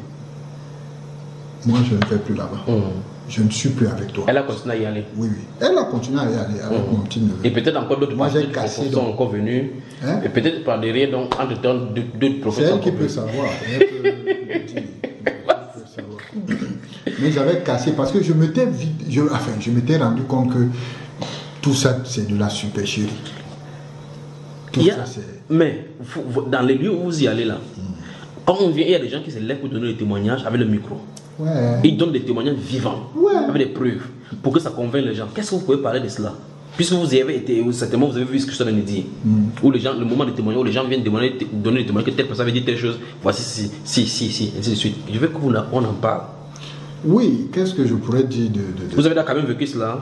moi, je ne vais plus là-bas. Mhm. Je ne suis plus avec toi. Elle a continué à y aller. Oui, oui. Elle a continué à y aller avec mon petit neveu. Et peut-être encore d'autres prophètes sont donc. encore venus. Hein? Et peut-être par derrière, donc, entre temps, deux- d'autres C'est prophètes sont elle qui peut savoir. Elle peut le dire. Elle peut savoir. Mais j'avais cassé parce que je m'étais enfin, je m'étais rendu compte que tout ça, c'est de la supercherie. Tout Il y a- ça, c'est. Mais dans les lieux où vous y allez là, quand on vient, il y a des gens qui se lèvent pour donner des témoignages avec le micro. Ouais. Ils donnent des témoignages vivants, Ouais. avec des preuves, pour que ça convainque les gens. Qu'est-ce que vous pouvez parler de cela? Puisque vous y avez été, ou certainement vous avez vu ce que je suis en train de dire. Où les gens, le moment de témoigner, où les gens viennent demander, donner des témoignages que telle personne avait dit telle chose, voici si, si, si, si, ainsi de suite. Je veux qu'on en parle. Oui, qu'est-ce que je pourrais dire de. de- de- Vous avez quand même vécu cela hein?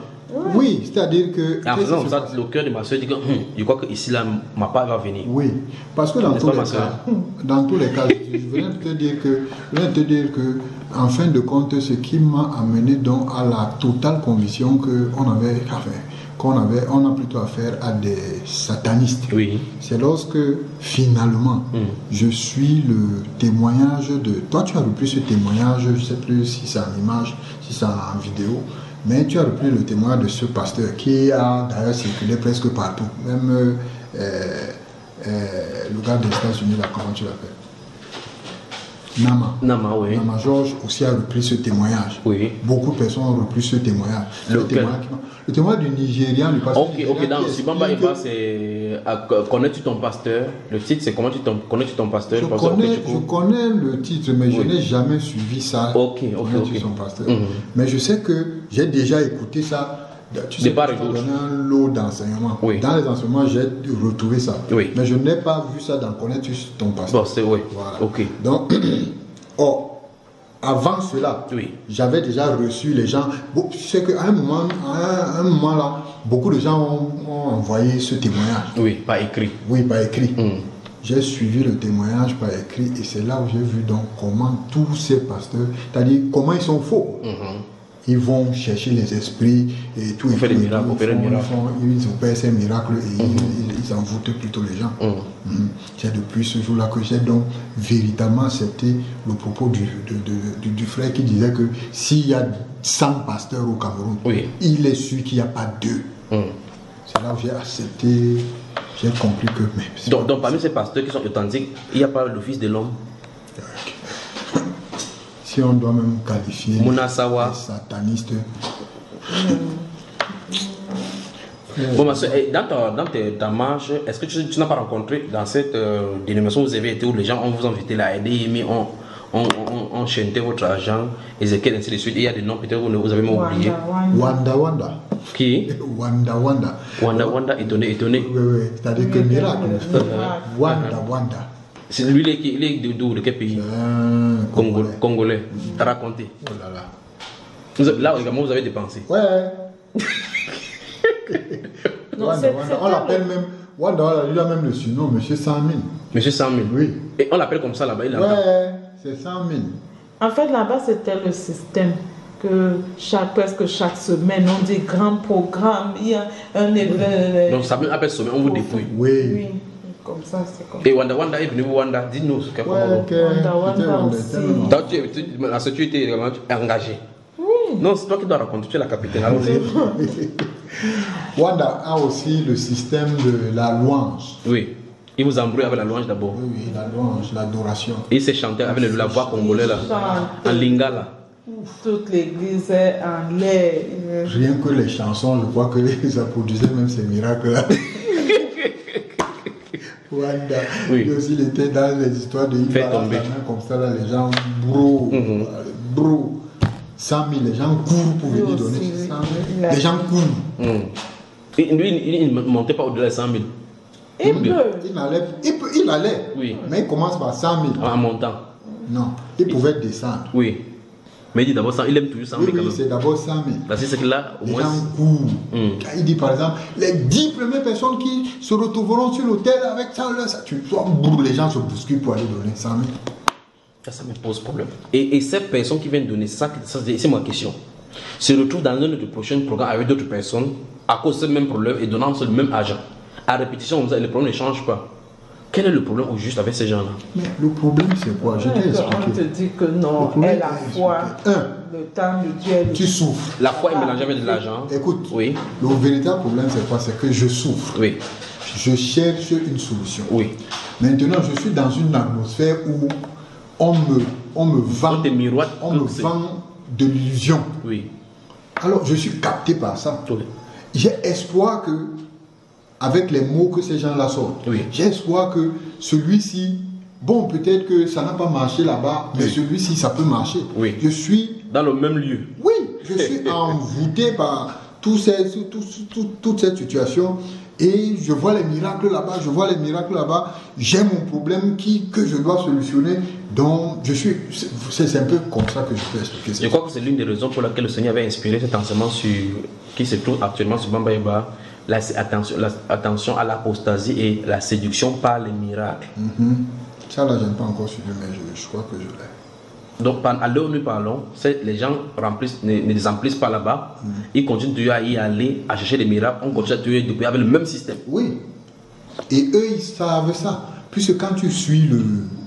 Oui, c'est-à-dire que. En qu'est-ce faisant comme ça, le cœur de ma soeur dit que Hum, je crois que ici là, ma part va venir. Oui, parce que dans tous, pas, les cas, dans tous les cas, je de te dire que, je te dire que, en fin de compte, ce qui m'a amené donc à la totale conviction que on avait, enfin, qu'on avait, on a plutôt affaire à des satanistes. Oui. C'est lorsque finalement, Mm. je suis le témoignage de. Toi, tu as repris ce témoignage, je ne sais plus si c'est en image, si c'est en vidéo, mais tu as repris le témoignage de ce pasteur qui a d'ailleurs circulé presque partout. Même euh, euh, le gars des États-Unis, là, comment tu l'appelles? Nama. Nama, oui. Nama Georges aussi a repris ce témoignage. Oui. Beaucoup de personnes ont repris ce témoignage. Le témoignage, le témoignage du Nigérian, le pasteur Ok, ok, dans Sibamba Eba, c'est Connais-tu ton pasteur? Le titre, c'est Comment tu ton, connais-tu ton pasteur Je connais, je connais le titre, mais je n'ai jamais suivi ça. Ok, ok, Connais-tu son pasteur. Mhm. Mais je sais que j'ai déjà écouté ça. Tu sais, De part et d'autre. un lot d'enseignements. Oui. Dans les enseignements, j'ai retrouvé ça. Oui. Mais je n'ai pas vu ça dans Connais-tu ton pasteur. Bon, c'est oui. Voilà. Ok. Donc, or, avant cela, Oui. j'avais déjà reçu les gens. Bon, tu sais qu'à un moment, à un, moment là, beaucoup de gens ont, ont envoyé ce témoignage. Oui, pas écrit. Oui, par écrit. Hmm. j'ai suivi le témoignage par écrit et c'est là où j'ai vu donc comment tous ces pasteurs, c'est-à-dire comment ils sont faux. Mhm. Ils vont chercher les esprits et tout. Ils miracles, opérer Ils font- miracles. Ils, font- ils opèrent ces miracles et ils, ils- ils envoûtent plutôt les gens. Mhm. Mhm. C'est depuis ce jour-là que j'ai donc véritablement accepté le propos du, de- de- du- du frère qui disait que s'il y a 100 pasteurs au Cameroun, Oui. il est sûr qu'il n'y a pas deux. Mhm. C'est là où j'ai accepté, j'ai compris que mais Donc, donc, parmi ces pasteurs qui sont authentiques, il n'y a pas le fils de l'homme, Si on doit même qualifier Mona Sawa. les satanistes, Bon, ma soeur, eh, dans, ta, dans tes- ta marche, est-ce que tu, tu n'as pas rencontré dans cette euh, dénomination où vous avez été, où les gens ont vous invité là, aidé, mais on, on, on, on chanté votre argent, Ezekiel, ainsi de suite, et il y a des noms peut-être que vous avez même oublié. Wanda, Wanda. Qui? Wanda Wanda, Wanda Wanda, étonné, étonné. oui, oui, c'est-à-dire que miracle. Wanda Wanda, C'est lui, il est, de, d'où, de quel pays? Congo- Congolais. Congolais. T'as raconté. Oh là là. Vous avez- Là également, vous avez dépensé. Ouais. Non, Wanda, c'est- Wanda. c'était On l'appelle le- même, Wanda, il a même le surnom, Monsieur 100 000. Monsieur 100 000. Oui. Et on l'appelle comme ça là-bas, il Ouais, c'est 100 000. En fait, là-bas, c'était le système que chaque, presque chaque semaine, on dit grand programme, il y a un événement. Donc, ça appelle sommet, on vous dépouille. Oui. Oui, comme ça, c'est comme Et Wanda Wanda est venu Wanda, dis-nous ce qu'il Ouais, que. Wanda, Wanda aussi. Donc, tu, tu, la société étais vraiment engagé. Non, c'est toi qui dois raconter, tu es la capitaine. Allons-y. Wanda a aussi le système de la louange. Oui. Il vous embrouille avec la louange d'abord. Oui, oui, la louange, l'adoration. Il s'est chanté avec le- la voix congolaise là. En lingala. Toute l'église est en l'air. Rien que les chansons, je crois que ça produisait même ces miracles-là. Wanda. Oui. Lui aussi, il était dans les histoires de il Fait tomber. comme ça, là, les gens, bro, Mhm. bro. 100 000, les gens courent pour Lui venir donner. oui. 100 000. Il a- Les gens courent. Hmm. Et lui, il ne montait pas au-delà de 100 000. Il. Il allait, il, peut- il allait Oui. mais il commence par 100 000. En montant. Non, il pouvait descendre. Oui. Mais il dit d'abord 100, il aime toujours 100 Oui, 000 quand oui, c'est d'abord 100 000. Là, c'est ce que là, au moins. Mm. Quand il dit par exemple, les 10 premières personnes qui se retrouveront sur l'hôtel avec ça, là, ça tu vois, les gens se bousculent pour aller donner 100 000. Ça, ça me pose problème. Et, et ces personnes qui viennent donner ça, ça, c'est c'est ma question, se retrouvent dans un autre prochain programme avec d'autres personnes à cause de ce même problème et donnant le même argent. À répétition, le problème ne change pas. Quel est le problème au juste avec ces gens-là Mais le problème, c'est quoi? Je t'ai On te expliqué. dit que non, elle a c'est foi. expliqué. Un, Le temps de Dieu tu souffres. La foi est mélangée avec de l'argent. Écoute, Oui, le véritable problème, c'est quoi? C'est que je souffre. oui, Je cherche une solution. oui. Maintenant, je suis dans une atmosphère où on me, on me vend, On te miroite on me vend de l'illusion. Oui. Alors, je suis capté par ça. Oui. J'ai espoir que, avec les mots que ces gens-là sortent, Oui. j'ai espoir que celui-ci, bon, peut-être que ça n'a pas marché là-bas, mais Oui. celui-ci, ça peut marcher. Oui. Je suis, Dans le même lieu. oui, je suis envoûté par tous ces, tout- tout- toute cette situation et je vois les miracles là-bas, je vois les miracles là-bas. J'ai mon problème qui, que je dois solutionner. Donc, je suis, c'est un peu comme ça que je peux expliquer ça. Je crois que c'est l'une des raisons pour laquelle le Seigneur avait inspiré cet enseignement sur, qui se trouve actuellement sur Bamba Eba, la, attention, la- attention à l'apostasie et la séduction par les miracles. Mhm. Ça, là, je n'ai pas encore suivi, mais je, je crois que je l'ai. Donc, à l'heure où nous parlons, les gens remplissent, ne, ne les emplissent pas là-bas. Ils continuent toujours à y aller, à chercher des miracles. On continue à depuis avec le même système. Oui. Et eux, ils savent ça. Puisque quand tu suis le,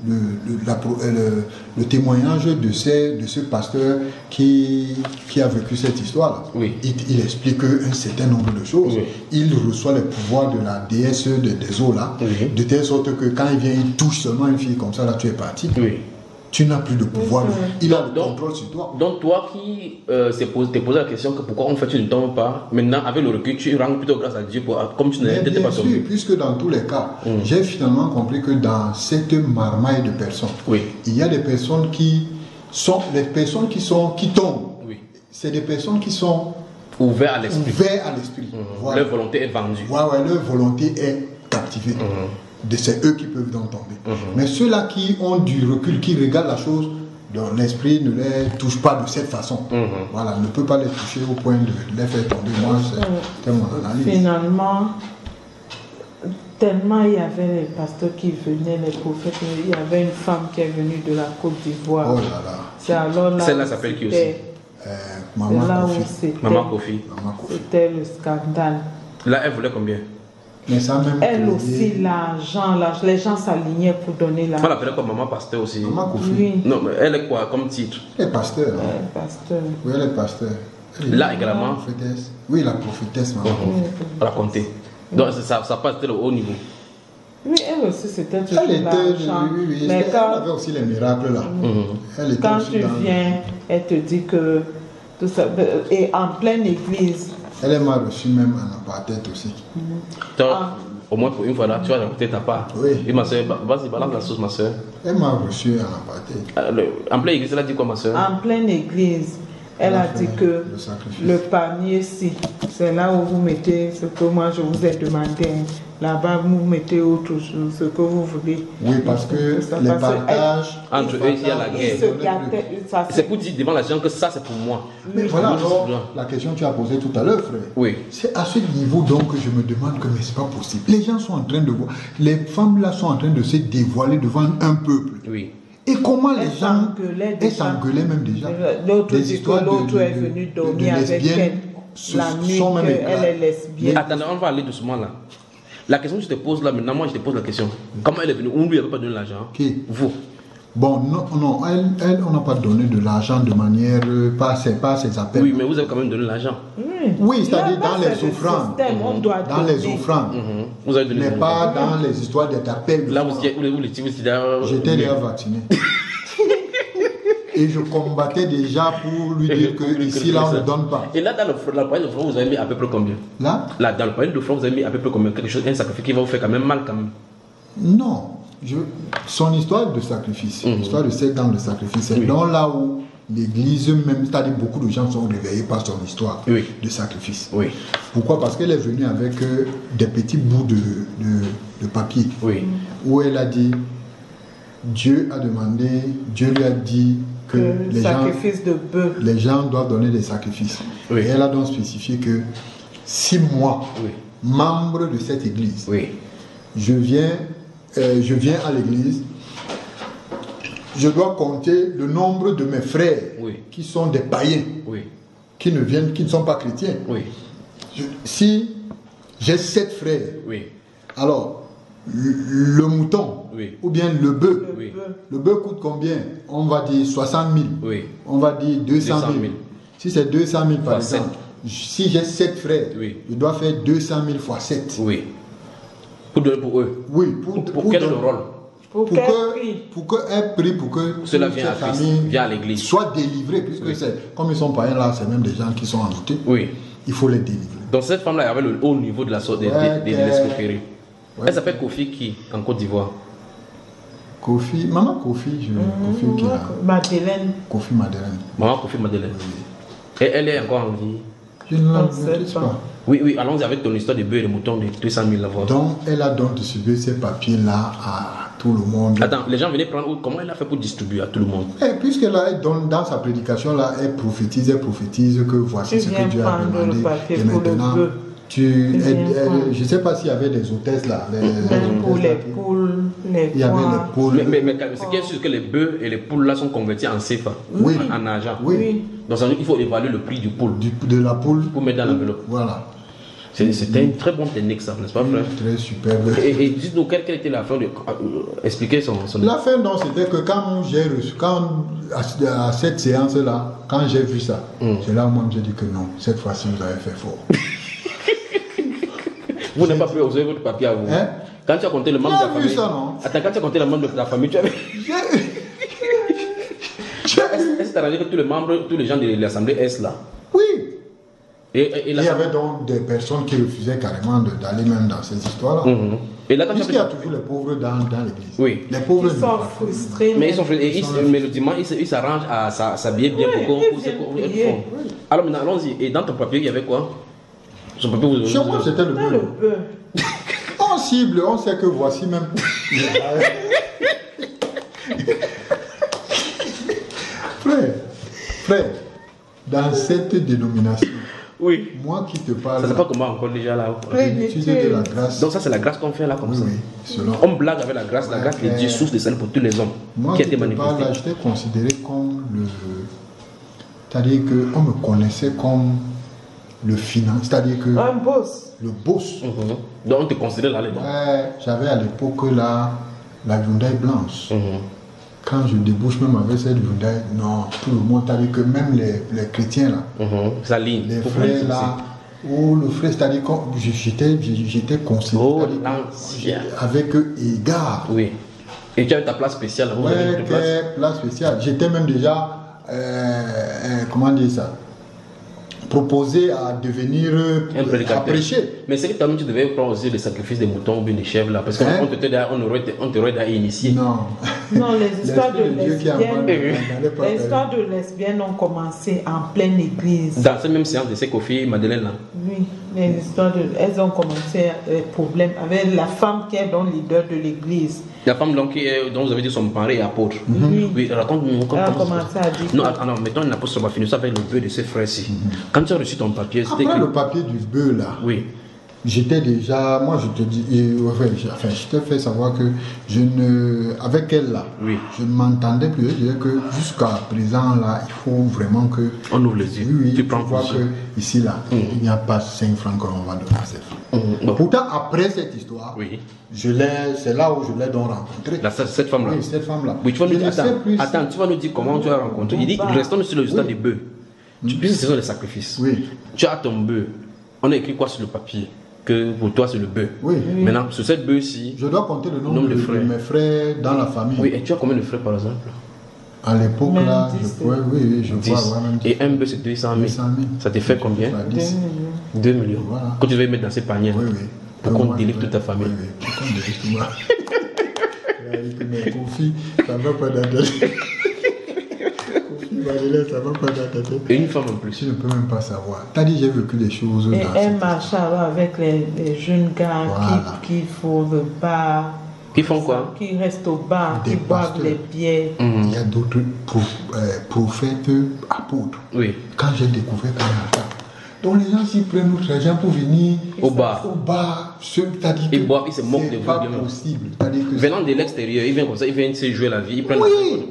le, le- la pro- euh, le- témoignage de, ces, de ce pasteur qui, qui a vécu cette histoire-là, Oui. il, il explique un certain nombre de choses. Oui. Il reçoit les pouvoirs de la déesse de- des eaux, Oui. de telle sorte que quand il vient, il touche seulement une fille comme ça, là, tu es parti. Tu n'as plus de pouvoir. Il a le Donc- contrôle sur toi. Donc, toi qui euh, posé, t'es posé la question que pourquoi on fait, tu ne tombes pas, maintenant, avec le recul, tu rends plutôt grâce à Dieu, pour, comme tu n'étais bien pas sûr, tombé. puisque dans tous les cas, Mm. j'ai finalement compris que dans cette marmaille de personnes, Oui. il y a des personnes qui sont les personnes qui sont qui tombent. Oui. C'est des personnes qui sont Ouvert à l'esprit. ouvertes à l'esprit. Voilà. Leur volonté est vendue. Ouais, ouais, leur volonté est captivée. Mhm. De C'est eux qui peuvent donc tomber. Mais ceux-là qui ont du recul, qui regardent la chose, dont l'esprit ne les touche pas de cette façon. Mhm. Voilà, ne peut pas les toucher au point de les faire tomber. Moi, c'est mon analyse. Finalement, Tellement il y avait les pasteurs qui venaient, les prophètes. Il y avait une femme qui est venue de la Côte d'Ivoire. Oh là là. C'est alors là. Celle-là s'appelle qui c'était- Euh. Maman Kofi. Maman Kofi. C'était le scandale. Là, elle voulait combien? Mais ça même. Elle aussi, l'argent, les gens s'alignaient pour donner On l'argent. l'appelait comme maman pasteur aussi. Maman Kofi. Oui, Non, mais elle est quoi comme titre? Elle est pasteur. hein. euh, pasteur. Oui, elle est pasteur. Elle est Là également, prophétesse. Oui, la prophétesse, maman. Mhm. on l'a compté. Donc ça, ça passe au haut niveau. Oui, elle aussi, c'était toujours Elle était. Oui, oui, Mais elle quand, avait aussi les miracles là? Mhm. Elle était quand aussi tu viens, elle te dit que tout ça. Et en pleine église, Elle m'a reçu même en apartheid aussi. Donc, Ah. au moins pour une fois là, tu vas raconter ta part. Oui. Et ma soeur, vas-y, balance la sauce, ma soeur. Elle m'a reçu en apartheid. En plein église, elle a dit quoi, ma soeur? En pleine église, elle a dit que Le sacrifice. le panier, si, c'est là où vous mettez ce que moi je vous ai demandé. Là-bas, vous mettez autre chose, ce que vous voulez. Oui, parce que Ça les partages. Entre eux, il y a la guerre. C'est pour dire devant la gens que ça, c'est pour moi. Mais voilà alors la question que tu as posée tout à l'heure, frère. Oui. C'est à ce niveau donc que je me demande que mais c'est pas possible. Les gens sont en train de voir, les femmes là sont en train de se dévoiler devant un peuple. Oui. Et comment les Elle gens elles déjà. s'engueulaient même déjà. L'autre Des histoires de- est venu dormir avec lesbiennes elle se- la nuit, sont même qu'elle éclairées. est lesbienne. Attendez, on va aller doucement là. La question que je te pose là, maintenant, moi je te pose la question. Comment elle est venue? On lui avait pas donné l'argent. Qui? Vous. Bon, non, non, elle, elle on n'a pas donné de l'argent de manière, euh, pas, c'est pas ses appels. Oui, mais vous avez quand même donné l'argent. Oui, Oui, c'est-à-dire dans les le offrandes. Dans les offrandes. Mhm. Vous avez donné Mais pas dans les histoires d'appels. Là, vous étiez, vous, vous, étiez- vous étiez là. J'étais déjà vacciné. Et je combattais déjà pour lui dire que ici là on ne donne pas. Et là, dans le, panier de front, vous avez mis à peu près combien? Là? Là, dans le panier de front, vous avez mis à peu près combien? Quelque chose, un sacrifice qui va vous faire quand même mal quand même. Non. Je, son histoire de sacrifice, Mhm. l'histoire de sept ans de sacrifice, c'est Oui. dans là où l'église même, c'est-à-dire beaucoup de gens sont réveillés par son histoire Oui. de sacrifice. Oui. Pourquoi? Parce qu'elle est venue avec euh, des petits bouts de, de, de papier Oui. où elle a dit Dieu a demandé, Dieu lui a dit que Que les gens, sacrifice de bœuf. les gens doivent donner des sacrifices. Oui. Et elle a donc spécifié que si moi, Oui. membre de cette église, Oui. je viens, euh, je viens à l'église, je dois compter le nombre de mes frères Oui. qui sont des païens, Oui. qui ne viennent, qui ne sont pas chrétiens. Oui. Je- si j'ai sept frères, Oui. alors le, le mouton Oui. ou bien le bœuf, Le Oui. bœuf. le bœuf coûte combien? On va dire 60 000. Oui. On va dire 200 000. 200 000. Si c'est 200 000 par exemple, si j'ai sept frères, Oui. je dois faire 200 000 fois 7. Oui. Pour donner pour eux. Oui, pour, Pour, pour quel donner- rôle Pour pour quel que, prix pour que un prix pour que Cela vient à famille à l'église. soit délivrée, puisque Oui. c'est comme ils sont païens là, c'est même des gens qui sont endettés. Oui. Il faut les délivrer. Donc cette femme-là elle avait le haut niveau de la sorte de- Ouais, de- de que- l'escroquerie. Ouais. Elle s'appelle Kofi qui en Côte d'Ivoire? Kofi, maman Kofi, je, Kofi qui a, Madeleine, Kofi Madeleine. Maman Kofi Madeleine. Et elle est encore en vie? Je ne la pas. pas. Oui, oui, allons-y avec ton histoire de bœufs et de moutons de 200 000 la voix. Donc, elle a donc distribué ces papiers-là à tout le monde. Attends, les gens venaient prendre. où- Comment elle a fait pour distribuer à tout le monde? Et puisqu'elle a dans, dans sa prédication là, elle prophétise, elle prophétise que voici ce que Dieu a demandé. Et maintenant, tu, elle- elle- je ne sais pas s'il y avait des hôtesses là. les- les pour hôtesses, les là, poules, les Il y avait les poules. Mais, mais, mais ce qui est sûr, c'est que les bœufs et les poules là sont convertis en CFA, Oui. en argent. Oui. Oui. Donc ça veut dire qu'il faut évaluer le prix du poule Du- de la poule. pour mettre dans l'enveloppe. Voilà. C'était une très bonne technique, ça, n'est-ce pas, frère? Très superbe. Et, et dites-nous, quelle, quelle était la fin de. euh, expliquez son. son La fin, non, c'était que quand j'ai reçu, quand, à, à cette séance-là, quand j'ai vu ça, Mm. c'est là où moi j'ai dit que non, cette fois-ci vous avez fait fort. Vous n'avez pas pu oser votre papier à vous. Hein? Quand tu as compté le membre de la famille. ça, non? Attends, quand tu as compté le membre de ta famille, tu avais. Est-ce que tu as arrangé que tous les membres, tous les gens de l'Assemblée est là Oui. Et, et, et Il y avait donc des personnes qui refusaient carrément de- d'aller même dans ces histoires-là. Et là, quand tu as Puisqu'il y a toujours les pauvres dans, dans l'église. Oui. Les pauvres Ils ne sont frustrés. Mais ils sont ils- sont- mais le dimanche, ils s'arrangent à s'habiller bien Oui, pour qu'on Alors maintenant, allons-y. Et dans ton papier, il y avait quoi? Son papier, vous Chez moi, c'était le bœuf. bœuf. On cible, on sait que voici même. frère, frère, dans cette dénomination, Oui. Moi qui te parle, Ça c'est là, pas comment encore déjà là. L'utilité de la grâce. Donc ça c'est la grâce qu'on fait là comme oui, ça. oui, selon. On blague avec la grâce, la grâce mais- Dieu, source de salut pour tous les hommes, Moi qui a qui été te parle, là, j'étais considéré comme le. C'est-à-dire qu'on me connaissait comme le finance, c'est-à-dire que Un boss. le boss. Mhm. Donc on te considère là les dents. Ouais, j'avais à l'époque là la Hyundai blanche. Mhm. Quand je débouche même avec cette Hyundai, non, tout le monde, c'est-à-dire que même les, les chrétiens là, Mhm. Ça ligne. les Faut frères là, ou le frère, c'est-à-dire que j'étais, j'étais Oh, l'ancien. avec égard. Oui. Et tu as eu ta place spéciale. Vous avez Ouais, une place. spéciale. J'étais même déjà, euh, euh, comment dire ça, proposé à devenir, euh, à prêcher. Mais c'est que toi-même tu devais prendre aussi le sacrifice des moutons ou bien des chèvres là. Parce qu'on Hein? on aurait été- on t'aurait déjà initié. Non. Non, les histoires de lesbiennes. Les histoires de lesbiennes ont commencé en pleine église. Dans cette même séance de Sekofi, Madeleine là. Oui, les histoires de. Elles ont commencé les problèmes avec la femme qui est le leader de l'église. La femme donc, qui est- dont vous avez dit son mari est apôtre. Oui. Oui, raconte-nous comment Elle a commencé à dire. Non, attends, non, mettons un apôtre, on va finir ça avec le vœu de ses frères-ci. Quand tu as reçu ton papier, c'était Après que. le papier du bœuf là, Oui. J'étais déjà, moi je te dis, et, enfin, j'ai- enfin, je t'ai fait savoir que je ne, avec elle là, Oui. je ne m'entendais plus. Je disais que jusqu'à présent là, il faut vraiment que On ouvre les yeux. Oui, oui, tu prends vois que ici, là, il n'y a pas 5 francs qu'on va donner à cette femme. Bon. Pourtant, après cette histoire, Oui. je l'ai, c'est là où je l'ai donc rencontré. Là, ça, cette femme-là. Oui, cette femme-là. Oui, tu vas nous Je dire, attends, attends, tu vas nous dire comment tu as rencontré. Il dit, restons sur le résultat Oui. des bœufs. Tu puisses ce sont les sacrifices. Oui, Tu as ton bœuf. On a écrit quoi sur le papier? Que pour toi, c'est le bœuf. oui. Maintenant, sur cette bœuf-ci, Je dois compter le nombre Nombre de, de de frères. mes frères dans la famille. oui, et tu as combien de frères par exemple? À l'époque, là, 10, je, ouais, oui, oui, je 10. vois, ouais, même 10. Et un bœuf, c'est 200 000. 200 000. Ça te fait combien? Enfin, Deux 10. millions. 2 millions. Voilà. Quand tu devais mettre dans ces paniers. Oui, oui. Pour qu'on délivre toute ta famille. Oui, oui. Pour qu'on délivre tout le monde. Mais Kofi, ça va pas ta tête. Kofi, Madeleine, ça va pas dans ta tête. Et une femme en plus. Tu ne peux même pas savoir. T'as dit, j'ai vécu des choses Et dans elle alors avec les, les jeunes gars Voilà. qui, qui font le bar, Qui font quoi? Qui restent au bar, Des qui boivent les bières. Mhm. Il y a d'autres euh, prophètes, apôtres. Oui. Quand j'ai découvert qu'il y a ça. Donc les gens s'y prennent notre argent pour venir Au bar. au bar. Ce- C'est-à-dire Ils que boivent, ils se moquent c'est de vous, pas possible. C'est-à-dire que Venant de l'extérieur, ils viennent comme ça, ils viennent se jouer la vie, ils prennent Oui. la.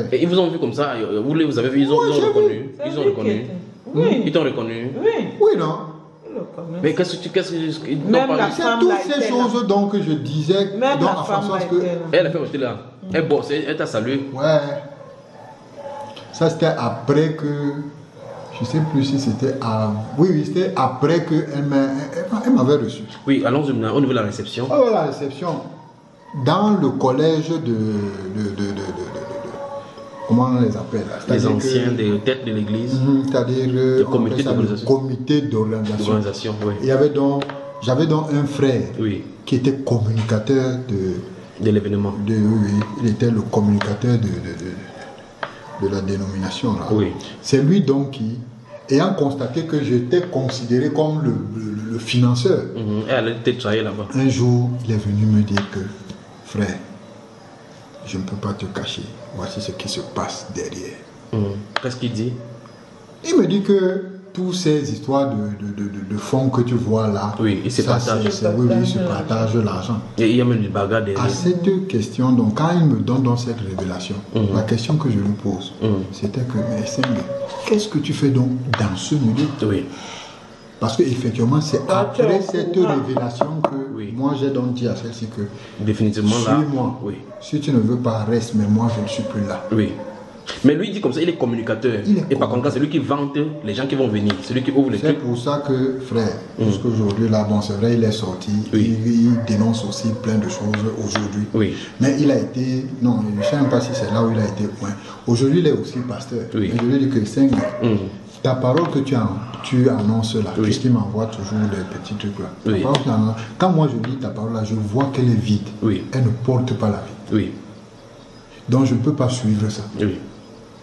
Frère, Et ils vous ont vu comme ça, euh, vous les vous avez vu, ils ont, Oui, ils ont j'ai reconnu. Ils ont reconnu. Oui, Ils t'ont reconnu. oui, oui non. Mais qu'est-ce que tu. Qu'est-ce que. ils t'ont Même parlé- la C'est femme toutes ces choses donc que je disais Même dans la la femme façon là que. Elle a fait aussi là. Elle bosse, elle elle t'a salué. ouais ça c'était après que je sais plus si c'était à oui oui c'était après que elle m'a- elle m'a- elle m'avait reçu Oui, allons-y maintenant au niveau de la réception. oh la réception dans le collège de, de, de, de, de- de- de- comment on les appelle Les C'est-à-dire que- anciens des têtes de l'église, Mhm, c'est-à-dire Le comité d'organisation. oui. il y avait donc j'avais donc un frère Oui, qui était communicateur de de l'événement. de, oui, oui, il était le communicateur de, de, de- la dénomination. Là. Oui. C'est lui donc qui, ayant constaté que j'étais considéré comme le, le- le financeur, Mhm. Elle était là-bas. un jour, il est venu me dire que, frère, je ne peux pas te cacher, voici ce qui se passe derrière. Mhm. Qu'est-ce qu'il dit? Il me dit que toutes ces histoires de, de, de- fonds que tu vois là, Oui, ils se partagent. oui, oui, ils se partagent l'argent. Et il y a même du bagarre derrière. À cette question, donc quand il me donne donc cette révélation, la question que je lui pose, Mhm. c'était que, mais qu'est-ce que tu fais donc dans ce milieu? Oui. Parce qu'effectivement, c'est Ah, après cette révélation que Oui. moi j'ai donc dit à celle-ci que, Définitivement là. suis-moi. Oui. Si tu ne veux pas, reste, mais moi je ne suis plus là. Oui. Mais lui il dit comme ça, il est communicateur. Il est Et par contre, c'est lui qui vante les gens qui vont venir. C'est lui qui ouvre les C'est pour ça que, frère, jusqu'aujourd'hui, là, bon, c'est vrai, il est sorti. Oui. il, il dénonce aussi plein de choses aujourd'hui. Oui. Mais il a été, non, je ne sais même pas si c'est là où il a été. Aujourd'hui, il est aussi pasteur. Oui. Mais je lui dis que, Seigneur, ta parole que tu, an- tu annonces là, Oui. puisqu'il m'envoie toujours des petits trucs là. Oui. parole quand moi je lis ta parole là, je vois qu'elle est vide. Oui. Elle ne porte pas la vie. Oui. Donc je ne peux pas suivre ça. Oui.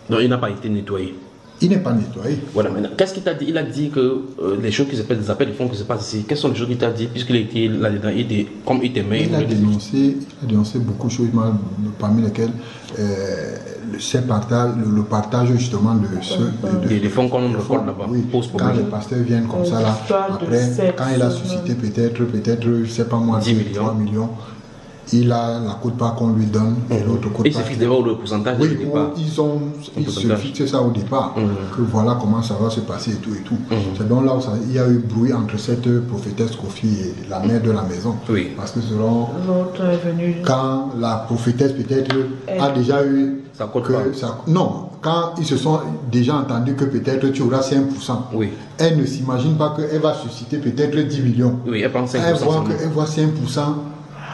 Donc il n'a pas été nettoyé. Il n'est pas nettoyé. Voilà, maintenant, qu'est-ce qu'il t'a dit? Il a dit que euh, les choses qui s'appellent des appels de fonds qui se passent ici, quelles sont les choses qu'il t'a dit? Puisqu'il était là-dedans, il était, comme il t'aimait, Il a dénoncé, il a dénoncé beaucoup de choses, mal- parmi lesquelles euh, le, ces partages- le, le partage justement de ce de- de- Des- des fonds qu'on de recorde fonds, là-bas, oui. Quand les pasteurs viennent comme ça là, de après, quand il a suscité peut-être, peut-être, je sais pas moi, 10 millions. 3 millions, il a la cote part qu'on lui donne et l'autre cote Il se part fixe d'abord le pourcentage oui, départ. ils, ont, ils se fixent ça au départ, Mhm. que voilà comment ça va se passer et tout et tout. Mhm. C'est donc là où ça- il y a eu bruit entre cette prophétesse Kofi et la mère de la maison. Oui. Parce que selon L'autre est venu. quand la prophétesse peut-être a déjà eu Ça compte que pas. ça- non, quand ils se sont déjà entendus que peut-être tu auras 5%, Oui. elle ne s'imagine pas qu'elle va susciter peut-être 10 millions. Oui, elle prend 5%. Elle voit, que, elle voit 5%,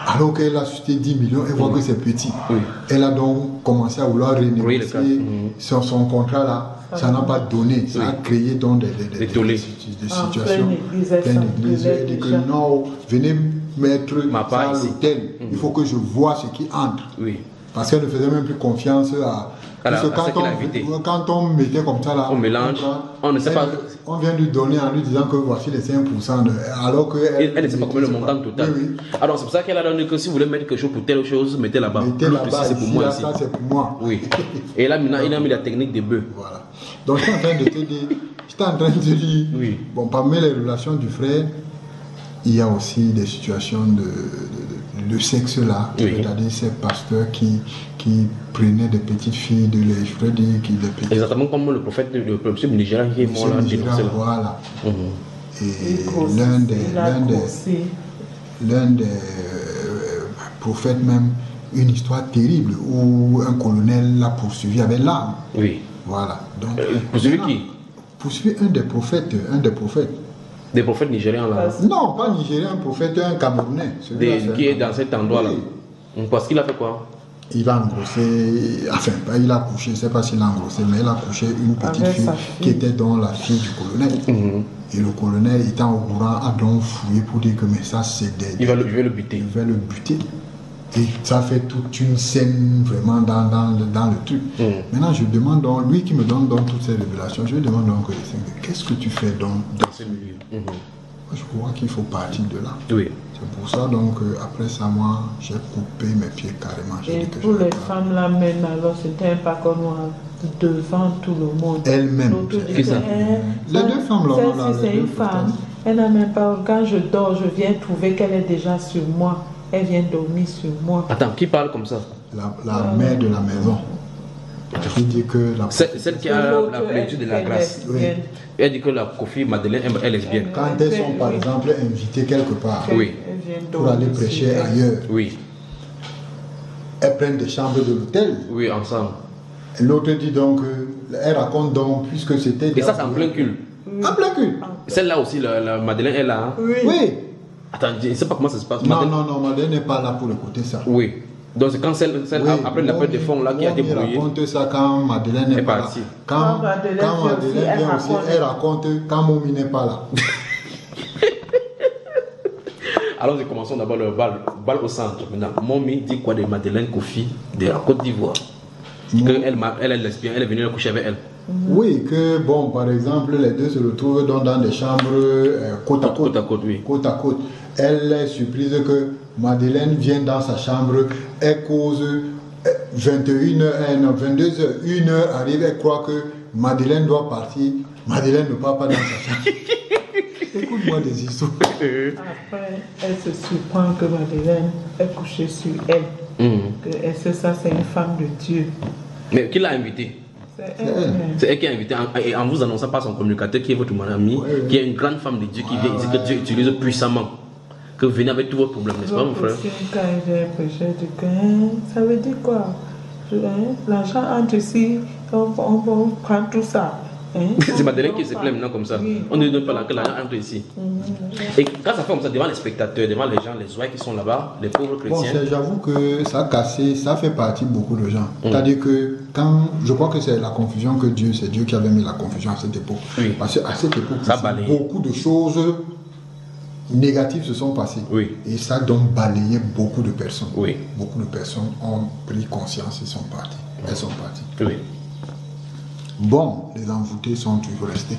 alors qu'elle a suscité 10 millions, elle voit que c'est petit. Oui. Elle a donc commencé à vouloir renégocier. Mhm. son, son contrat là. Ça n'a pas donné, ça a créé donc des, des, des- Des des- des En situations. elle dit que non, venez mettre Ma ça à l'hôtel. Il faut que je vois ce qui entre. Oui. Parce qu'elle ne faisait même plus confiance à. Parce que quand, on, quand on mettait comme ça là, On mélange, on ne sait pas. On vient lui donner en lui disant que voici les 5%, de- alors que. Elle, elle ne sait pas combien le montant total. Oui, oui. Alors c'est pour ça qu'elle a donné que si vous voulez mettre quelque chose pour telle chose, mettez là-bas. Mettez là-bas, c'est pour moi là, ça c'est pour moi. Oui. Et là maintenant, il a mis la technique des bœufs. Voilà. Donc, j'étais en train de te dire, j'étais en train de te dire, Oui. bon, parmi les relations du frère, il y a aussi des situations de, de, de- de sexe là, Oui. c'est-à-dire ces pasteurs qui, qui prenaient des petites filles de les, je pourrais dire, qui des petites Exactement comme le prophète, le prophète Nigeria qui est mort là, là. voilà. Mhm. Et l'un des, l'un des, l'un des euh, prophètes même, une histoire terrible où un colonel l'a poursuivi avec l'arme. Oui. Voilà. Donc, Euh, poursuivi qui? Poursuivi un des prophètes, un des prophètes. Des prophètes nigériens là. Non, pas nigérien, un prophète, un camerounais. Des- qui est dans cet endroit là. Oui. Parce qu'il a fait quoi? Il a engrossé, enfin, pas il a couché, je ne sais pas s'il a engrossé, mais il a couché une petite fille, qui était dans la fille du colonel. Mhm. Et le colonel, étant au courant, a donc fouillé pour dire que mais ça, c'est des. Il va le, je vais le buter. il va le buter. Et ça fait toute une scène vraiment dans, dans, le- dans le truc. Mhm. Maintenant, je demande donc, lui qui me donne donc toutes ces révélations, je lui demande donc, qu'est-ce que tu fais donc dans ce milieu? Mhm. Moi, Je crois qu'il faut partir de là. Oui. C'est pour ça donc euh, après ça moi j'ai coupé mes pieds carrément. Et dit que pour les pas. femmes là même, alors c'était un pacon noir devant tout le monde. Elle-même. Ça Les deux femmes là, les c'est une femme. Elle n'a même pas. Quand je dors, je viens trouver qu'elle est déjà sur moi. Elle vient dormir sur moi. Attends, qui parle comme ça? La, la mère de la maison. Qui dit que la Celle qui a la plénitude de la est grâce. lesbienne. Elle dit que la Kofi Madeleine, elle- est lesbienne. quand elles sont par exemple invitées quelque part Oui. Pour aller prêcher ailleurs, Oui. elles prennent des chambres de l'hôtel. Oui, ensemble. Et L'autre dit donc, euh, elle raconte donc puisque c'était. Et ça, c'est en plein cul. En plein cul. Celle-là aussi, la, la Madeleine, elle a. Oui. Oui. Attends, je ne sais pas comment ça se passe. Non, Madeleine- non, non, Madeleine n'est pas là pour écouter ça. Oui. Donc c'est quand celle, celle Oui, après l'appel de fond là qui a Momi débrouillé. raconte ça quand Madeleine n'est est pas là. Quand, Quand Madeleine quand vient aussi, Madeleine elle vient aussi, raconte. elle raconte quand Momi n'est pas là. Alors, commençons d'abord le bal, bal au centre. Maintenant, Momi dit quoi de Madeleine Kofi de la Côte d'Ivoire? Elle est lesbienne, elle est venue coucher avec elle. Oui, que bon, par exemple, les deux se retrouvent dans, dans des chambres euh, côte à côte. Côte à côte, oui. Côte à côte. Elle est surprise que Madeleine vienne dans sa chambre, elle cause euh, 21h, euh, non, 22h, 1h arrive, elle croit que Madeleine doit partir. Madeleine ne part pas dans sa chambre. Écoute-moi des histoires. Après, elle se surprend que Madeleine est couchée sur elle. Mhm. Que elle sait ça, c'est une femme de Dieu? Mais qui l'a invitée? C'est elle. qui a invité, en, et en vous annonçant par son communicateur qui est votre ami, Ouais, ouais. qui est une grande femme de Dieu qui vient ici, que Dieu utilise puissamment. Que vous venez avec tous vos problèmes, n'est-ce pas, mon frère? Quand hein, ça veut dire quoi? Hein, L'argent entre ici, on, on va prendre tout ça. C'est Madeleine qui se plaît maintenant comme ça. Oui. On ne donne pas l'argent, l'argent entre ici. Et quand ça fait comme ça, devant les spectateurs, devant les gens, les oies qui sont là-bas, les pauvres Bon, chrétiens, c'est- j'avoue que ça a cassé, ça fait partie de beaucoup de gens. C'est-à-dire que quand, je crois que c'est la confusion que Dieu, c'est Dieu qui avait mis la confusion à cette époque. Oui. Parce qu'à cette époque, Ça aussi, balaye. beaucoup de choses négatives se sont passées. Oui. Et ça a donc balayé beaucoup de personnes. Oui. Beaucoup de personnes ont pris conscience et sont parties. Elles sont parties. oui. Bon, les envoûtés sont toujours restés.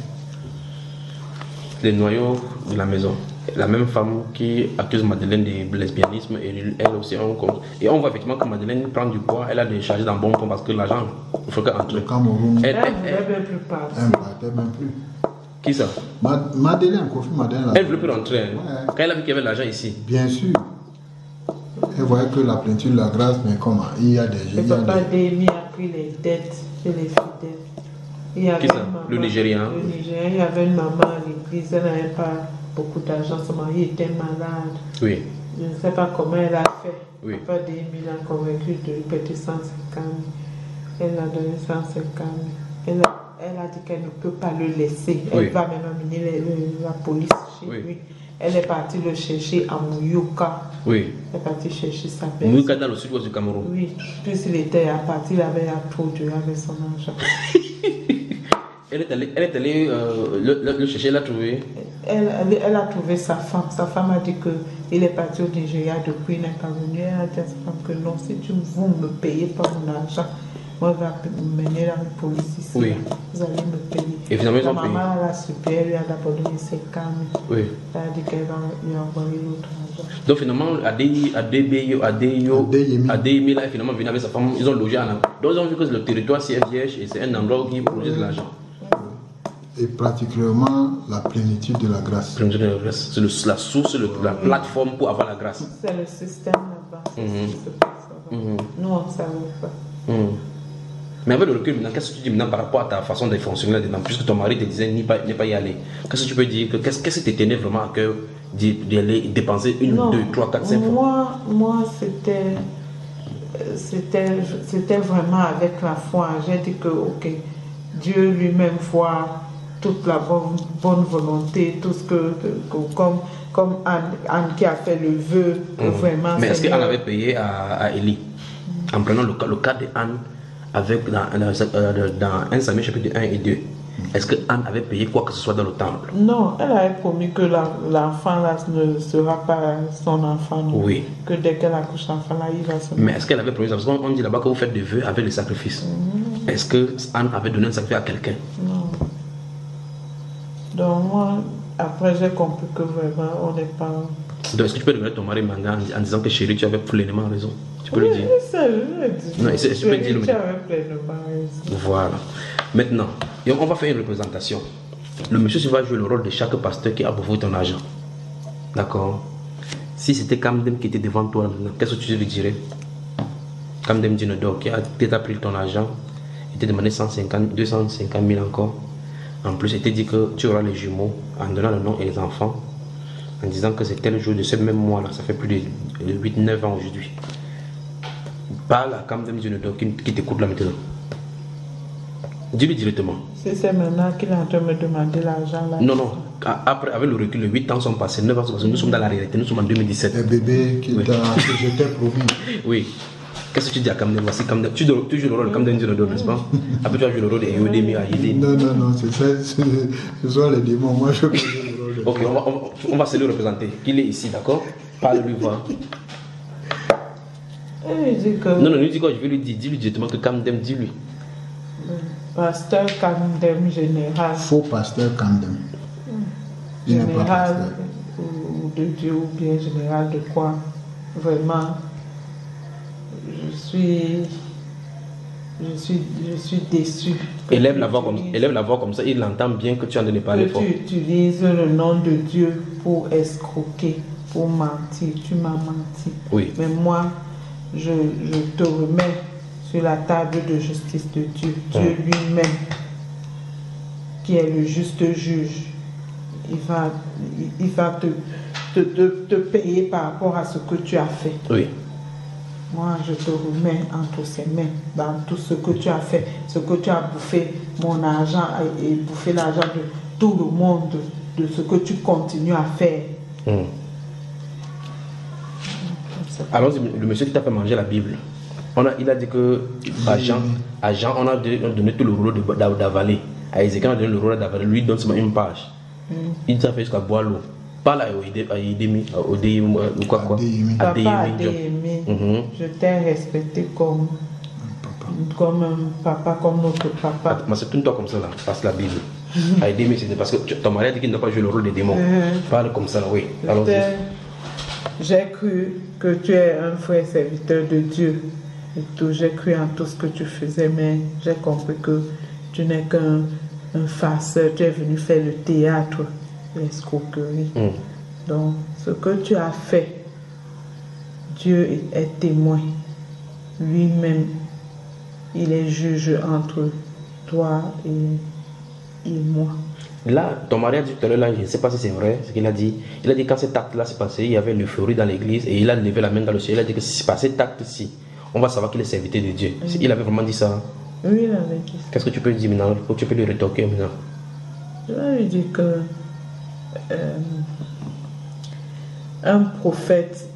Les noyaux de la maison. La même femme qui accuse Madeleine de lesbianisme et elle aussi on compte. Et on voit effectivement que Madeleine prend du poids, elle a des charges dans bon point parce que l'argent, il faut qu'elle entre. Le Elle, ne voulait même plus elle ne même plus. qui ça? Ma- Madeleine, Kofi Madeleine, Elle ne veut plus rentrer. hein. Ouais. Quand elle a vu qu'il y avait l'argent ici. bien sûr. Elle voyait que la peinture, la grâce, mais comment? Il y a des Le il y a papa des- a pris les dettes chez les fidèles. Qui ça? maman- Le Nigérian Le Nigérian, il y avait une maman à l'église, elle n'avait pas beaucoup d'argent, son mari était malade. Oui. Je ne sais pas comment elle a fait. Oui. Le papa d'Amy l'a convaincu de lui prêter 150 000. Elle a donné 150 000. Elle a, elle a dit qu'elle ne peut pas le laisser. Elle Oui. va même amener la police chez Oui. lui. Elle est partie le chercher à Mouyuka. Oui. Elle est partie chercher sa personne. Mouika dans le sud-ouest du Cameroun. Oui, puisqu'il était à partir, il avait introduit avec son argent. Elle est allée, elle est allée euh, le, le- le chercher, elle l'a trouvé. Elle, elle, elle a trouvé sa femme. Sa femme a dit qu'il est parti au Nigeria depuis, il n'est pas venu. Elle a dit à sa femme que non, si tu vous me payez pas mon argent, moi je vais me mener la police ici. Oui. Vous allez me payer. Et finalement, ils La ont payé. maman l'a super, elle lui a d'abord donné ses calmes. Oui. Elle a dit qu'elle va lui envoyer l'autre. Donc finalement, Adéi, Adébéyo, Adéyo, Adéyemi. Adéyemi là finalement venu avec sa femme. Ils ont logé en Donc ils ont vu que le territoire c'est vierge et c'est un endroit où ils produisent de l'argent. Et particulièrement la plénitude de la grâce. C'est le- la source, le- la plateforme pour avoir la grâce. C'est le système là-bas. c'est qui là-bas. Mhm. Nous, on ne savait pas. Hmm. Mais avec le recul, maintenant, qu'est-ce que tu dis maintenant par rapport à ta façon de fonctionner là-dedans Puisque ton mari te disait n'y pas, pas y aller. Qu'est-ce que tu peux dire? Que- Qu'est-ce qui te tenait vraiment à cœur d'y- d'y aller dépenser une, Non, deux, trois, quatre, cinq fois? Moi, moi c'était, vraiment avec la foi. J'ai dit que, ok, Dieu lui-même voit toute la bonne, bonne volonté, tout ce que, que- que- comme, comme Anne, Anne qui a fait le vœu, que vraiment. Mais est-ce qu'Anne avait payé à, à Élie? En prenant le, cas- le cas de Anne avec, dans, dans, dans 1 Samuel chapitre 1 et 2. Est-ce que Anne avait payé quoi que ce soit dans le temple? Non, elle avait promis que l'enfant là ne sera pas son enfant. non. Oui. Que dès qu'elle accouche l'enfant là, il va se Mais est-ce qu'elle avait promis ça? Parce qu'on on dit là-bas que vous faites des vœux avec les sacrifices. Est-ce que Anne avait donné un sacrifice à quelqu'un? Non. Donc moi, après j'ai compris que vraiment on n'est pas... Donc est-ce que tu peux regarder ton mari Manga en, en disant que chérie, tu avais pleinement raison? Tu peux Oui, le dire ça, je. Non, c'est- je peux dire le- Tu avais pleinement raison. Voilà. Maintenant, on va faire une représentation. Le monsieur va jouer le rôle de chaque pasteur qui a bouffé ton argent. D'accord? Si c'était Kamdem qui était devant toi maintenant, qu'est-ce que tu lui dirais? Kamdem Dinodor qui a t'a pris ton argent, il t'a demandé 150, 250 000 encore. En plus, il t'a dit que tu auras les jumeaux en donnant le nom et les enfants, en disant que c'est tel jour de ce même mois-là, ça fait plus de 8-9 ans aujourd'hui. Parle à Kamdem Dinodor qui, qui t'écoute là maintenant. Dis-lui directement. Si c'est maintenant qu'il est en train de me demander l'argent là. Non, non. Après, avec le recul, les 8 ans sont passés, 9 ans sont passés. Nous sommes dans la réalité, nous sommes en 2017. Les bébés qui Oui. t'a- que je t'ai promis. Oui. Qu'est-ce que tu dis à Kamden Voici Kamden. Tu, tu joues le rôle de Kamden Dinodor, n'est-ce pas? Après, tu vas jouer le rôle de Yodemi à Yedé. Non, non, non, c'est ça, c'est- ce sont les démons. Moi, je connais le Ok, on va, on, va- on va se le représenter. Qu'il est ici, d'accord Parle-lui, voir. Que Non, non, lui dis quoi Je vais lui dire. Dis-lui directement que Kamden, dis-lui. pasteur Kandem général, Faux pasteur pas général ou de Dieu ou bien général de quoi? Vraiment, je suis, je suis, je suis déçu. Élève la, voix comme, utilises- élève la voix comme ça, il entend bien que tu en de parler que fort. tu utilises le nom de Dieu pour escroquer, pour mentir. Tu m'as menti. Oui. Mais moi, je, je te remets sur la table de justice de Dieu. Dieu lui-même, qui est le juste juge, il va, il, il va te, te, te- te payer par rapport à ce que tu as fait. Oui. Moi, je te remets entre ses mains dans tout ce que tu as fait, ce que tu as bouffé, mon argent et, bouffé l'argent de tout le monde, de, ce que tu continues à faire. Hmm. Alors, le monsieur qui t'a fait manger la Bible, on a, il a dit que à Jean, à Jean, on a donné, tout le rouleau d'avaler. À Ézéchiel, on a donné le rouleau d'avaler. Lui, il donne seulement une page. Il t'a fait jusqu'à boire l'eau. Parle à euh, ou quoi quoi? Papa Mhm. je t'ai respecté comme comme un papa, comme notre papa. Mais c'est toi comme ça là, passe la Bible. À aider, c'est parce que ton mari a dit qu'il ne doit pas jouer le rôle des démons. Mhm. Parle comme ça là, oui. J'ai cru que tu es un vrai serviteur de Dieu. Et tout, j'ai cru en tout ce que tu faisais, mais j'ai compris que tu n'es qu'un un farceur. Tu es venu faire le théâtre, l'escroquerie. Hum. Donc, ce que tu as fait, Dieu est, témoin. Lui-même, il est juge entre toi et, et moi. Là, ton mari a dit tout à l'heure, là, je ne sais pas si c'est vrai, ce qu'il a dit. Il a dit quand cet acte-là s'est passé, il y avait l'euphorie dans l'église et il a levé la main dans le ciel. Il a dit que si c'est pas cet acte-ci, on va savoir qu'il est serviteur de Dieu. Il avait vraiment dit ça. Oui, il avait dit ça. Qu'est-ce que tu peux dire maintenant? Tu peux lui rétorquer maintenant? Je vais lui dire que euh, un prophète,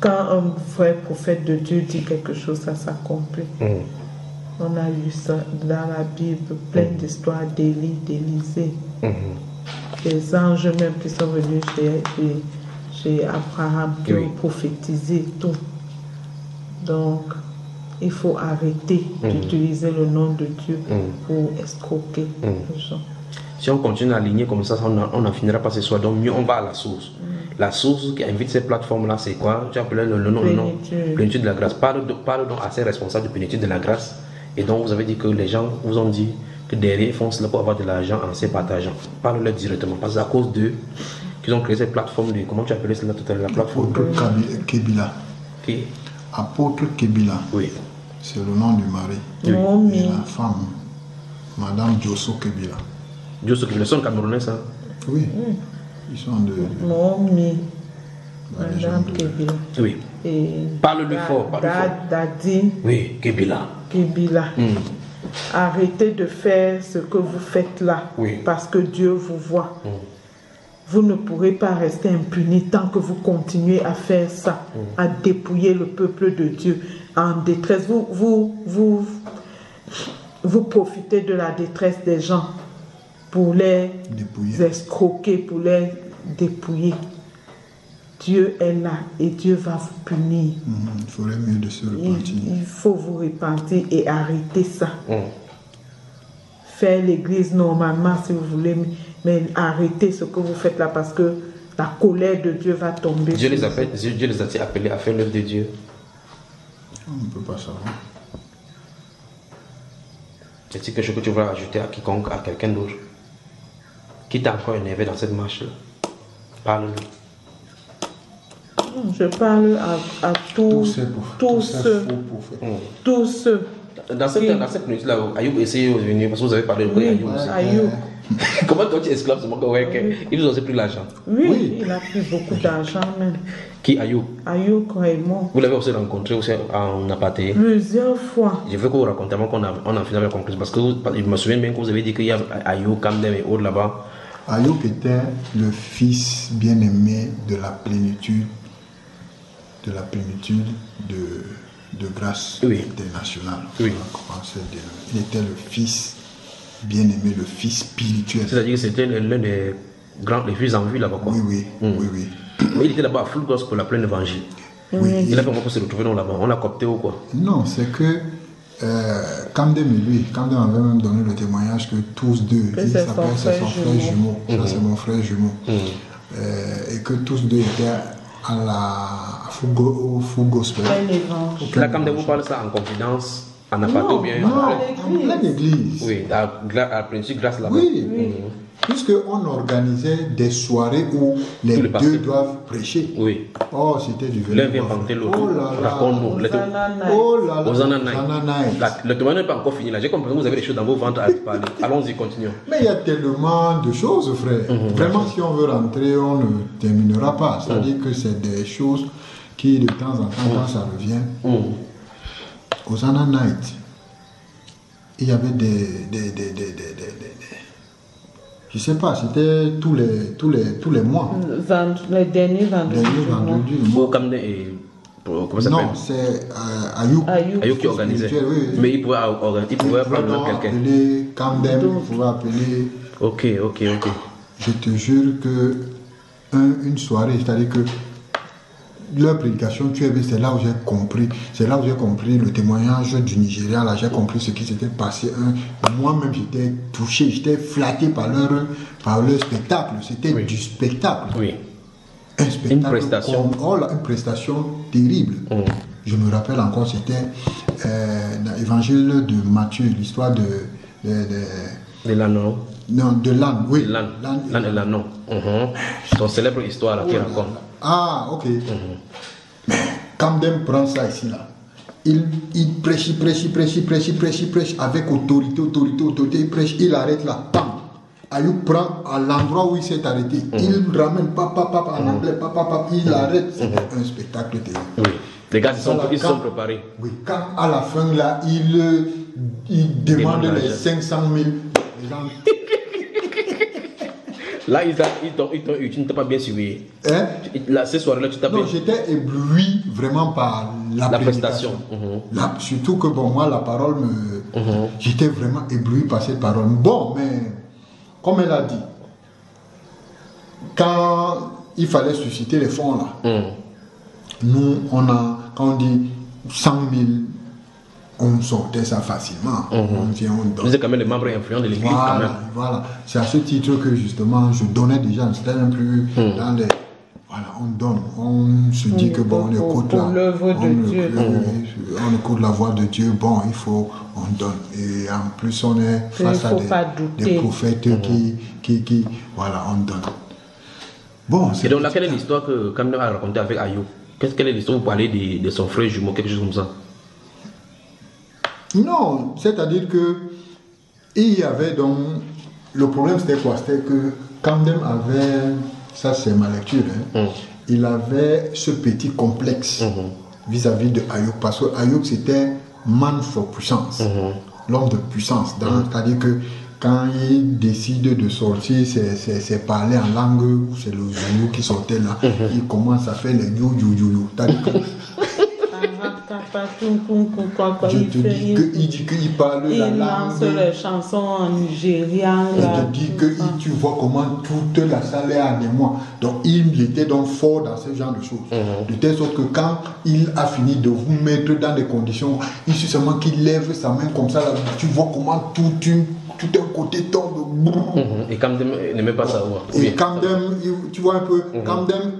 quand un vrai prophète de Dieu dit quelque chose, ça s'accomplit. Hum. On a lu ça dans la Bible, plein d'histoires d'Élie, d'Élysée, Hum. des anges même qui sont venus chez, Abraham, qui Oui. ont prophétisé tout. Donc, il faut arrêter d'utiliser le nom de Dieu pour escroquer les gens. Si on continue à aligner comme ça, on n'en finira pas ce soir. Donc mieux on va à la source. La source qui invite ces plateformes-là, c'est quoi? Tu appelé le, le nom, le nom Plénitude. De la grâce. Parle, de- parle donc à ces responsables de plénitude de la grâce. Et donc vous avez dit que les gens vous ont dit que derrière ils font cela pour avoir de l'argent en se partageant. Parle-leur directement. Parce qu'à cause d'eux, qu'ils ont créé cette plateforme de. Comment tu as appelé cela tout à l'heure La plateforme Apôtre Kebila. qui? Apôtre Kebila, Oui. c'est le nom du mari. Et Naomi. la femme, Madame Diosso Kebila. Dieu s'occupe. Les sont camerounais, ça. Oui, ils sont de. Naomi, bah, Madame Kebila. Oui. Et Parle-lui fort, parle-lui Da- fort. Oui, Kebila. Kebila. Hum. Arrêtez de faire ce que vous faites là. Oui. Parce que Dieu vous voit. Hum. Vous ne pourrez pas rester impuni tant que vous continuez à faire ça, à dépouiller le peuple de Dieu en détresse. Vous, vous, vous, vous profitez de la détresse des gens pour les escroquer, pour les dépouiller. Dieu est là et Dieu va vous punir. Mhm, Il faudrait mieux de se repentir. il faut vous repentir et arrêter ça. Hum. Faire l'église normalement si vous voulez, mais arrêtez ce que vous faites là parce que la colère de Dieu va tomber. Dieu les, vous. appelle, Dieu, Dieu les a appelés à faire l'œuvre de Dieu? On ne peut pas savoir. Est-ce quelque chose que tu veux ajouter à quiconque, à quelqu'un d'autre? Qui t'a encore énervé dans cette marche-là Parle-lui. Je parle à, à tous, Tous tous ceux, ceux. Dans cette, Oui. dans cette minute-là, Ayoub essayait de venir parce que vous avez parlé de Oui, Ayoub aussi. Ayoub. Comment toi tu esclaves que ouais, que- Ils vous ont aussi pris l'argent. Oui, Oui. il a pris beaucoup d'argent même. Qui Ayoub? Ayouk Raymond, Vous l'avez aussi rencontré aussi en aparté. plusieurs fois. Je veux que vous racontez avant qu'on a- on en finisse avec la conclusion. Parce que vous- je me souviens bien que vous avez dit qu'il y a Ayoub, Kamdem et autres là-bas. Ayoub était le fils bien-aimé de la plénitude, de la plénitude de, de grâce Oui. internationale. Oui. Il était le fils bien-aimé, le fils spirituel. C'est-à-dire que c'était l'un des grands, les plus en vue là-bas. Oui, oui, oui, oui. Mais il était là-bas à full pour la pleine évangile. Oui. Il a fait comment pour se retrouver là-bas On l'a copté ou quoi? Non, c'est que euh, Kamdem et lui, Kamdem avait même donné le témoignage que tous deux, Que il c'est s'appelle son c'est frère son frère jumeau, jumeau. ça c'est mon frère jumeau, Euh, et que tous deux étaient à la full, go- au gospel. Évangile. Là, Kamdem vous parle ça en confidence, en aparté ou bien Non, en pleine- église. Oui, à, à principe grâce là-bas. Oui, Mhm. puisqu'on organisait des soirées où les deux doivent prêcher. Oui. Oh, c'était du L'un vélo. vient vanter l'autre. Oh là là. Raconte-nous. Oh là là. Night. Le témoignage n'est pas encore fini là. J'ai compris que vous avez des choses dans vos ventres à parler. Allons-y, continuons. Mais il y a tellement de choses, frère. Mhm. Vraiment, si on veut rentrer, on ne terminera pas. C'est-à-dire Mhm. que c'est des choses qui, de temps en temps, quand ça revient, Mhm. Hosanna Night, il y avait des. des, des, des, des, des- des- des- je sais pas, c'était tous les, tous, les, tous les mois. Vend- les derniers vendredis. Dernier du mois. vendredi. Pour Kamdem et. pour- Comment ça Non, c'est euh, Ayoub. Ayoub. Ayoub qui organisait. Spirituel, oui, oui. Mais il pouvait, il pouvait Il quelqu'un. appeler Camden, il pouvait appeler. Ok, ok, ok. Je te jure que un- une soirée, c'est-à-dire que leur prédication, tu as vu, c'est là où j'ai compris, c'est là où j'ai compris le témoignage du Nigeria, là j'ai compris ce qui s'était passé. Moi-même, j'étais touché, j'étais flatté par leur, par leur spectacle. C'était Oui. du spectacle. Oui. Un spectacle. prestation. comme- oh là, une prestation terrible. Mm. Je me rappelle encore, c'était euh, dans l'évangile de Matthieu, l'histoire de, de, de- De l'anneau. non, de l'âne, oui. De l'âne. Et l'anneau. Mhm. Ton célèbre histoire là qui raconte. Ah, ok. Mhm. Mais Camden prend ça ici, là. Il, il prêche, il prêche, il prêche, il prêche, il prêche, il prêche avec autorité, autorité, autorité, il prêche, il arrête là, pam. Ayoub prend à l'endroit où il s'est arrêté, Mhm. il ramène papa, papa, en anglais, papa, papa, il arrête. C'était Mhm. un spectacle terrible. Oui. Les gars, ils sont, ils quand- préparés. Oui, quand à la fin là, il, il demande les l'argent. 500 000. Les gens, Là, ils, t'ont eu, tu ne t'es pas bien suivi. hein? Là, ces soirées-là, tu t'as Non, j'étais ébloui vraiment par la, La prestation. Mhm. Surtout que bon, moi, la parole me. J'étais vraiment ébloui par cette parole. Bon, mais comme elle a dit, quand il fallait susciter les fonds là, Mhm. nous, on a, quand on dit 100 000, on sortait ça facilement. On vient, on donne. Vous êtes quand même les membres influents de l'église quand même. Voilà, voilà. C'est à ce titre que justement je donnais déjà, c'était même plus Hmm. dans les. Voilà, on donne, on se dit que bon, on écoute pour la, de on, Dieu. on écoute la voix de Dieu, bon, il faut, on donne. Et en plus, on est face à des, prophètes qui, qui, qui, voilà, on donne. Bon, Et c'est donc, là, quelle est l'histoire que Kamel a racontée avec Ayou Qu'est-ce quelle est l'histoire? Vous parlez de, de son frère jumeau, quelque chose comme ça Non, c'est-à-dire que il y avait donc le problème c'était quoi? C'était que Camden avait ça c'est ma lecture. hein, Mm. Il avait ce petit complexe Mm-hmm. vis-à-vis de Ayuk parce que Ayuk c'était man for puissance, l'homme de puissance. dans- C'est-à-dire que quand il décide de sortir, c'est- parler en langue, c'est le you qui sortait là. Il commence à faire you you you you. Je Il te dis qu'il dit qu'il parle la il lance langue. les chansons en nigérian. Je te dis que tu vois comment toute la salle est en émoi. Donc il était donc fort dans ce genre de choses. De telle sorte que quand il a fini de vous mettre dans des conditions, il suffit seulement qu'il lève sa main comme ça, là, tu vois comment tout, une, tout un côté tombe. Mhm. Et Kamel n'aimait pas savoir. Et Oui. Camden, tu vois un peu, Camden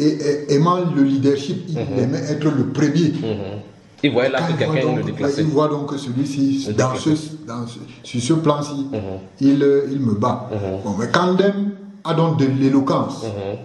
et- aimant le leadership, il aimait être le premier. Mhm. Il voyait là que voit quelqu'un le. Il voit donc que celui-ci, dans ce, dans ce- sur ce plan-ci, Mhm. il, euh, il me bat. Bon, mais Kandem a donc de l'éloquence. Mhm.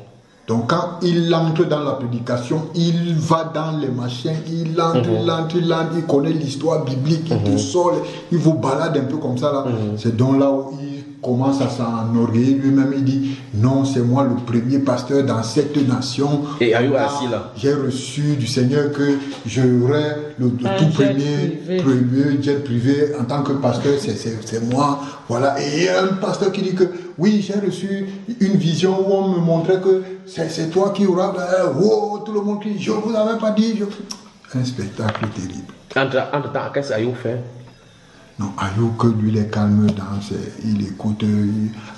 Donc quand il entre dans la prédication, il va dans les machins, il entre, Mhm. il entre, il entre, il connaît l'histoire biblique, il te sort, il vous balade un peu comme ça là. Mhm. C'est donc là où il commence à s'enorgueillir lui-même, il dit, non, c'est moi le premier pasteur dans cette nation. Et Ayou assis là. J'ai reçu du Seigneur que j'aurai le, le Un tout premier, privé. premier jet privé en tant que pasteur, c'est- c'est c'est moi. Voilà. Et il y a un pasteur qui dit que oui, j'ai reçu une vision où on me montrait que c'est toi qui auras. euh, Oh, tout le monde crie, je vous avais pas dit. je- Un spectacle terrible. Entre, entre temps, qu'est-ce qu'Ayou fait? Non, Ayou, que lui, il est calme dans ses- Il écoute.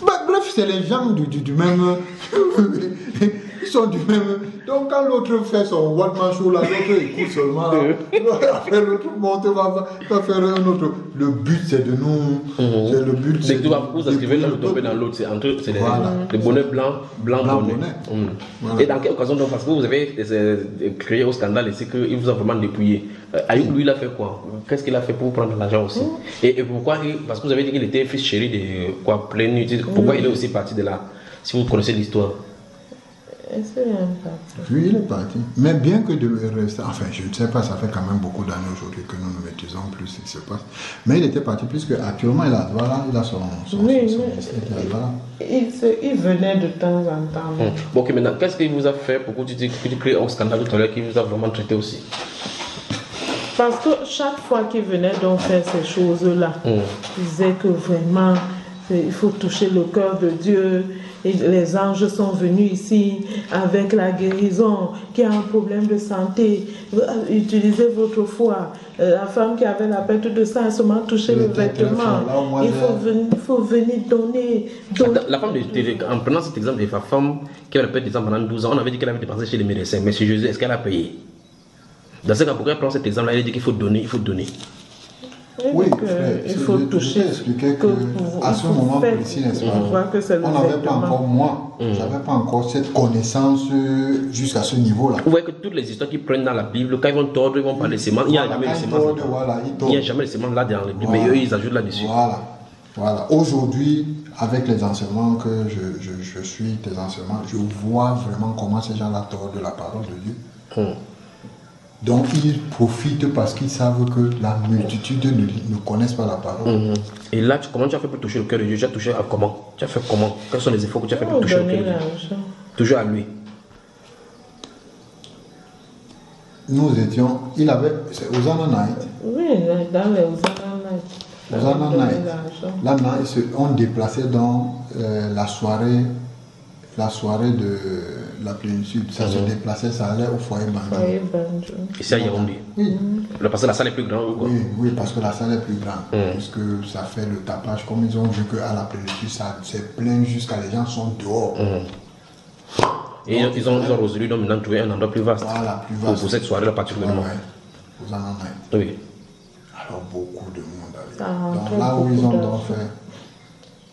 Bah, bref, c'est les gens du, du même. Ils sont du même. Donc, quand l'autre fait son one man show, là, l'autre écoute seulement. Après, l'autre monte, va, faire un autre. Le but, c'est de nous. C'est le but. C'est que tu vas inscrivez l'un tomber dans l'autre. C'est entre c'est Voilà. les bonnets blancs, blanc, Blanc bonnet. bonnet. Mhm. Voilà. Et dans quelle occasion donc Parce que vous avez créé au scandale ici qu'il vous a vraiment dépouillé. Euh, Ayoub, lui, il a fait quoi? Qu'est-ce qu'il a fait pour prendre l'argent aussi? Et, et pourquoi Parce que vous avez dit qu'il était fils chéri de quoi? Plein nuit. Pourquoi il est aussi parti de là? Si vous connaissez l'histoire. Est-ce qu'il y a un parti Oui, il est parti. Mais bien que de rester, enfin, je ne sais pas, ça fait quand même beaucoup d'années aujourd'hui que nous nous maîtrisons plus ce qui se passe. Mais il était parti puisque actuellement, il a, voilà, il a son, son, Oui, son- son voilà. il, se- il venait de temps en temps. Mhm. Bon, ok, maintenant, qu'est-ce qu'il vous a fait pour que tu dis que tu crées un scandale tout à l'heure qui vous a vraiment traité aussi? Parce que chaque fois qu'il venait donc faire ces choses-là, Mhm. il disait que vraiment, il faut toucher le cœur de Dieu. Et les anges sont venus ici avec la guérison, qui a un problème de santé, utilisez votre foi. Euh, La femme qui avait la perte de sang a seulement touché le, Le vêtement. il, faut venir, il faut venir donner. donner. La femme de TV, en prenant cet exemple de sa femme qui avait la perte de sang pendant 12 ans, on avait dit qu'elle avait dépensé chez les médecins. Mais chez Jésus, est-ce qu'elle a payé? Dans ce cas, pourquoi elle prend cet exemple-là? Elle dit qu'il faut donner, il faut donner. Oui, donc, frère, il faut je- je toucher. t'ai expliqué que, vous- à ce moment précis, n'est-ce pas, on que n'avait pas encore, moi, j'avais pas encore cette connaissance euh, jusqu'à ce niveau-là. Vous voyez que toutes les histoires qu'ils prennent dans la Bible, quand ils vont tordre, ils vont parler de semences. Il n'y a jamais de semences. Il n'y a jamais de semences là dans la Bible, Voilà. mais eux, ils ajoutent là-dessus. Voilà. Voilà. Aujourd'hui, avec les enseignements que je, je, je suis, tes enseignements, je vois vraiment comment ces gens-là tordent la parole de Dieu. Hum. Donc, ils profitent parce qu'ils savent que la multitude ne, ne connaissent pas la parole. Et là, tu- comment tu as fait pour toucher le cœur de Dieu? Tu as touché à comment? Tu as fait comment? Quels sont les efforts que tu as fait pour toucher le cœur de Dieu? Toujours à lui. Nous étions, il avait, c'est Hosanna Night. Oui, dans les Hosanna Night. Donner Night. Là, maintenant, ils se- on déplaçait dans euh, la soirée, la soirée de la plénitude. Ça se déplaçait, ça allait au foyer Banjo. Ici à Yaoundé. Oui, Parce que la salle est plus grande. ou quoi? Oui, oui, parce que la salle est plus grande. Mm. Puisque ça fait le tapage. Comme ils ont vu qu'à la plénitude, ça c'est plein jusqu'à les gens sont dehors. Et ils ont, ils ont, ils ont résolu donc maintenant trouver un endroit plus vaste. Voilà, plus Pour, vaste. pour cette soirée-là Ouais, particulièrement. ouais. Night. Oui. Alors beaucoup de monde allait. Ça rentrait Donc là où ils ont donc fait,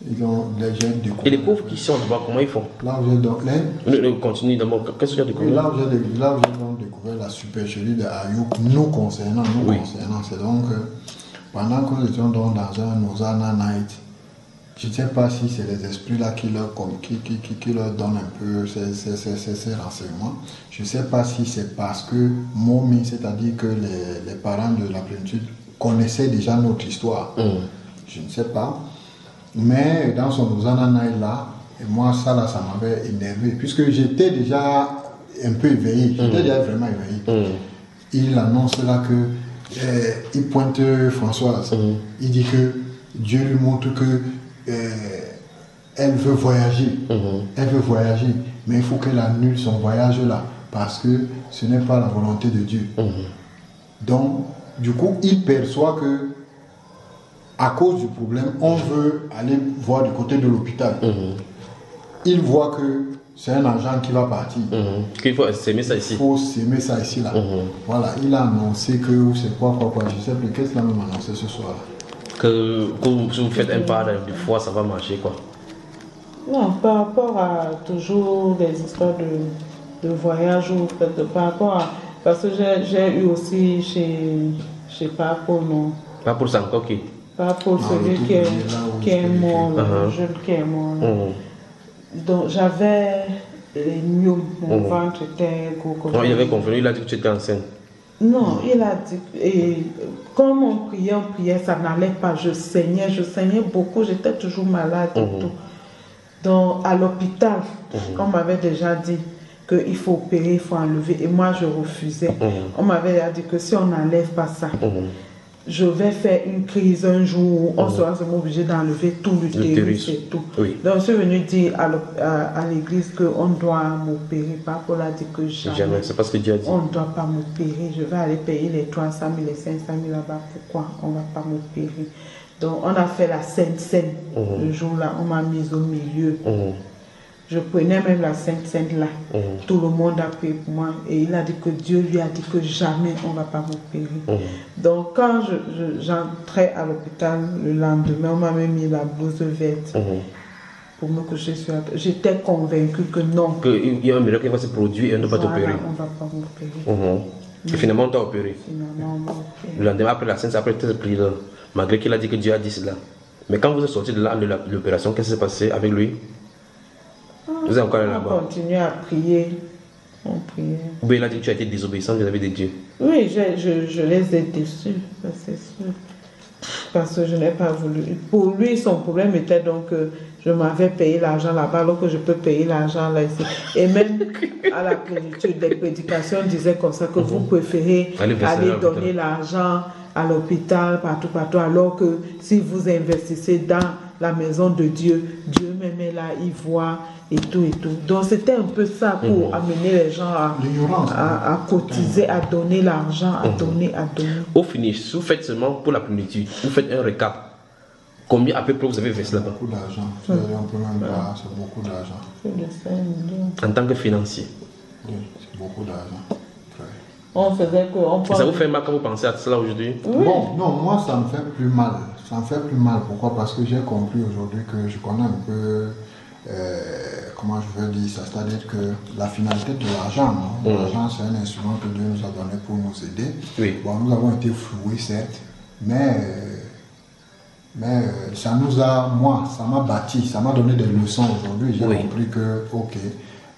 ils ont les gens découvert. Et les pauvres qui sont là-bas, comment ils font? Là où j'ai donc, les- Continue d'abord. Qu'est-ce que tu découvert? Là où j'ai donc découvert la supercherie de Ayoub, nous concernant, nous Oui. concernant, c'est donc euh, pendant que nous étions donc dans un Hosanna Night, je ne sais pas si c'est les esprits là qui leur, qui, qui, qui, qui leur donnent un peu ces, ces, ces, ces- renseignements. Je ne sais pas si c'est parce que Momi, c'est-à-dire que les, les parents de la plénitude connaissaient déjà notre histoire. Hum. Je ne sais pas. Mais dans son Night là, et moi ça là, ça m'avait énervé, puisque j'étais déjà un peu éveillé, j'étais déjà vraiment éveillé. Hum. Il annonce là que, euh, il pointe Françoise, il dit que Dieu lui montre que euh, elle veut voyager, elle veut voyager, mais il faut qu'elle annule son voyage là, parce que ce n'est pas la volonté de Dieu. Donc, du coup, il perçoit que à cause du problème, on veut aller voir du côté de l'hôpital. Il voit que c'est un agent qui va partir. Hum. Qu'il faut s'aimer ça Il ici. faut s'aimer ça ici là. Voilà, il a annoncé que c'est quoi, quoi, quoi. Je sais plus qu'est-ce qu'il a même annoncé ce soir là. Que, si vous faites un pas de foi, ça va marcher quoi. Non, par rapport à toujours des histoires de, de voyage ou peut-être par rapport à. Parce que j'ai- eu aussi chez, chez Papo, non? Pas pour ça encore qui. Papo, Ah, celui le qui est, qui mort, le Uh-huh. jeune qui est mort. Hum. Donc j'avais les myomes, mon Mhm. ventre était gros comme Non, il avait convenu, il a dit que tu étais enceinte. Non, il a dit, et comme on priait, on priait, ça n'allait pas. Je saignais, je saignais beaucoup, j'étais toujours malade et tout. Donc, à l'hôpital, on m'avait déjà dit qu'il faut opérer, il faut enlever. Et moi, je refusais. On m'avait déjà dit que si on n'enlève pas ça. Je vais faire une crise un jour, on sera seulement obligé d'enlever tout l'utérus et tout. Oui. Donc, je suis venue dire à l'église qu'on doit m'opérer. Papa a dit que jamais. Jamais. C'est pas ce que Dieu a dit. On ne doit pas m'opérer. Je vais aller payer les 300 000, les 500 000 là-bas. Pourquoi on ne va pas m'opérer? Donc, on a fait la Sainte Seine. Le jour-là, on m'a mise au milieu. Hum. Je prenais même la Sainte Seine là. Mhm. Tout le monde a prié pour moi. Et il a dit que Dieu lui a dit que jamais on ne va pas m'opérer. Mhm. Donc, quand je- je- j'entrais à l'hôpital le lendemain, on m'a même mis la blouse verte Mhm. pour me coucher sur la. J'étais convaincue que non. Qu'il y a un miracle qui va se produire et on ne va pas t'opérer. on ne va pas m'opérer. Et finalement, on t'a opéré. Finalement, on opéré. Le lendemain, après la scène, après tes prières, malgré qu'il a dit que Dieu a dit cela. Mais quand vous êtes sorti de là, l'opération, qu'est-ce qui s'est passé avec lui? Vous êtes encore allé On continuait à prier. On priait. Ou bien que tu as été désobéissant vis-à-vis de Dieu. Oui, je, je, je les ai déçus, c'est sûr. Parce que je n'ai pas voulu. Pour lui, son problème était donc que je m'avais payé l'argent là-bas, alors que je peux payer l'argent là ici. Et même à la plénitude, des prédications disaient comme ça que vous préférez Allez verser à aller donner l'argent à l'hôpital, partout, partout, alors que si vous investissez dans la maison de Dieu, Dieu même est là, il voit et tout et tout. Donc c'était un peu ça pour Mhm. amener les gens à, L'ignorance. à, à cotiser, à donner l'argent, Mhm. à donner, à donner. Au finish, si vous faites seulement pour la plénitude, vous faites un récap. Combien à peu près vous avez versé là-bas? Beaucoup d'argent. Pas, c'est beaucoup d'argent. En tant que financier Oui, c'est beaucoup d'argent. On faisait que. On Et ça vous fait mal quand vous pensez à cela aujourd'hui? Bon, non, moi ça me fait plus mal. Ça me fait plus mal. Pourquoi? Parce que j'ai compris aujourd'hui que je connais un peu, comment je veux dire ça, c'est-à-dire que la finalité de l'argent, Mhm. l'argent c'est un instrument que Dieu nous a donné pour nous aider. Oui. Bon, nous avons été floués, certes, mais, euh, mais euh, ça nous a, moi, ça m'a bâti, ça m'a donné des leçons aujourd'hui. J'ai Oui. compris que, ok,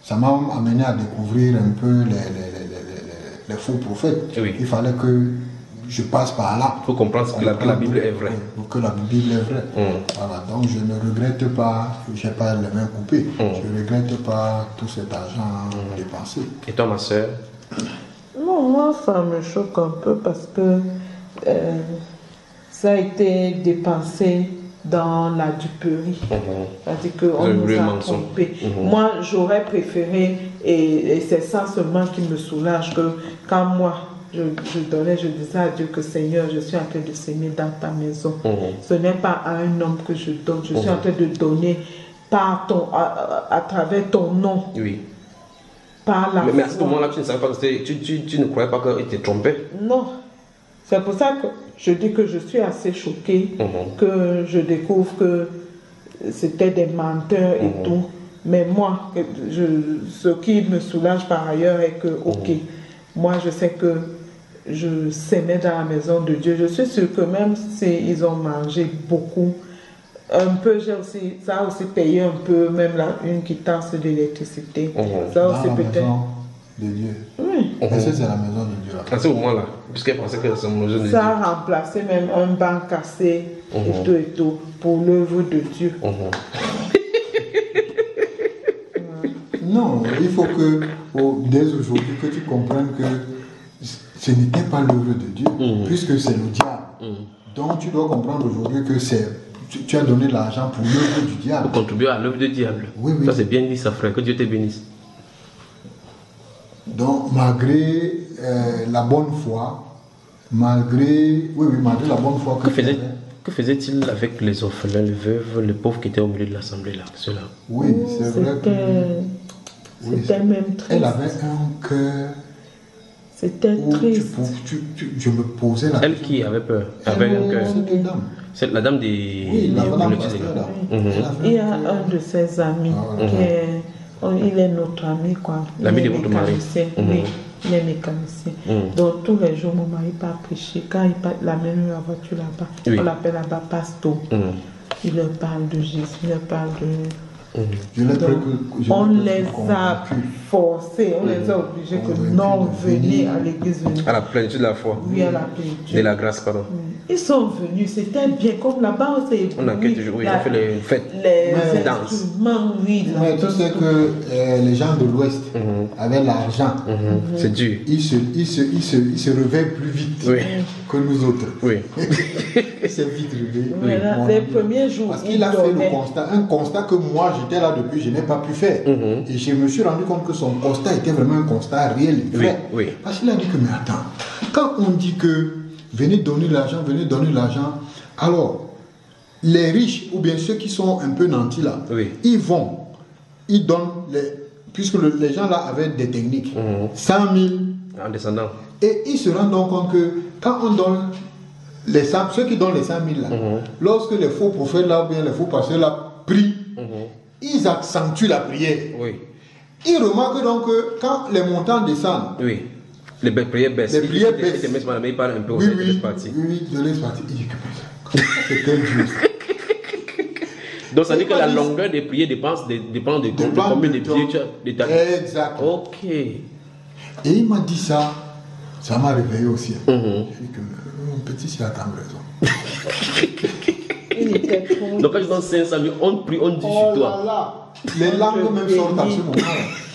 ça m'a amené à découvrir un peu les, les, les, les- les- les faux prophètes. Oui. Il fallait que je passe par là. Il faut comprendre que la, que la Bible est vraie. Que la Bible est vraie. Mm. Voilà, donc je ne regrette pas, je n'ai pas les mains coupées, Mm. je ne regrette pas tout cet argent dépensé. Et toi, ma soeur Non, moi, ça me choque un peu parce que euh, ça a été dépensé dans la duperie. Mhm. C'est-à-dire qu'on nous vrai a trompés. Mhm. Moi, j'aurais préféré, et, et c'est ça seulement qui me soulage, que quand moi, je, je donnais, je disais à Dieu que Seigneur, je suis en train de s'aimer dans ta maison. Mhm. Ce n'est pas à un homme que je donne, je suis Mhm. en train de donner par ton, à, à- travers ton nom, Oui. par la Mais, mais à ce moment-là, tu ne savais pas que c'était- tu, tu, tu ne croyais pas qu'il te trompait. Non. C'est pour ça que je dis que je suis assez choquée Mhm. que je découvre que c'était des menteurs et Mhm. tout. Mais moi, je, ce qui me soulage par ailleurs est que, ok, moi je sais que je s'aimais dans la maison de Dieu. Je suis sûre que même s'ils ont mangé beaucoup, un peu, j'ai aussi, ça a aussi payé un peu, même la, une quittance d'électricité. Mhm. Ça Dans aussi la peut-être. maison de Dieu. Oui. Est-ce que c'est la maison de Dieu là? À ce moment-là, puisqu'elle pensait que c'est mon jeune de Ça Dieu. a remplacé même un banc cassé Mhm. et tout et tout pour l'œuvre de Dieu. Mhm. Non, il faut que, oh, dès aujourd'hui, que tu comprennes que ce n'était pas l'œuvre de Dieu, Mhm. puisque c'est le diable. Donc tu dois comprendre aujourd'hui que c'est, tu, tu as donné l'argent pour l'œuvre du diable. Pour contribuer à l'œuvre du diable. Oui, oui. Ça, c'est bien dit, ça, frère. Que Dieu te bénisse. Donc malgré euh, la bonne foi, malgré, oui, oui, malgré la bonne foi que, Que tu faisait- que faisait-il avec les orphelins, les veuves, les pauvres qui étaient au milieu de l'assemblée là Ceux-là? oui, c'est vrai que Oui. c'était même triste. elle avait un cœur C'était tu, triste. pou- tu- tu- je me posais la Elle qui avait peur, avec un cœur. Cette dame. C'est la dame des. Oui, la madame là. Mhm. Il y a un de ses amis Ah, voilà. qui est. oh, Il est notre ami, quoi. L'ami de votre mari. Mhm. Oui, il est mécanicien. Mhm. Donc, tous les jours, mon mari part prêcher. Quand il part, il amène la voiture là-bas. Oui. On l'appelle là-bas Pasto. Mhm. Il leur parle de Jésus, il leur parle de. On les a forcés, on les a obligés que non, de venez venir. à l'église. À la plénitude de la foi. Oui, à la De plénitude. la grâce, pardon. Ils sont venus, c'était bien, comme là-bas, on s'est On a ébloui. quelques jours, oui, on fait les fêtes. les Mais- Danse. instruments, oui. la Mais tu sais que euh, les gens de l'Ouest, Mhm. avec l'argent, Mhm. C'est dur. ils, se, ils, se, ils, se, ils se réveillent plus vite Oui. Que nous autres. Oui. Il s'est vite. Voilà, Mon les premiers jours, Parce il qu'il a fait le constat, un constat que moi j'étais là depuis, je n'ai pas pu faire. Mhm. Et je me suis rendu compte que son constat était vraiment un constat réel vrai. Oui, oui. Parce qu'il a dit que, mais attends, quand on dit que venez donner l'argent, venez donner l'argent, alors les riches ou bien ceux qui sont un peu nantis là, Oui. ils vont, ils donnent, les, puisque le- les gens là avaient des techniques, Mhm. 100 000 En descendant. Et ils se rendent donc compte que quand on donne les 100, ceux qui donnent les 100 000 là, Mhm. lorsque les faux prophètes là, ou bien les faux pasteurs là, prient, Mhm. ils accentuent la prière. Oui. Ils remarquent donc que quand les montants descendent, Oui. Les prières baissent. Les prières baissent. la main, il parle un peu oui, oui, partir. oui, oui, je laisse. Il dit que c'est quel Dieu ça Donc ça veut dire que la dit- longueur des prières dépend de, dépend de, de combien de de pieds tu as. de Exact. Ok. Et il m'a dit ça, ça m'a réveillé aussi. J'ai dit que euh, mon petit, il a raison. Donc quand je donne 500 000, on prie, on dit sur Oh toi. là là Les langues même sortent à ce moment-là.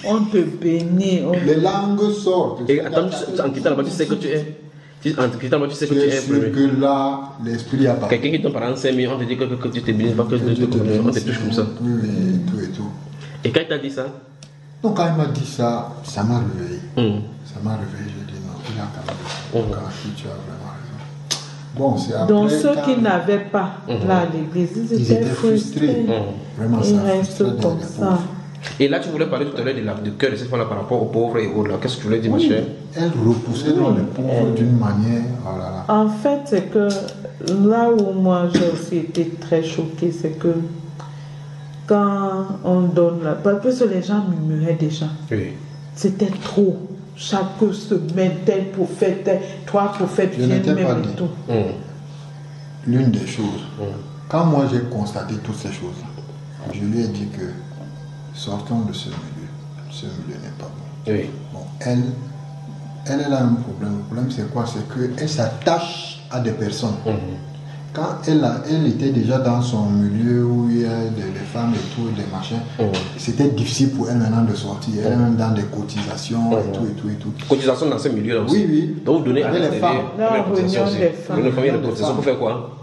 On te bénit. on- Les langues sortent. Et attends, tu- tu- en quittant là-bas, tu sais que tu es? Tu, en- tu sais que Tu es sûr que là, l'esprit a parlé. Quelqu'un qui donne par exemple 5 000, on te dit que, que, que tu t'es béni, pas que tu Dieu te on te touche comme ça. Oui, et tout et tout. Et quand il t'a dit ça, Donc quand il m'a dit ça, ça m'a réveillé. hum, Ça m'a réveillé, quand même. Quand tu as vraiment. Bon, après. Donc ceux quand qui n'avaient pas là à l'église, ils, Ils étaient étaient frustrés. frustrés. Vraiment, Ils restent comme ça. Et là, tu voulais parler tout à l'heure de la- de cœur de cette fois-là par rapport aux pauvres et aux là. Qu'est-ce que tu voulais dire, ma chère? elle repoussait dans les pauvres d'une manière. Oh là là. En fait, c'est que là où moi j'ai aussi été très choquée, c'est que quand on donne la... Parce que les gens murmuraient déjà. Oui. C'était trop. Chaque semaine, tel prophète, tel, trois prophètes Je viennent pas même dit. tout. Hum, L'une des choses, quand moi j'ai constaté toutes ces choses, je lui ai dit que sortons de ce milieu. Ce milieu n'est pas bon. Oui. Bon, elle, elle, elle a un problème. Le problème, c'est quoi? C'est qu'elle s'attache à des personnes. Hum. Quand elle, a- elle était déjà dans son milieu où il y a des, des femmes et tout, des machins, Mhm. c'était difficile pour elle maintenant de sortir. Elle est Mhm. même dans des cotisations et Mhm. tout et tout et tout. Cotisation dans ce milieu-là aussi. Oui, oui. Donc vous donnez à les femmes. Avec les cotisations aussi. femmes. Réunion de famille, Réunion de des cotisation pour faire quoi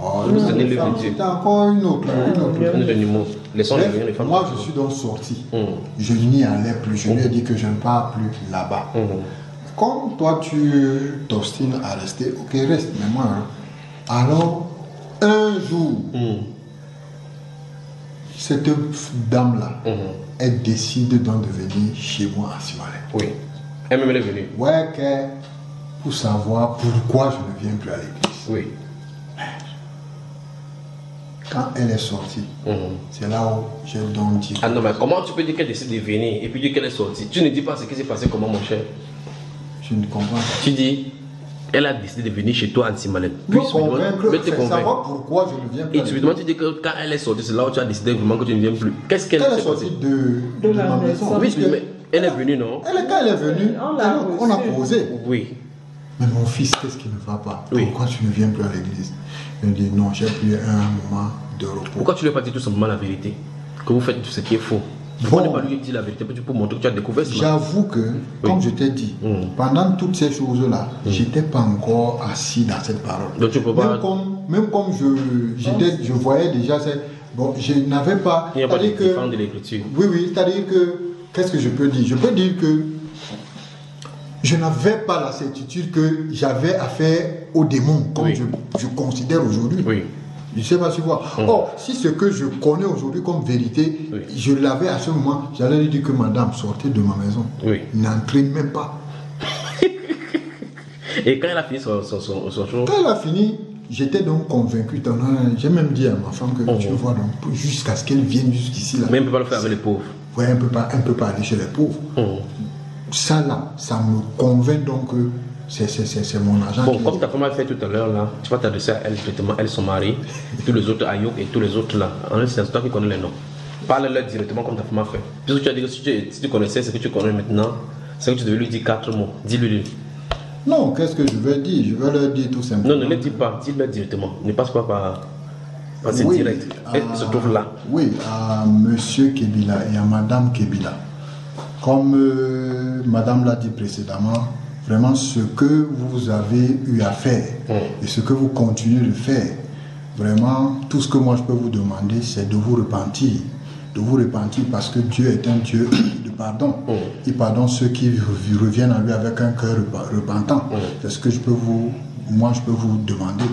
Oh, Vous non, donnez les le. C'était encore une autre. une autre. Ouais. Un autre animaux. Laissons les Bref, réunions des femmes. moi, je suis donc sorti. Hum, Je n'y allais plus. Je lui ai dit que je ne pars plus là-bas. hum. Comme toi, tu t'obstines à rester, ok, reste. Mais moi, hein. Alors, un jour, Hum, cette dame-là, hum. elle décide donc de venir chez moi à Simalé. Oui. Elle-même, elle est venue. Ouais, que pour savoir pourquoi je ne viens plus à l'église. Oui. Quand elle est sortie, Hum. c'est là où j'ai donc dit. Ah non, mais comment tu peux dire qu'elle décide de venir et puis dire qu'elle est sortie? Tu ne dis pas ce qui s'est passé comment, mon cher Je ne comprends pas. Tu dis, elle a décidé de venir chez toi, Antimalek. Me convaincre, mais te convaincre. savoir pourquoi je ne viens plus. Et tu me demandes, tu dis que quand elle est sortie, c'est là où tu as décidé vraiment que tu ne viens plus. Qu'est-ce qu'elle Elle est sortie de, De la maison. Oui, mais elle est venue, non? elle, quand elle est venue, On l'a elle- on a posé. Oui. Mais mon fils, qu'est-ce qui ne va pas? Oui. Pourquoi tu ne viens plus à l'église? Il me dit non, j'ai pris un moment de repos. Pourquoi tu ne lui as pas dit tout simplement la vérité? Que vous faites tout ce qui est faux. Bon. pas lui dire la vérité pour- pour montrer que tu as découvert cela J'avoue que, comme je t'ai dit, Mm. pendant toutes ces choses-là, j'étais pas encore assis dans cette parole. Donc tu peux pas- Même comme, même comme je, j'étais, je voyais déjà, c'est- bon, je n'avais pas. Il n'y a pas de que- de l'écriture. Oui, oui, c'est-à-dire que, qu'est-ce que je peux dire? Je peux dire que je n'avais pas la certitude que j'avais affaire au démon, comme Oui. je, je considère aujourd'hui. Oui. Je ne sais pas si vous voyez. Or, si ce que je connais aujourd'hui comme vérité, Oui. je l'avais à ce moment, j'allais lui dire que madame, sortez de ma maison. Oui. N'entrez même pas. Et quand elle a fini son, son, son, son show, Quand elle a fini, j'étais donc convaincu. J'ai même dit à ma femme que tu Mhm. vois, donc, jusqu'à ce qu'elle vienne jusqu'ici. Là. mais elle ne peut pas le faire avec les pauvres. Ouais, elle ne peut, pas- aller chez les pauvres. Hum. Ça là, ça me convainc donc que c'est- mon agent Bon, comme ta femme a fait tout à l'heure, là, tu vas t'adresser à elle directement, elle, son mari, tous les autres Ayok et tous les autres là. En c'est toi qui connais les noms. Parle-leur directement comme ta femme a fait. Puisque tu as dit que si tu, si tu connaissais ce que tu connais maintenant, c'est que tu devais lui dire quatre mots. Dis-lui. Non, qu'est-ce que je vais dire? Je vais leur dire tout simplement. Non, ne le dis pas, dis-le directement. Ne passe pas par, par Oui, direct. Elle à- se trouve là. Oui, à Monsieur Kebila et à Madame Kebila. Comme euh, Madame l'a dit précédemment, vraiment ce que vous avez eu à faire Mm. et ce que vous continuez de faire, vraiment tout ce que moi je peux vous demander, c'est de vous repentir. De vous repentir parce que Dieu est un Dieu de pardon. Mm. Il pardonne ceux qui re- reviennent à lui avec un cœur repentant. Mm. C'est ce que je peux vous, moi je peux vous demander.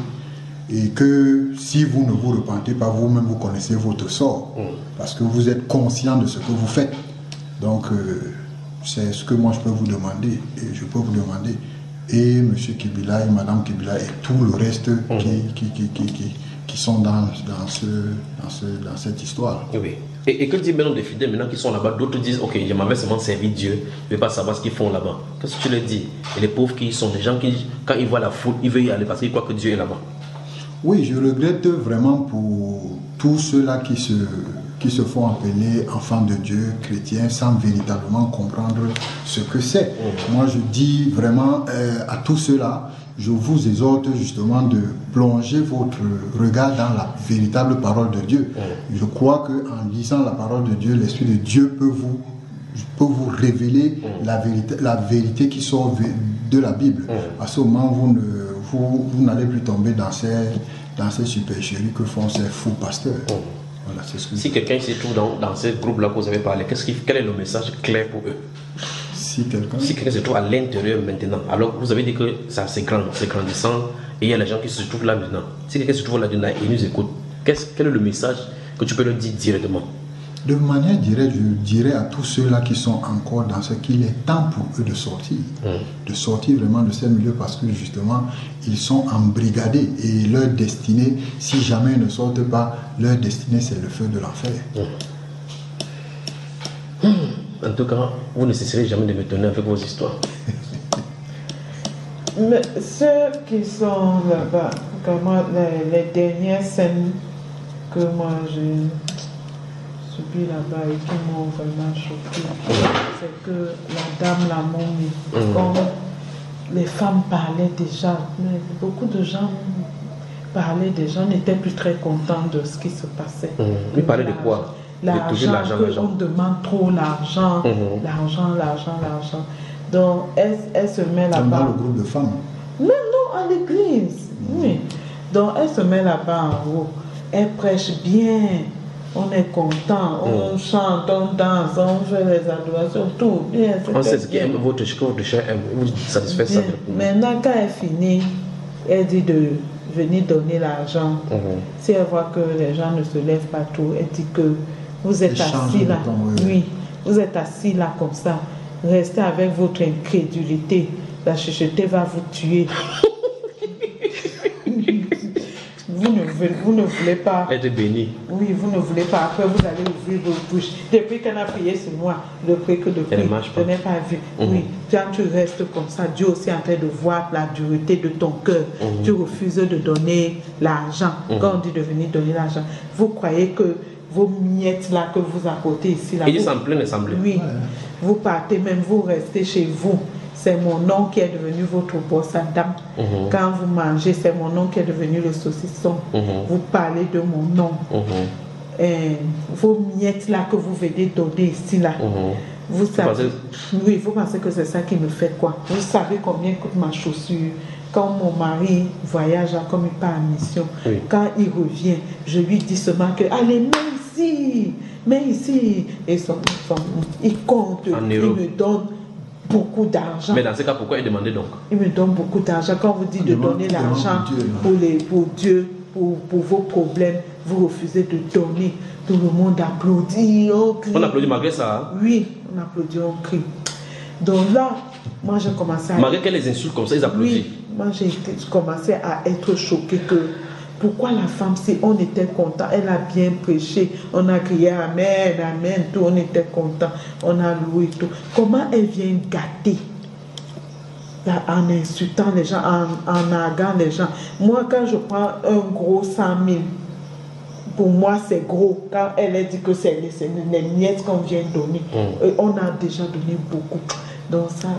Et que si vous ne vous repentez pas vous-même, vous connaissez votre sort. Parce que vous êtes conscient de ce que vous faites. Donc, euh, c'est ce que moi je peux vous demander. Et je peux vous demander. Et M. Kibila et Mme Kibila et tout le reste qui, qui, qui, qui, qui- qui sont dans, dans, ce, dans, ce, dans cette histoire. Oui. Et, et que dit maintenant des fidèles maintenant qui sont là-bas, d'autres disent Ok, je m'avais seulement servi Dieu, je ne vais pas savoir ce qu'ils font là-bas. Qu'est-ce que tu leur dis? Et les pauvres qui sont, des gens qui, quand ils voient la foule, ils veulent y aller parce qu'ils croient que Dieu est là-bas. Oui, je regrette vraiment pour tous ceux-là qui se, qui se font appeler enfants de Dieu, chrétiens, sans véritablement comprendre ce que c'est. Moi, je dis vraiment euh, à tous ceux-là, je vous exhorte justement de plonger votre regard dans la véritable parole de Dieu. Je crois qu'en lisant la parole de Dieu, l'Esprit de Dieu peut vous je peux vous révéler la, vérité, la vérité qui sort de la Bible. À ce moment, vous ne vous, vous n'allez plus tomber dans ces, dans ces supercheries que font ces fous pasteurs. Voilà, c'est ce que Si quelqu'un se trouve dans, dans ce groupe-là que vous avez parlé, qu'est-ce qui, quel est le message clair pour eux? Si quelqu'un. Si se trouve à l'intérieur maintenant, alors vous avez dit que ça c'est grand, c'est grandissant, et il y a les gens qui se trouvent là maintenant. Si quelqu'un se trouve là dedans et nous écoute, quel est le message que tu peux leur dire directement? De manière directe, je dirais à tous ceux-là qui sont encore dans ce qu'il est temps pour eux de sortir. De sortir vraiment de ces milieux parce que justement, ils sont embrigadés et leur destinée, si jamais ils ne sortent pas, leur destinée c'est le feu de l'enfer. En tout cas, vous ne cesserez jamais de me donner avec vos histoires. Mais ceux qui sont là-bas, vraiment, les, les dernières scènes que moi j'ai subies là-bas et qui m'ont vraiment choqué, c'est que la dame, la momie, quand les femmes parlaient déjà, mais beaucoup de gens parlaient déjà, n'étaient plus très contents de ce qui se passait. Ils parlaient de quoi? De L'argent, l'argent, l'argent. qu'on demande trop l'argent, Mhm. l'argent, l'argent, l'argent. Donc, elle, elle se met Comme dans là-bas. le groupe de femmes. Même non, à l'église. Oui. Donc, elle se met là-bas en haut. Elle prêche bien. On est content. On chante, on danse, on fait les adorations, tout. Bien. On sait ce bien. que votre, ce que votre cher aime, vous satisfait ça. Maintenant, quand elle finit, elle dit de venir donner l'argent. Mhm. Si elle voit que les gens ne se lèvent pas tout, elle dit que vous êtes assis là. oui. Oui, vous êtes assis là comme ça. Restez avec votre incrédulité. La chuchotée va vous tuer. Vous, ne, voulez- pas. Être béni. Oui, vous ne voulez pas. Après, vous allez ouvrir vos bouches. Depuis qu'elle a prié sur moi, le prix que depuis, Elle ne marche pas. je n'ai pas vu. Mhm. Oui, quand tu restes comme ça, Dieu aussi est en train de voir la dureté de ton cœur. Mhm. Tu refuses de donner l'argent. Quand on dit de venir donner l'argent, vous croyez que vos miettes là que vous apportez ici, là, Il vous- en pleine assemblée. oui, vous partez même, vous restez chez vous. C'est mon nom qui est devenu votre boss à dame. Mhm. Quand vous mangez, c'est mon nom qui est devenu le saucisson. Mhm. Vous parlez de mon nom. Mhm. Vos miettes là que vous venez donner ici là. Vous savez, pensez- oui, vous pensez que c'est ça qui me fait quoi? Vous savez combien coûte ma chaussure? Quand mon mari voyage, là, comme il part en mission, Oui. quand il revient, je lui dis seulement que allez, mets ici, mets ici. Et son, son- il compte, En il me donne beaucoup d'argent. Mais dans ce cas, pourquoi il demandait donc Il me donne beaucoup d'argent. Quand vous dites de donner l'argent pour Dieu, pour, les, pour Dieu, pour, pour vos problèmes, vous refusez de donner. Tout le monde applaudit. on crie. On applaudit malgré ça. hein. Oui, on applaudit, on crie. Donc là, moi j'ai commencé à... Malgré qu'elle les insulte comme ça, ils applaudissent. Oui, moi j'ai été- j'ai commencé à être choquée que pourquoi la femme, si on était content, elle a bien prêché, on a crié Amen, Amen, tout, on était content, on a loué tout. Comment elle vient gâter? Là, en insultant les gens, en, en narguant les gens Moi, quand je prends un gros 100 000, pour moi, c'est gros. Quand elle a dit que c'est les, les miettes qu'on vient donner, Mm. Et on a déjà donné beaucoup. Donc ça,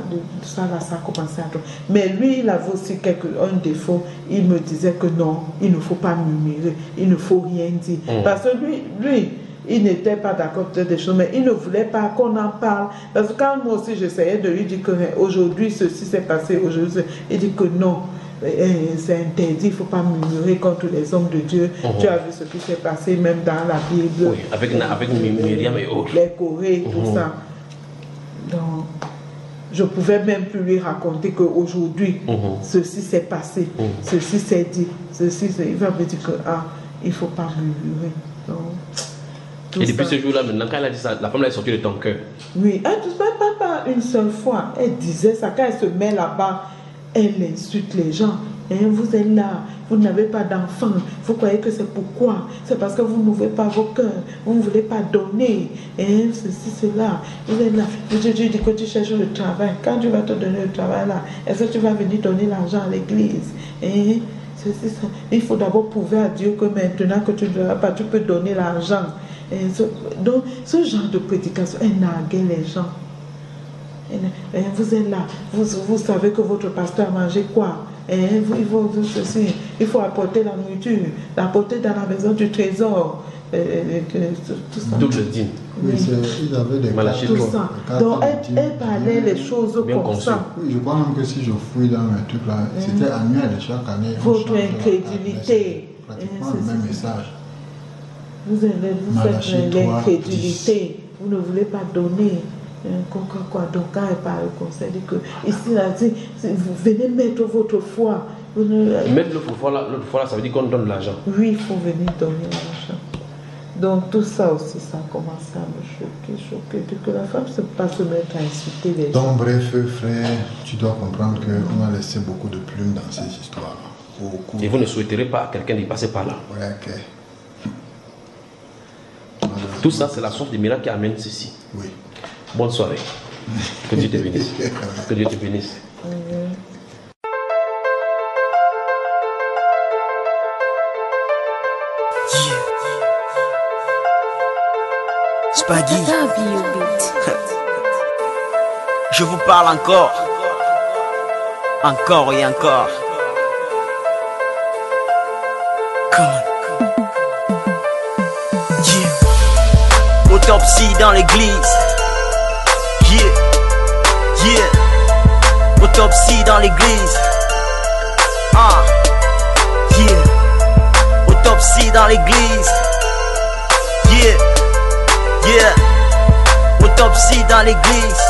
ça là, ça a commencé à... Mais lui, il avait aussi quelque, un défaut. Il me disait que non, il ne faut pas murmurer, il ne faut rien dire. Mm. Parce que lui, lui, il n'était pas d'accord sur des choses, mais il ne voulait pas qu'on en parle. Parce que quand moi aussi, j'essayais de lui dire que eh, aujourd'hui, ceci s'est passé, aujourd'hui, il dit que non. eh, C'est interdit, il ne faut pas murmurer contre les hommes de Dieu. Mhm. Tu as vu ce qui s'est passé même dans la Bible Oui, avec, avec Myriam et autres. les Corées, tout Mhm. ça. Donc, je pouvais même plus lui raconter qu'aujourd'hui, Mhm. ceci s'est passé, Mhm. ceci s'est dit, ceci. Il va me dire que, ah, il ne faut pas murmurer. Donc, tout Et depuis ça. ce jour-là, maintenant, quand elle a dit ça, la femme l'a sorti de ton cœur. Oui, elle ne pas, pas, pas une seule fois. Elle disait ça. Quand elle se met là-bas, elle insulte les gens. Hein, vous êtes là, vous n'avez pas d'enfants. Vous croyez que c'est pourquoi? C'est parce que vous n'ouvrez pas vos cœurs. Vous ne voulez pas donner. Hein, ceci, cela. Vous êtes là. Te dis que tu cherches le travail. Quand tu vas te donner le travail là, est-ce que tu vas venir donner l'argent à l'église? Hein. Il faut d'abord prouver à Dieu que maintenant que tu ne pas, tu peux donner l'argent. Ce- donc, ce genre de prédication, elle narguait les gens. Vous êtes là, vous, vous savez que votre pasteur a mangé quoi? Et vous- il, faut, vous- ceci, il faut apporter la nourriture, l'apporter dans la maison du trésor. et- et- et- tout ça. Double dîme. Oui, c'est- ils avaient des cartes- Tout ça. cartes Donc, elle, parlait les choses comme conçu. ça. Oui, je crois même que si je fouille dans mes trucs là, c'était annuel chaque année. Votre incrédulité. Pratiquement Eh, le même message. Vous, avez- vous faites l'incrédulité. Vous ne voulez pas donner. Quoi, quoi, quoi. Donc, quand elle parle au conseil, dit que ici, là, dit, vous venez mettre votre foi. Vous ne- Mettre l'autre fois là, l'autre fois là, ça veut dire qu'on donne de l'argent. Oui, il faut venir donner l'argent. Donc tout ça aussi, ça a commencé à me choquer, choquer. De que la femme ne peut pas se mettre à insulter les gens. Donc, bref, frère, tu dois comprendre qu'on a laissé beaucoup de plumes dans ces histoires-là. Beaucoup. Et vous ne souhaiterez pas à quelqu'un de passer par là. Ouais, ok. Tout ça, c'est la source des miracles qui amène ceci. Oui. Bonne soirée. Que Dieu te bénisse. Que Dieu te bénisse. Spaggy, je vous parle encore. Encore et encore. Come on. Yeah. Autopsie dans l'église. Yeah. Autopsie dans l'église. Ah. Yeah. Autopsie dans l'église. Yeah. Yeah. Autopsie dans l'église.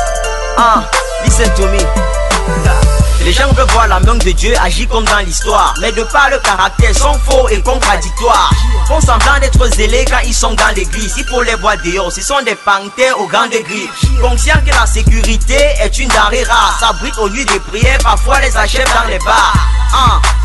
Ah, listen to me. Les gens veulent voir la main de Dieu agir comme dans l'histoire. Mais de par le caractère, sont faux et contradictoires. Font semblant d'être zélés quand ils sont dans l'église. Il faut les voir dehors. Ce sont des panthères aux grandes griffes. Conscient que la sécurité est une denrée rare. S'abrite au lieu des prières, parfois les achèvent dans les bars.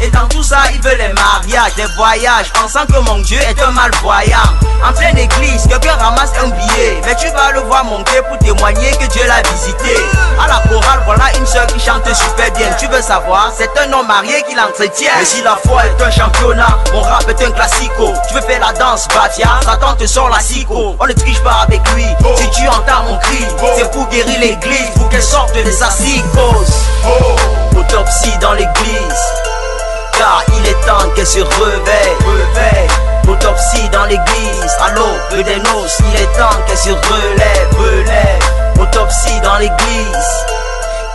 Et dans tout ça, ils veulent les mariages, les voyages, pensant que mon Dieu est un malvoyant. En pleine église, quelqu'un ramasse un billet, mais tu vas le voir monter pour témoigner que Dieu l'a visité. À la chorale, voilà une soeur qui chante super bien. Tu veux savoir, c'est un homme marié qui l'entretient. Mais si la foi est un championnat, mon rap est un classico. Tu veux faire la danse, Batia, Satan te sort la psycho. On ne triche pas avec lui. Si tu entends mon cri, c'est pour guérir l'église, pour qu'elle sorte de sa psychose. Autopsie dans l'église. Car il est temps qu'elle se réveille, réveille. Autopsie dans l'église, des noces, il est temps qu'elle se relève. Autopsie dans l'église,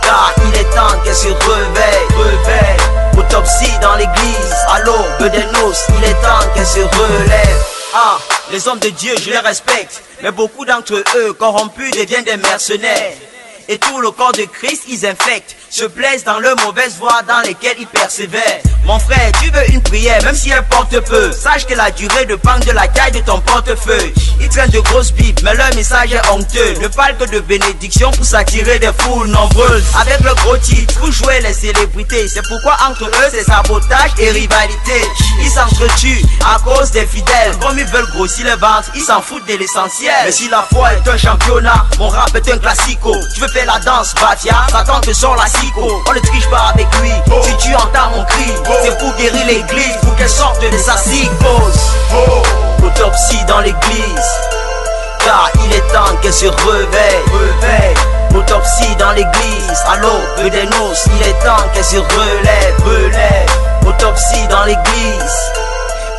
car il est temps qu'elle se réveille, réveille. Autopsie dans l'église, des noces, il est temps qu'elle se relève. Ah, les hommes de Dieu, je les respecte, mais beaucoup d'entre eux, corrompus, deviennent des mercenaires. Et tout le corps de Christ, ils infectent, se plaisent dans leurs mauvaises voies dans lesquelles ils persévèrent. Mon frère, tu veux une prière, même si elle porte peu. Sache que la durée dépend de la taille de ton portefeuille. Ils traînent de grosses bibles, mais leur message est honteux. Ne parle que de bénédiction pour s'attirer des foules nombreuses. Avec le gros titre, pour jouer les célébrités. C'est pourquoi entre eux, c'est sabotage et rivalité. Ils s'entretuent à cause des fidèles. Comme ils veulent grossir les ventes, ils s'en foutent de l'essentiel. Mais si la foi est un championnat, mon rap est un classico. Faire la danse, Batia, Satan te sort la psycho. On ne triche pas avec lui. Si tu entends mon cri, c'est pour guérir l'église, pour qu'elle sorte de sa psychose. Autopsie dans l'église. Car il est temps qu'elle se réveille, réveille. Autopsie dans l'église, à l'aube des noces, il est temps qu'elle se relève, relève. Autopsie dans l'église,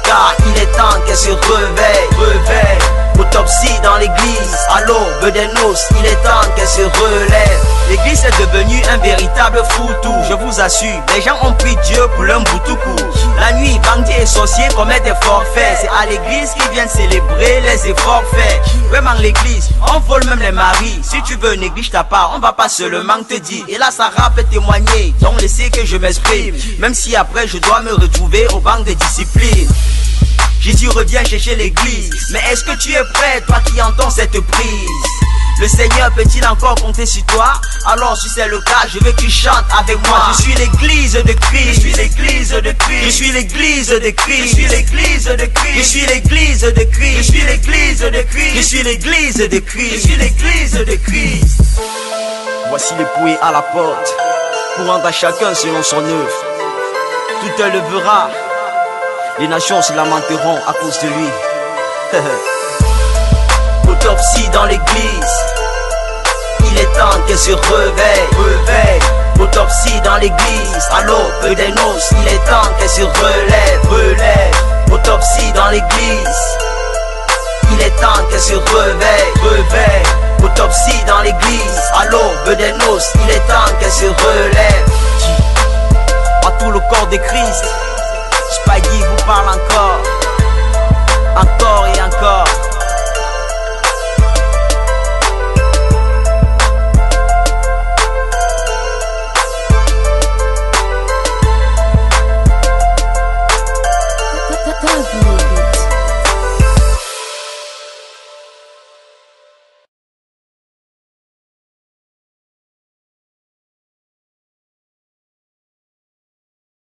car il est temps qu'elle se réveille, réveille. Autopsie dans l'église, à l'aube des il est temps qu'elle se relève. L'église est devenue un véritable foutou, je vous assure. Les gens ont pris Dieu pour leur boutoukou. La nuit, bandits et sorciers commettent des forfaits. C'est à l'église qu'ils viennent célébrer les efforts faits. Vraiment, l'église, on vole même les maris. Si tu veux, néglige ta part, on va pas seulement te dire. Et là, Sarah peut témoigner, donc laissez que je m'exprime. Même si après, je dois me retrouver au banc de discipline. Jésus revient chercher l'église. Mais est-ce que tu es prêt, toi qui entends cette prise? Le Seigneur peut-il encore compter sur toi? Alors si c'est le cas, je veux que tu chantes avec moi. Je suis l'église de Christ. Je suis l'église de Christ. Je suis l'église de Christ. Je suis l'église de Christ. Je suis l'église de Christ. Je suis l'église de Christ. Je suis l'église de Christ. Je suis l'église de Christ. Voici l'époux à la porte Pour rendre à chacun selon son œuvre. Tout elle levera les nations se lamenteront à cause de lui. Autopsie dans l'église. Il est temps qu'elle se réveille, réveille. Autopsie dans l'église. À l'aube des noces, il est temps qu'elle se relève, relève. Autopsie dans l'église. il est temps qu'elle se réveille. Autopsie dans l'église, à l'aube des noces, il est temps qu'elle se relève. À tout le corps de Christ, Spaggy vous parle encore, encore et encore.